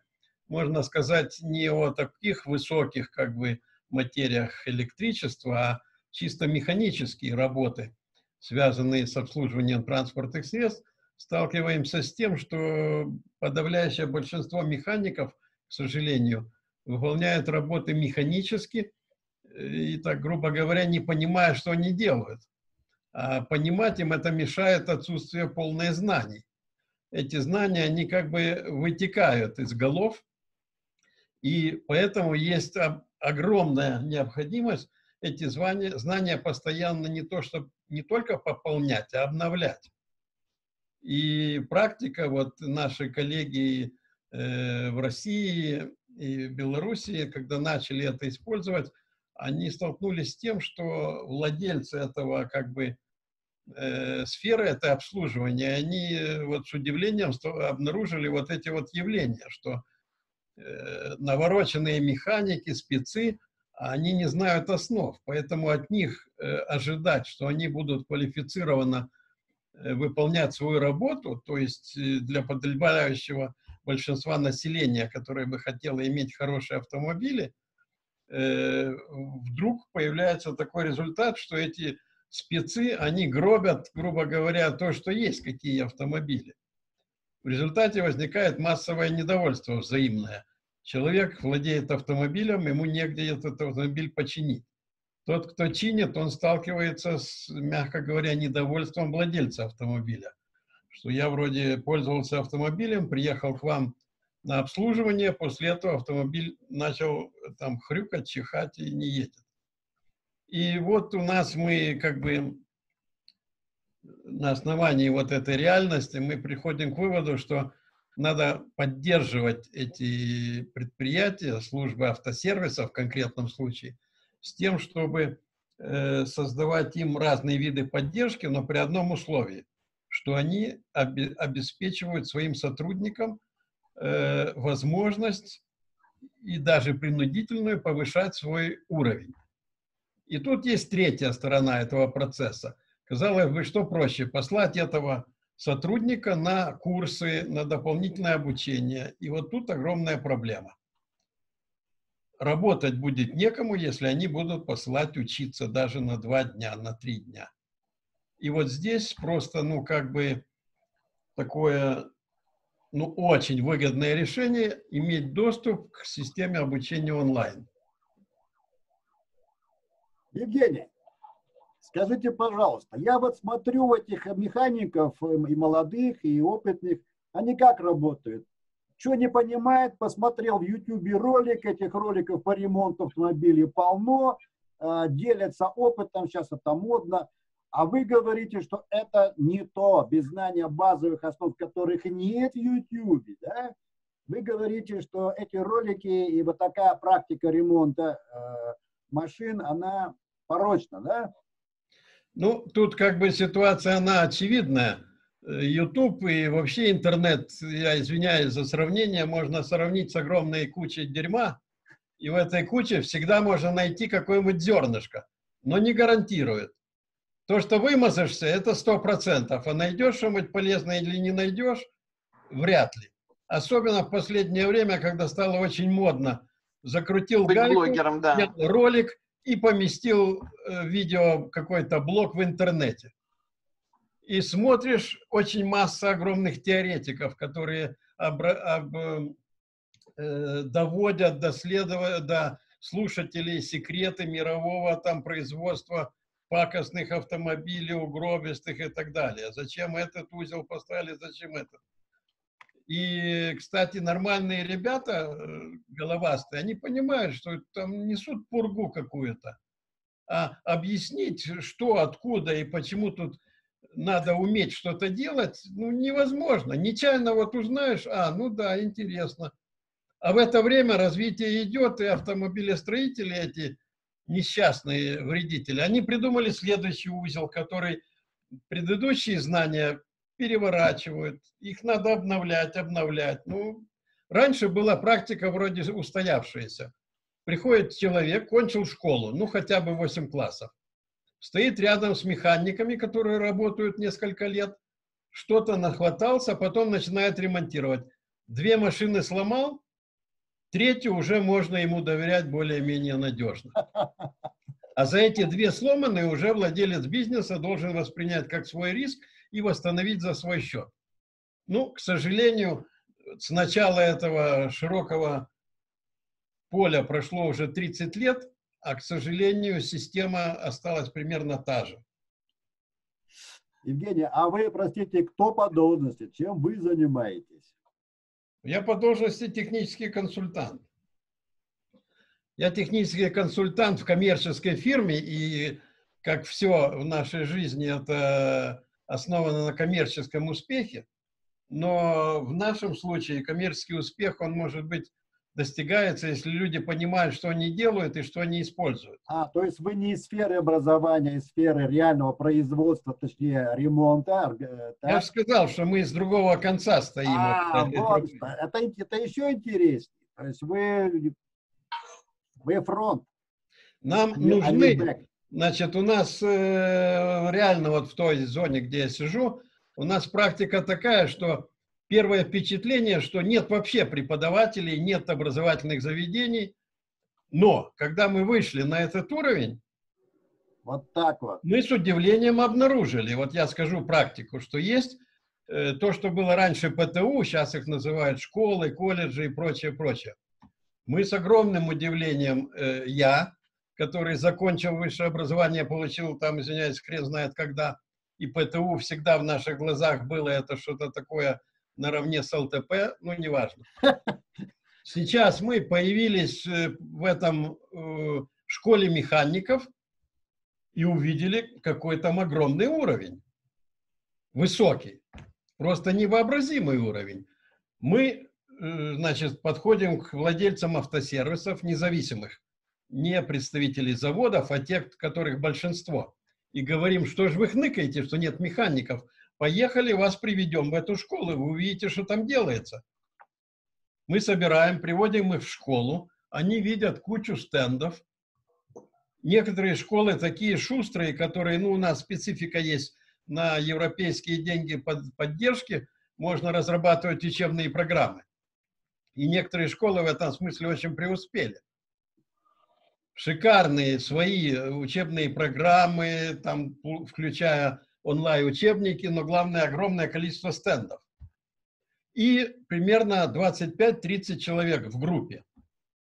Speaker 5: можно сказать не о таких высоких как бы материях электричества, а чисто механические работы, связанные с обслуживанием транспортных средств, сталкиваемся с тем, что подавляющее большинство механиков, к сожалению, выполняют работы механически и, так грубо говоря, не понимая, что они делают. А понимать им это мешает отсутствие полной знаний. Эти знания, они как бы вытекают из голов, и поэтому есть огромная необходимость эти звания, знания постоянно не, то, что, не только пополнять, а обновлять. И практика, вот наши коллеги э, в России и в Белоруссии, когда начали это использовать, они столкнулись с тем, что владельцы этого как бы э, сферы, это обслуживание, они вот с удивлением обнаружили вот эти вот явления, что э, навороченные механики, спецы, они не знают основ, поэтому от них э, ожидать, что они будут квалифицированно выполнять свою работу, то есть э, для подавляющего большинства населения, которое бы хотело иметь хорошие автомобили, вдруг появляется такой результат, что эти спецы, они гробят, грубо говоря, то, что есть, какие автомобили. В результате возникает массовое недовольство взаимное – Человек владеет автомобилем, ему негде этот автомобиль починить. Тот, кто чинит, он сталкивается с, мягко говоря, недовольством владельца автомобиля. Что я вроде пользовался автомобилем, приехал к вам на обслуживание, после этого автомобиль начал там хрюкать, чихать и не едет. И вот у нас мы как бы на основании вот этой реальности мы приходим к выводу, что надо поддерживать эти предприятия, службы автосервиса в конкретном случае, с тем, чтобы э, создавать им разные виды поддержки, но при одном условии, что они обеспечивают своим сотрудникам э, возможность и даже принудительную повышать свой уровень. И тут есть третья сторона этого процесса. Казалось бы, что проще, послать этого сотрудника на курсы, на дополнительное обучение. И вот тут огромная проблема. Работать будет некому, если они будут посылать учиться даже на два дня, на три дня. И вот здесь просто, ну, как бы такое, ну, очень выгодное решение иметь доступ к системе обучения онлайн.
Speaker 1: Евгений, скажите, пожалуйста, я вот смотрю этих механиков и молодых, и опытных, они как работают? Что не понимает, посмотрел в YouTube ролик, этих роликов по ремонту автомобилей полно, а, делятся опытом, сейчас это модно. А вы говорите, что это не то, без знания базовых основ, которых нет в YouTube, да? Вы говорите, что эти ролики и вот такая практика ремонта э, машин, она порочна, да?
Speaker 5: Ну, тут как бы ситуация, она очевидная. YouTube и вообще интернет, я извиняюсь за сравнение, можно сравнить с огромной кучей дерьма, и в этой куче всегда можно найти какое-нибудь зернышко, но не гарантирует. То, что вымазаешься, это сто процентов, а найдешь что-нибудь полезное или не найдешь, вряд ли. Особенно в последнее время, когда стало очень модно. Закрутил
Speaker 3: Быть
Speaker 5: гайку,
Speaker 3: блогером, да.
Speaker 5: ролик и поместил э, видео какой-то блог в интернете. И смотришь очень масса огромных теоретиков, которые об, об, э, доводят до, до слушателей секреты мирового там производства пакостных автомобилей, угробистых и так далее. Зачем этот узел поставили, зачем этот? И, кстати, нормальные ребята, э, головастые, они понимают, что там несут пургу какую-то. А объяснить, что, откуда и почему тут надо уметь что-то делать, ну, невозможно. Нечаянно вот узнаешь, а, ну да, интересно. А в это время развитие идет, и автомобилестроители эти несчастные вредители, они придумали следующий узел, который предыдущие знания переворачивают, их надо обновлять, обновлять. Ну, раньше была практика вроде устоявшаяся. Приходит человек, кончил школу, ну хотя бы 8 классов, стоит рядом с механиками, которые работают несколько лет, что-то нахватался, потом начинает ремонтировать. Две машины сломал, третью уже можно ему доверять более-менее надежно. А за эти две сломанные уже владелец бизнеса должен воспринять как свой риск и восстановить за свой счет. Ну, к сожалению, с начала этого широкого поля прошло уже 30 лет, а, к сожалению, система осталась примерно та же.
Speaker 1: Евгений, а вы, простите, кто по должности? Чем вы занимаетесь?
Speaker 5: Я по должности технический консультант. Я технический консультант в коммерческой фирме, и как все в нашей жизни, это основано на коммерческом успехе. Но в нашем случае коммерческий успех, он может быть достигается, если люди понимают, что они делают и что они используют.
Speaker 1: А, то есть вы не из сферы образования, из сферы реального производства, точнее ремонта.
Speaker 5: Э, так? Я же сказал, что мы с другого конца стоим.
Speaker 1: А, вот, это, это еще интереснее. То есть вы, вы фронт.
Speaker 5: Нам а нужны, значит, у нас э, реально вот в той зоне, где я сижу, у нас практика такая, что первое впечатление, что нет вообще преподавателей, нет образовательных заведений. Но когда мы вышли на этот уровень,
Speaker 1: вот так вот.
Speaker 5: Мы с удивлением обнаружили, вот я скажу практику, что есть э, то, что было раньше ПТУ, сейчас их называют школы, колледжи и прочее, прочее. Мы с огромным удивлением, э, я, который закончил высшее образование, получил там, извиняюсь, хрен знает когда, и ПТУ всегда в наших глазах было это что-то такое наравне с ЛТП, ну, неважно. Сейчас мы появились э, в этом э, школе механиков и увидели какой там огромный уровень. Высокий. Просто невообразимый уровень. Мы, э, значит, подходим к владельцам автосервисов независимых. Не представителей заводов, а тех, которых большинство. И говорим, что же вы хныкаете, что нет механиков – Поехали, вас приведем в эту школу, вы увидите, что там делается. Мы собираем, приводим их в школу, они видят кучу стендов. Некоторые школы такие шустрые, которые, ну, у нас специфика есть на европейские деньги под, поддержки, можно разрабатывать учебные программы. И некоторые школы в этом смысле очень преуспели. Шикарные свои учебные программы, там, включая онлайн-учебники, но главное, огромное количество стендов. И примерно 25-30 человек в группе.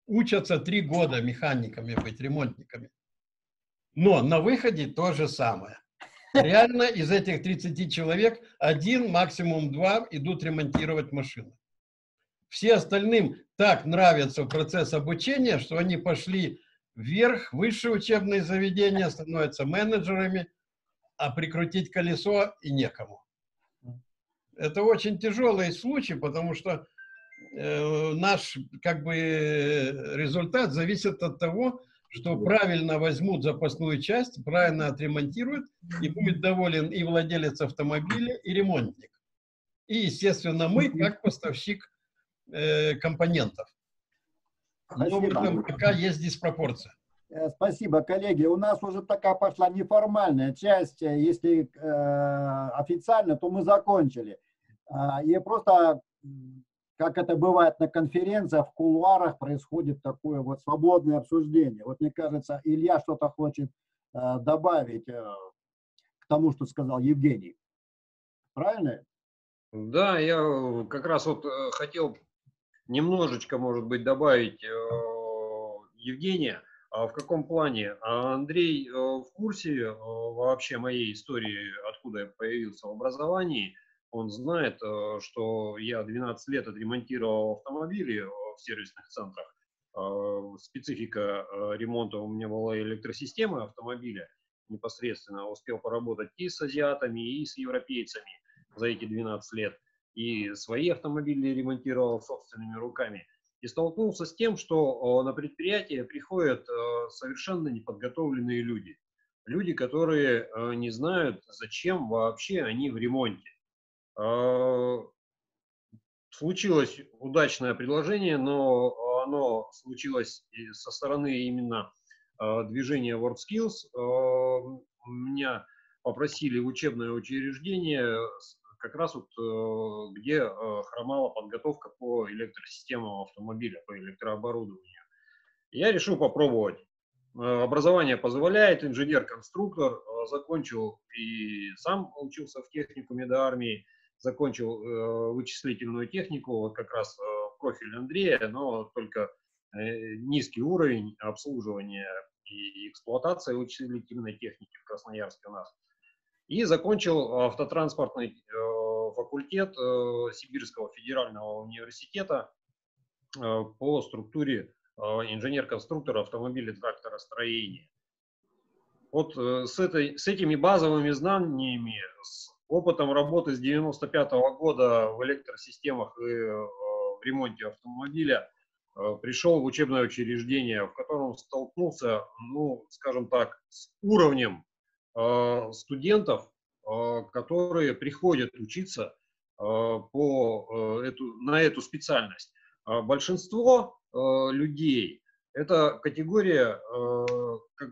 Speaker 5: Учатся три года механиками быть, ремонтниками. Но на выходе то же самое. Реально из этих 30 человек один, максимум два идут ремонтировать машины. Все остальным так нравится процесс обучения, что они пошли вверх, высшие учебные заведения, становятся менеджерами, а прикрутить колесо и некому. Это очень тяжелый случай, потому что э, наш как бы результат зависит от того, что правильно возьмут запасную часть, правильно отремонтируют, и будет доволен и владелец автомобиля, и ремонтник. И, естественно, мы, как поставщик э, компонентов. Но в этом пока есть диспропорция.
Speaker 1: Э, спасибо, коллеги. У нас уже такая пошла неформальная часть. Если э, официально, то мы закончили. Э, и просто как это бывает на конференциях, в кулуарах происходит такое вот свободное обсуждение. Вот мне кажется, Илья что-то хочет э, добавить э, к тому, что сказал Евгений. Правильно?
Speaker 4: Да, я как раз вот э, хотел немножечко, может быть, добавить э, Евгения. А в каком плане? А Андрей э, в курсе э, вообще моей истории, откуда я появился в образовании – он знает, э, что я 12 лет отремонтировал автомобили в сервисных центрах. Специфика ремонта у меня была электросистема автомобиля непосредственно. Успел поработать и с азиатами, и с европейцами за эти 12 лет. И свои автомобили ремонтировал собственными руками. И столкнулся с тем, что на предприятие приходят совершенно неподготовленные люди. Люди, которые не знают, зачем вообще они в ремонте. Случилось удачное предложение, но оно случилось со стороны именно движения WorldSkills. А, меня попросили в учебное учреждение, как раз вот где хромала подготовка по электросистемам автомобиля, по электрооборудованию. Я решил попробовать. Образование позволяет, инженер-конструктор, закончил и сам учился в техникуме до армии закончил э, вычислительную технику, вот как раз э, профиль Андрея, но только э, низкий уровень обслуживания и эксплуатации вычислительной техники в Красноярске у нас. И закончил автотранспортный э, факультет э, Сибирского федерального университета э, по структуре э, инженер-конструктор автомобиля тракторостроения. Вот э, с, этой, с этими базовыми знаниями, с опытом работы с 95 -го года в электросистемах и э, в ремонте автомобиля э, пришел в учебное учреждение, в котором столкнулся, ну, скажем так, с уровнем э, студентов, которые приходят учиться по эту, на эту специальность. Большинство людей – это категория,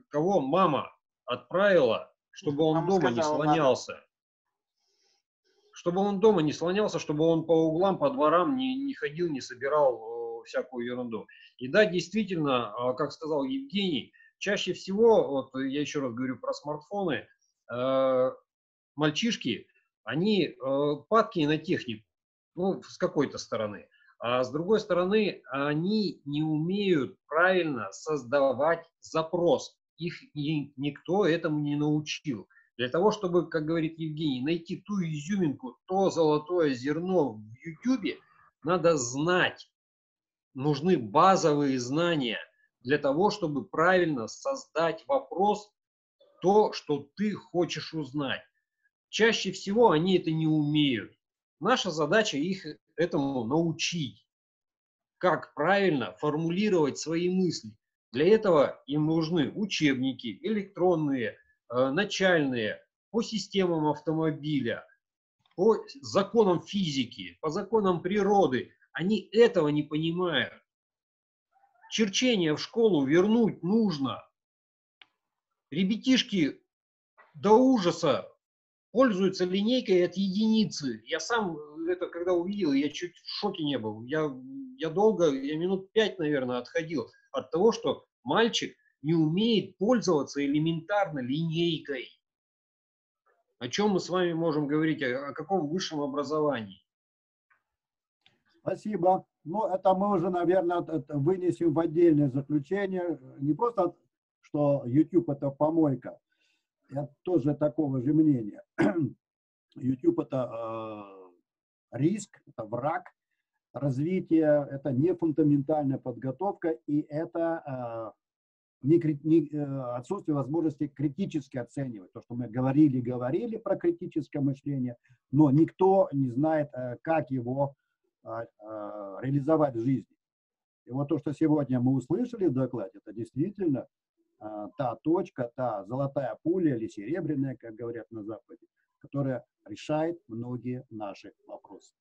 Speaker 4: кого мама отправила, чтобы он дома не слонялся чтобы он дома не слонялся, чтобы он по углам, по дворам не, не ходил, не собирал всякую ерунду. И да, действительно, как сказал Евгений, чаще всего, вот я еще раз говорю про смартфоны, э, мальчишки, они э, падки на технику, ну, с какой-то стороны. А с другой стороны, они не умеют правильно создавать запрос. Их и никто этому не научил. Для того, чтобы, как говорит Евгений, найти ту изюминку, то золотое зерно в YouTube, надо знать. Нужны базовые знания для того, чтобы правильно создать вопрос, то, что ты хочешь узнать. Чаще всего они это не умеют. Наша задача их этому научить. Как правильно формулировать свои мысли. Для этого им нужны учебники, электронные, Э, начальные по системам автомобиля, по законам физики, по законам природы, Они этого не понимают. Черчение в школу вернуть нужно. Ребятишки до ужаса пользуются линейкой от единицы. Я сам это когда увидел, я чуть в шоке не был. Я, я долго, я минут пять, наверное, отходил от того, что мальчик не умеет пользоваться элементарно линейкой. О чем мы с вами можем говорить, о, о каком высшем образовании?
Speaker 1: Спасибо. Ну, это мы уже, наверное, вынесем в отдельное заключение. Не просто, что YouTube это помойка. Я тоже такого же мнения. YouTube это э, риск, это враг развития, это не фундаментальная подготовка, и это э, не, не, э, отсутствие возможности критически оценивать. То, что мы говорили, говорили про критическое мышление, но никто не знает, э, как его реализовать в жизни. И вот то, что сегодня мы услышали в докладе, это действительно а, та точка, та золотая пуля или серебряная, как говорят на Западе, которая решает многие наши вопросы.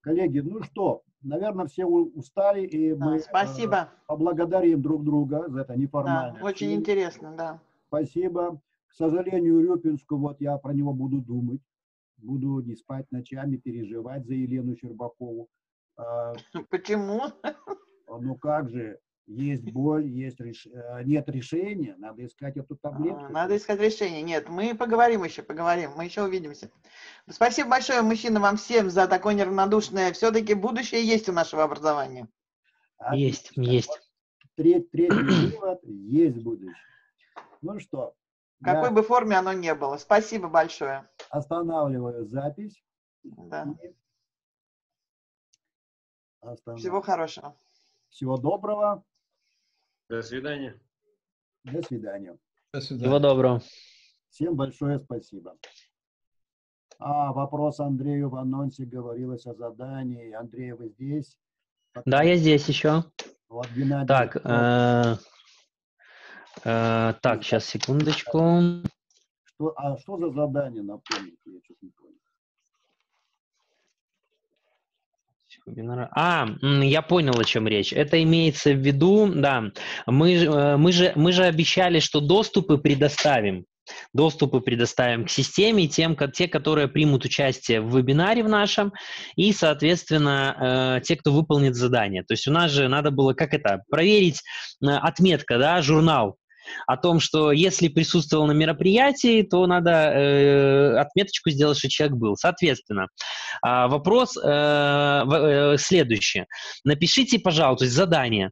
Speaker 1: Коллеги, ну что, наверное, все устали, и мы
Speaker 3: Спасибо.
Speaker 1: Э, поблагодарим друг друга за это неформальное.
Speaker 3: Да, очень интересно, да.
Speaker 1: Спасибо. К сожалению, Рюпинску, вот я про него буду думать, буду не спать ночами, переживать за Елену Щербакову.
Speaker 3: Почему?
Speaker 1: Ну как же, есть боль, есть реш... Э, нет решения, надо искать эту таблетку. А,
Speaker 3: надо искать решение. Нет, мы поговорим еще, поговорим, мы еще увидимся. Спасибо большое, мужчина, вам всем за такое неравнодушное. Все-таки будущее есть у нашего образования.
Speaker 2: Отлично. Есть, есть. Вот
Speaker 1: треть, третий вывод, есть будущее. Ну что.
Speaker 3: В какой бы форме оно ни было. Спасибо большое.
Speaker 1: Останавливаю запись.
Speaker 3: Да. Всего хорошего.
Speaker 1: Всего доброго.
Speaker 4: До свидания.
Speaker 1: До свидания.
Speaker 2: До свидания. Всего доброго.
Speaker 1: Всем большое спасибо. А, вопрос Андрею в анонсе говорилось о задании. Андрей, вы здесь?
Speaker 2: Да, я здесь еще. Вот, Геннадий. Так, э, э, так, сейчас, секундочку.
Speaker 1: Что, а что за задание, напомните, я чуть не понял.
Speaker 2: А, я понял, о чем речь. Это имеется в виду, да, мы, э, мы, же, мы же обещали, что доступы предоставим. Доступы предоставим к системе тем, те, которые примут участие в вебинаре в нашем, и, соответственно, э, те, кто выполнит задание. То есть у нас же надо было, как это, проверить э, отметка, да, журнал о том, что если присутствовал на мероприятии, то надо э, отметочку сделать, что человек был. Соответственно, э, вопрос э, э, следующий. Напишите, пожалуйста, то есть задание.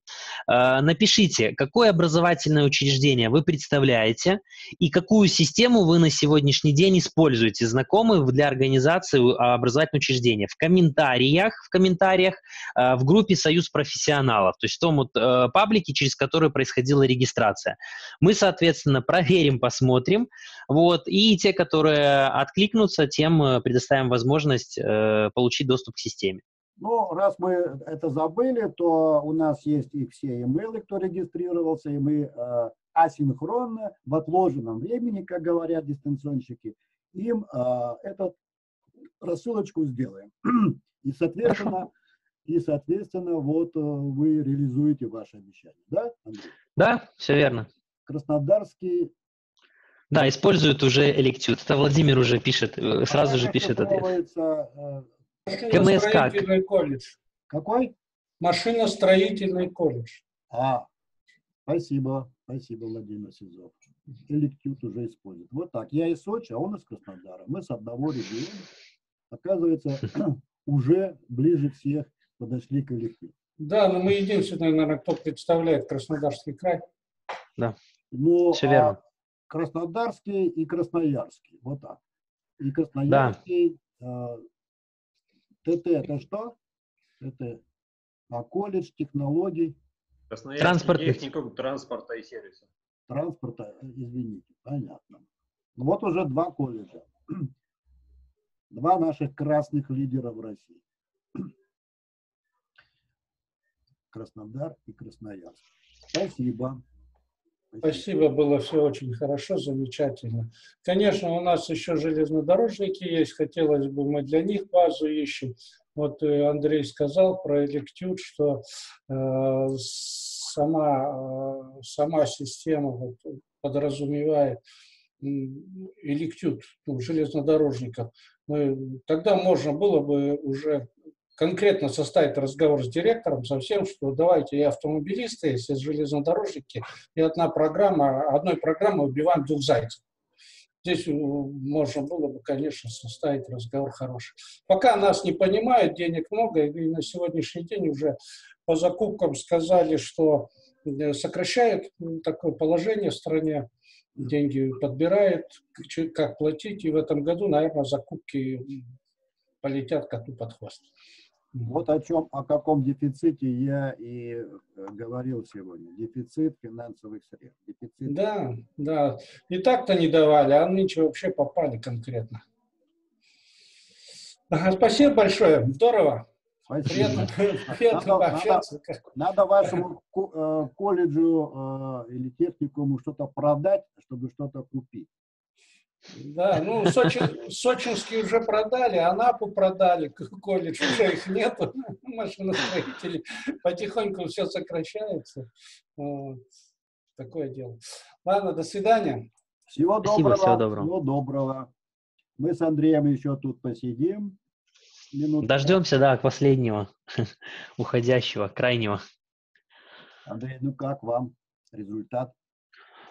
Speaker 2: Э, напишите, какое образовательное учреждение вы представляете и какую систему вы на сегодняшний день используете, знакомы для организации образовательного учреждения. В комментариях, в комментариях э, в группе «Союз профессионалов», то есть в том вот э, паблике, через который происходила регистрация. Мы, соответственно, проверим, посмотрим, вот, и те, которые откликнутся, тем э, предоставим возможность э, получить доступ к системе.
Speaker 1: Ну, раз мы это забыли, то у нас есть и все имейлы, кто регистрировался, и мы э, асинхронно, в отложенном времени, как говорят дистанционщики, им э, эту рассылочку сделаем. И, соответственно, и, соответственно, вот э, вы реализуете ваше обещание. Да,
Speaker 2: Андрей? Да, все верно.
Speaker 1: Краснодарский.
Speaker 2: Да, используют уже электют. Это Владимир уже пишет, э, сразу а же пишет ответ.
Speaker 6: Э, Машиностроительный колледж.
Speaker 1: Какой?
Speaker 6: Машиностроительный колледж.
Speaker 1: А, спасибо, спасибо, Владимир Сизов. Электют уже использует. Вот так. Я из Сочи, а он из Краснодара. Мы с одного региона. Оказывается, уже ближе всех подошли к электюту.
Speaker 6: Да, но мы единственные, наверное, кто представляет Краснодарский край.
Speaker 2: Да.
Speaker 1: Но Все верно. А Краснодарский и Красноярский. Вот так. И Красноярский. Да. ТТ это что? Это а, колледж технологий.
Speaker 4: Транспорт. техникум транспорта и сервиса.
Speaker 1: Транспорта, извините, понятно. Ну, вот уже два колледжа. Два наших красных лидера в России. Краснодар и Красноярск. Спасибо.
Speaker 6: Спасибо, было все очень хорошо, замечательно. Конечно, у нас еще железнодорожники есть, хотелось бы, мы для них базу ищем. Вот э, Андрей сказал про Electude, что э, сама, э, сама система вот, подразумевает Electude ну, железнодорожников. Мы, тогда можно было бы уже конкретно составить разговор с директором совсем, что давайте и автомобилисты, если железнодорожники, и одна программа, одной программой убиваем двух зайцев. Здесь можно было бы, конечно, составить разговор хороший. Пока нас не понимают, денег много, и на сегодняшний день уже по закупкам сказали, что э, сокращают такое положение в стране, деньги подбирают, как платить, и в этом году, наверное, закупки полетят коту под хвост.
Speaker 1: Вот о чем, о каком дефиците я и э, говорил сегодня. Дефицит финансовых средств. Дефицит...
Speaker 6: Да, да. И так-то не давали, а нынче вообще попали конкретно. Ага, спасибо большое. Здорово.
Speaker 1: Спасибо. Приятно, приятно надо, пообщаться. Надо, надо вашему э, колледжу э, или техникуму что-то продать, чтобы что-то купить.
Speaker 6: Да, ну, Сочи, сочинский уже продали, Анапу продали, колледж уже их нету, машиностроители, потихоньку все сокращается. Вот. Такое дело. Ладно, до свидания.
Speaker 1: Всего доброго. всего доброго. Всего доброго. Мы с Андреем еще тут посидим.
Speaker 2: Минутку. Дождемся, да, последнего, уходящего, крайнего.
Speaker 1: Андрей, ну как вам результат?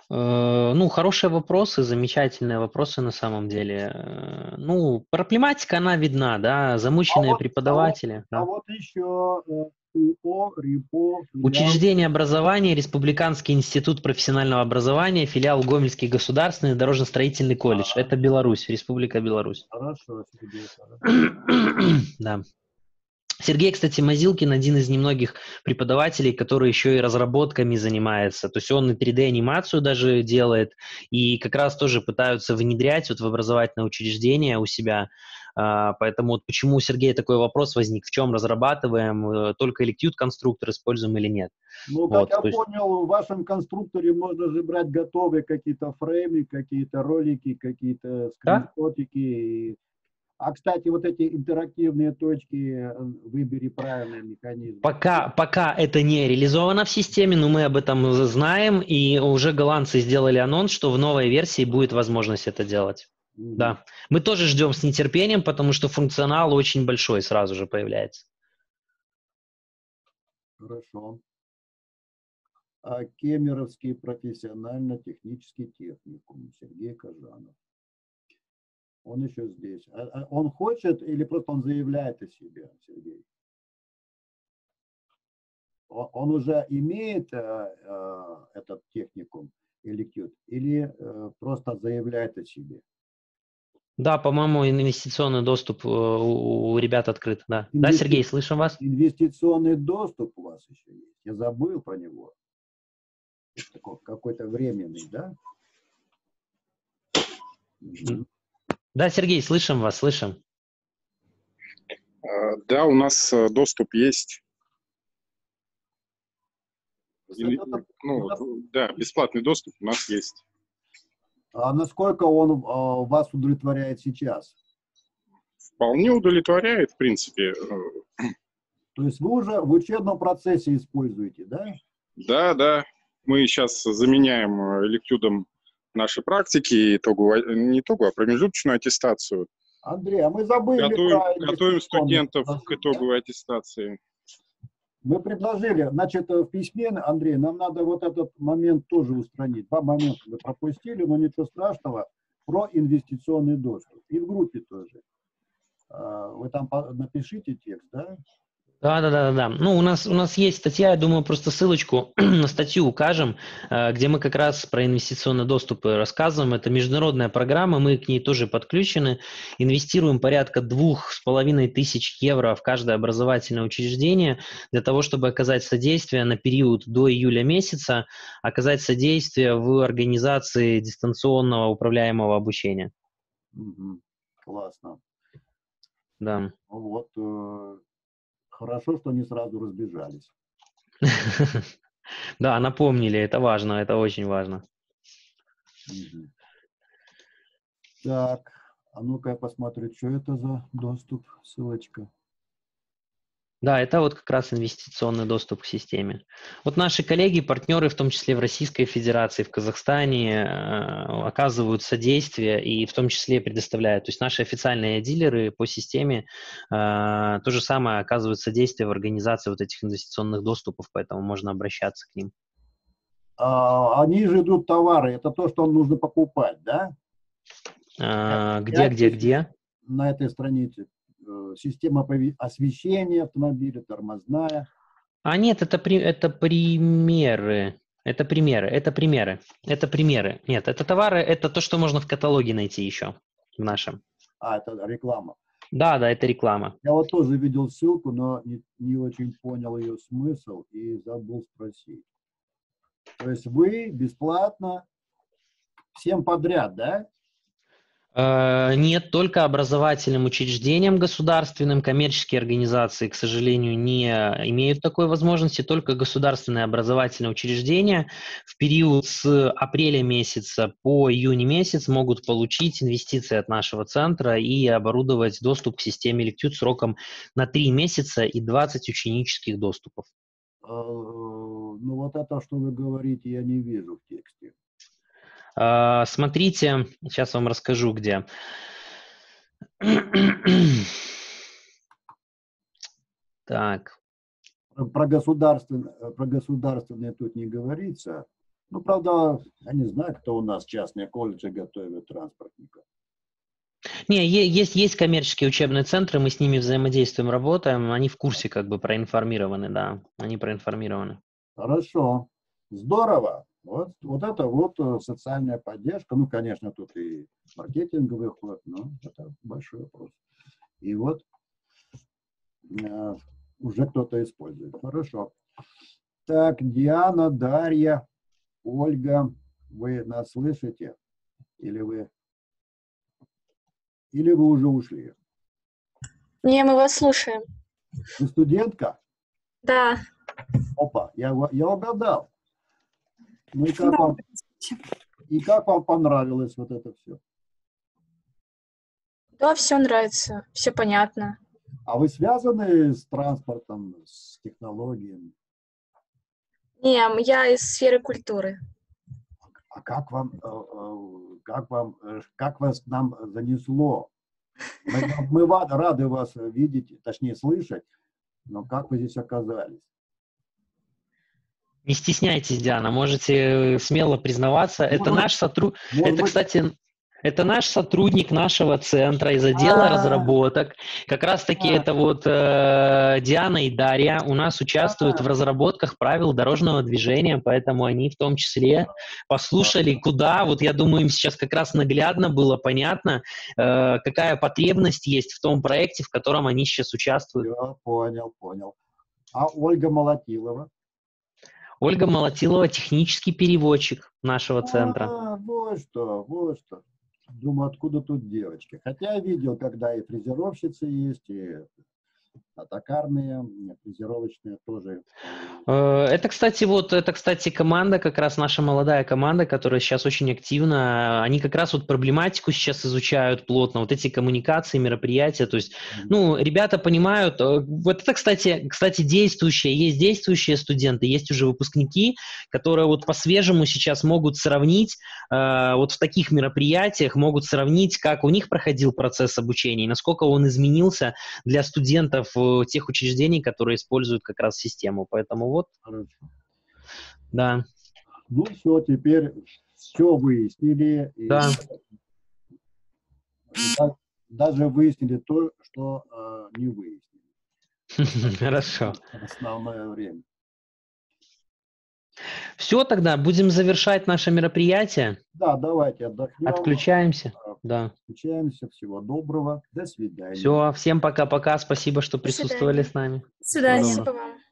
Speaker 2: Э, ну, хорошие вопросы, замечательные вопросы на самом деле. Э, ну, проблематика, она видна, да, замученные а вот, преподаватели.
Speaker 1: А вот, да. а вот еще УО, РИПО,
Speaker 2: филиал... Учреждение образования, Республиканский институт профессионального образования, филиал Гомельский государственный дорожно-строительный колледж. А, Это Беларусь, Республика Беларусь.
Speaker 1: Хорошо, Сергей,
Speaker 2: да. Сергей, кстати, Мазилкин один из немногих преподавателей, который еще и разработками занимается. То есть он и 3D-анимацию даже делает, и как раз тоже пытаются внедрять вот в образовательное учреждение у себя. А, поэтому вот почему у Сергея такой вопрос возник, в чем разрабатываем, э, только Electude конструктор используем или нет.
Speaker 1: Ну, как вот, я есть... понял, в вашем конструкторе можно же брать готовые какие-то фреймы, какие-то ролики, какие-то скриншотики, да? А, кстати, вот эти интерактивные точки, э, выбери правильный механизм.
Speaker 2: Пока, пока это не реализовано в системе, но мы об этом знаем, и уже голландцы сделали анонс, что в новой версии будет возможность это делать. Mm-hmm. Да. Мы тоже ждем с нетерпением, потому что функционал очень большой сразу же появляется.
Speaker 1: Хорошо. А Кемеровский профессионально-технический техникум Сергей Кажанов. Он еще здесь. А, а он хочет или просто он заявляет о себе, Сергей? Он уже имеет э, э, этот техникум или кют, или э, просто заявляет о себе?
Speaker 2: Да, по-моему, инвестиционный доступ у ребят открыт. Да, Инвести... да Сергей, слышим вас.
Speaker 1: Инвестиционный доступ у вас еще есть. Я забыл про него. Какой-то временный, да?
Speaker 2: Да, Сергей, слышим вас, слышим.
Speaker 7: А, да, у нас э, доступ есть. Ну, да, бесплатный доступ у нас есть.
Speaker 1: А насколько он а, вас удовлетворяет сейчас?
Speaker 7: Вполне удовлетворяет, в принципе.
Speaker 1: То есть вы уже в учебном процессе используете, да?
Speaker 7: Да, да. Мы сейчас заменяем э, наши практики, итоговую, не итоговую, а промежуточную аттестацию.
Speaker 1: Андрей, а мы забыли
Speaker 7: Готовим, про готовим студентов к итоговой аттестации.
Speaker 1: Мы предложили, значит, в письме, Андрей, нам надо вот этот момент тоже устранить. Два момента мы пропустили, но ничего страшного, про инвестиционный доступ. И в группе тоже. А, вы там напишите текст, да?
Speaker 2: Да, да, да, да. Ну, у нас, у нас есть статья, я думаю, просто ссылочку на статью укажем, э, где мы как раз про инвестиционные доступы рассказываем. Это международная программа, мы к ней тоже подключены. Инвестируем порядка двух с половиной тысяч евро в каждое образовательное учреждение для того, чтобы оказать содействие на период до июля месяца, оказать содействие в организации дистанционного управляемого обучения.
Speaker 1: Угу. Классно.
Speaker 2: Да.
Speaker 1: Ну вот, э, Хорошо, что не сразу разбежались.
Speaker 2: Да, напомнили, это важно, это очень важно.
Speaker 1: Так, а ну-ка я посмотрю, что это за доступ, ссылочка.
Speaker 2: Да, это вот как раз инвестиционный доступ к системе. Вот наши коллеги, партнеры, в том числе в Российской Федерации, в Казахстане, э, оказывают содействие и в том числе предоставляют. То есть наши официальные дилеры по системе э, то же самое оказывают содействие в организации вот этих инвестиционных доступов, поэтому можно обращаться к ним.
Speaker 1: А, они же идут товары, это то, что нужно покупать, да?
Speaker 2: А, где, где, где?
Speaker 1: На этой странице. Э, система освещения автомобиля, тормозная.
Speaker 2: А нет, это, при, это примеры. Это примеры, это примеры, это примеры. Нет, это товары, это то, что можно в каталоге найти еще в нашем.
Speaker 1: А, это реклама.
Speaker 2: Да, да, это реклама.
Speaker 1: Я вот тоже видел ссылку, но не, не очень понял ее смысл и забыл спросить. То есть вы бесплатно всем подряд, да?
Speaker 2: Э, нет, только образовательным учреждениям государственным, коммерческие организации, к сожалению, не имеют такой возможности, только государственные образовательные учреждения в период с апреля месяца по июнь месяц могут получить инвестиции от нашего центра и оборудовать доступ к системе Lectute сроком на 3 месяца и 20 ученических доступов.
Speaker 1: Э, ну вот это, что вы говорите, я не вижу в тексте.
Speaker 2: А, смотрите, сейчас вам расскажу, где. Так.
Speaker 1: Про государственные, про государственные тут не говорится. Ну, правда, я не знаю, кто у нас частные колледжи готовят транспортников.
Speaker 2: Не, есть, есть коммерческие учебные центры, мы с ними взаимодействуем, работаем, они в курсе как бы проинформированы, да, они проинформированы.
Speaker 1: Хорошо, здорово. Вот, вот это вот э, социальная поддержка. Ну, конечно, тут и маркетинговый ход, но это большой вопрос. И вот э, уже кто-то использует. Хорошо. Так, Диана, Дарья, Ольга, вы нас слышите? Или вы, или вы уже ушли?
Speaker 8: Не, мы вас слушаем.
Speaker 1: Вы студентка?
Speaker 8: Да.
Speaker 1: Опа, я, я угадал. Ну и как, да. вам, и как вам понравилось вот это все?
Speaker 8: Да, все нравится, все понятно.
Speaker 1: А вы связаны с транспортом, с технологиями?
Speaker 8: Не, я из сферы культуры.
Speaker 1: А как вам, э, э, как вам, э, как вас к нам занесло? Мы, мы рады вас видеть, точнее слышать, но как вы здесь оказались?
Speaker 2: Не стесняйтесь, Диана, можете смело признаваться. Это наш сотрудник. Это, кстати, это наш сотрудник нашего центра из отдела А-а-а. разработок. Как раз-таки А-а-а. это вот э, Диана и Дарья у нас участвуют А-а-а. в разработках правил дорожного движения, поэтому они в том числе послушали, куда. Вот я думаю, им сейчас как раз наглядно было понятно, э, какая потребность есть в том проекте, в котором они сейчас участвуют.
Speaker 1: Я понял, понял. А Ольга Молотилова?
Speaker 2: Ольга Молотилова, технический переводчик нашего центра.
Speaker 1: А, вот что, вот что. Думаю, откуда тут девочки. Хотя я видел, когда и фрезеровщицы есть, и а токарные, фрезеровочные тоже.
Speaker 2: Э, это, кстати, вот, это, кстати, команда, как раз наша молодая команда, которая сейчас очень активна, они как раз вот проблематику сейчас изучают плотно, вот эти коммуникации, мероприятия, то есть, ну, ребята понимают, э, вот это, кстати, кстати, действующие, есть действующие студенты, есть уже выпускники, которые вот по-свежему сейчас могут сравнить, э, вот в таких мероприятиях могут сравнить, как у них проходил процесс обучения, насколько он изменился для студентов тех учреждений, которые используют как раз систему. Поэтому вот, да.
Speaker 1: Ну все, теперь все выяснили.
Speaker 2: Да.
Speaker 1: даже выяснили то, что э, не выяснили.
Speaker 2: Хорошо.
Speaker 1: Основное время.
Speaker 2: Все, тогда будем завершать наше мероприятие.
Speaker 1: Да, давайте отдохнем.
Speaker 2: Отключаемся. Да.
Speaker 1: Отключаемся. Всего доброго. До свидания.
Speaker 2: Все, всем пока-пока. Спасибо, что присутствовали с нами.
Speaker 8: До свидания. Спасибо вам.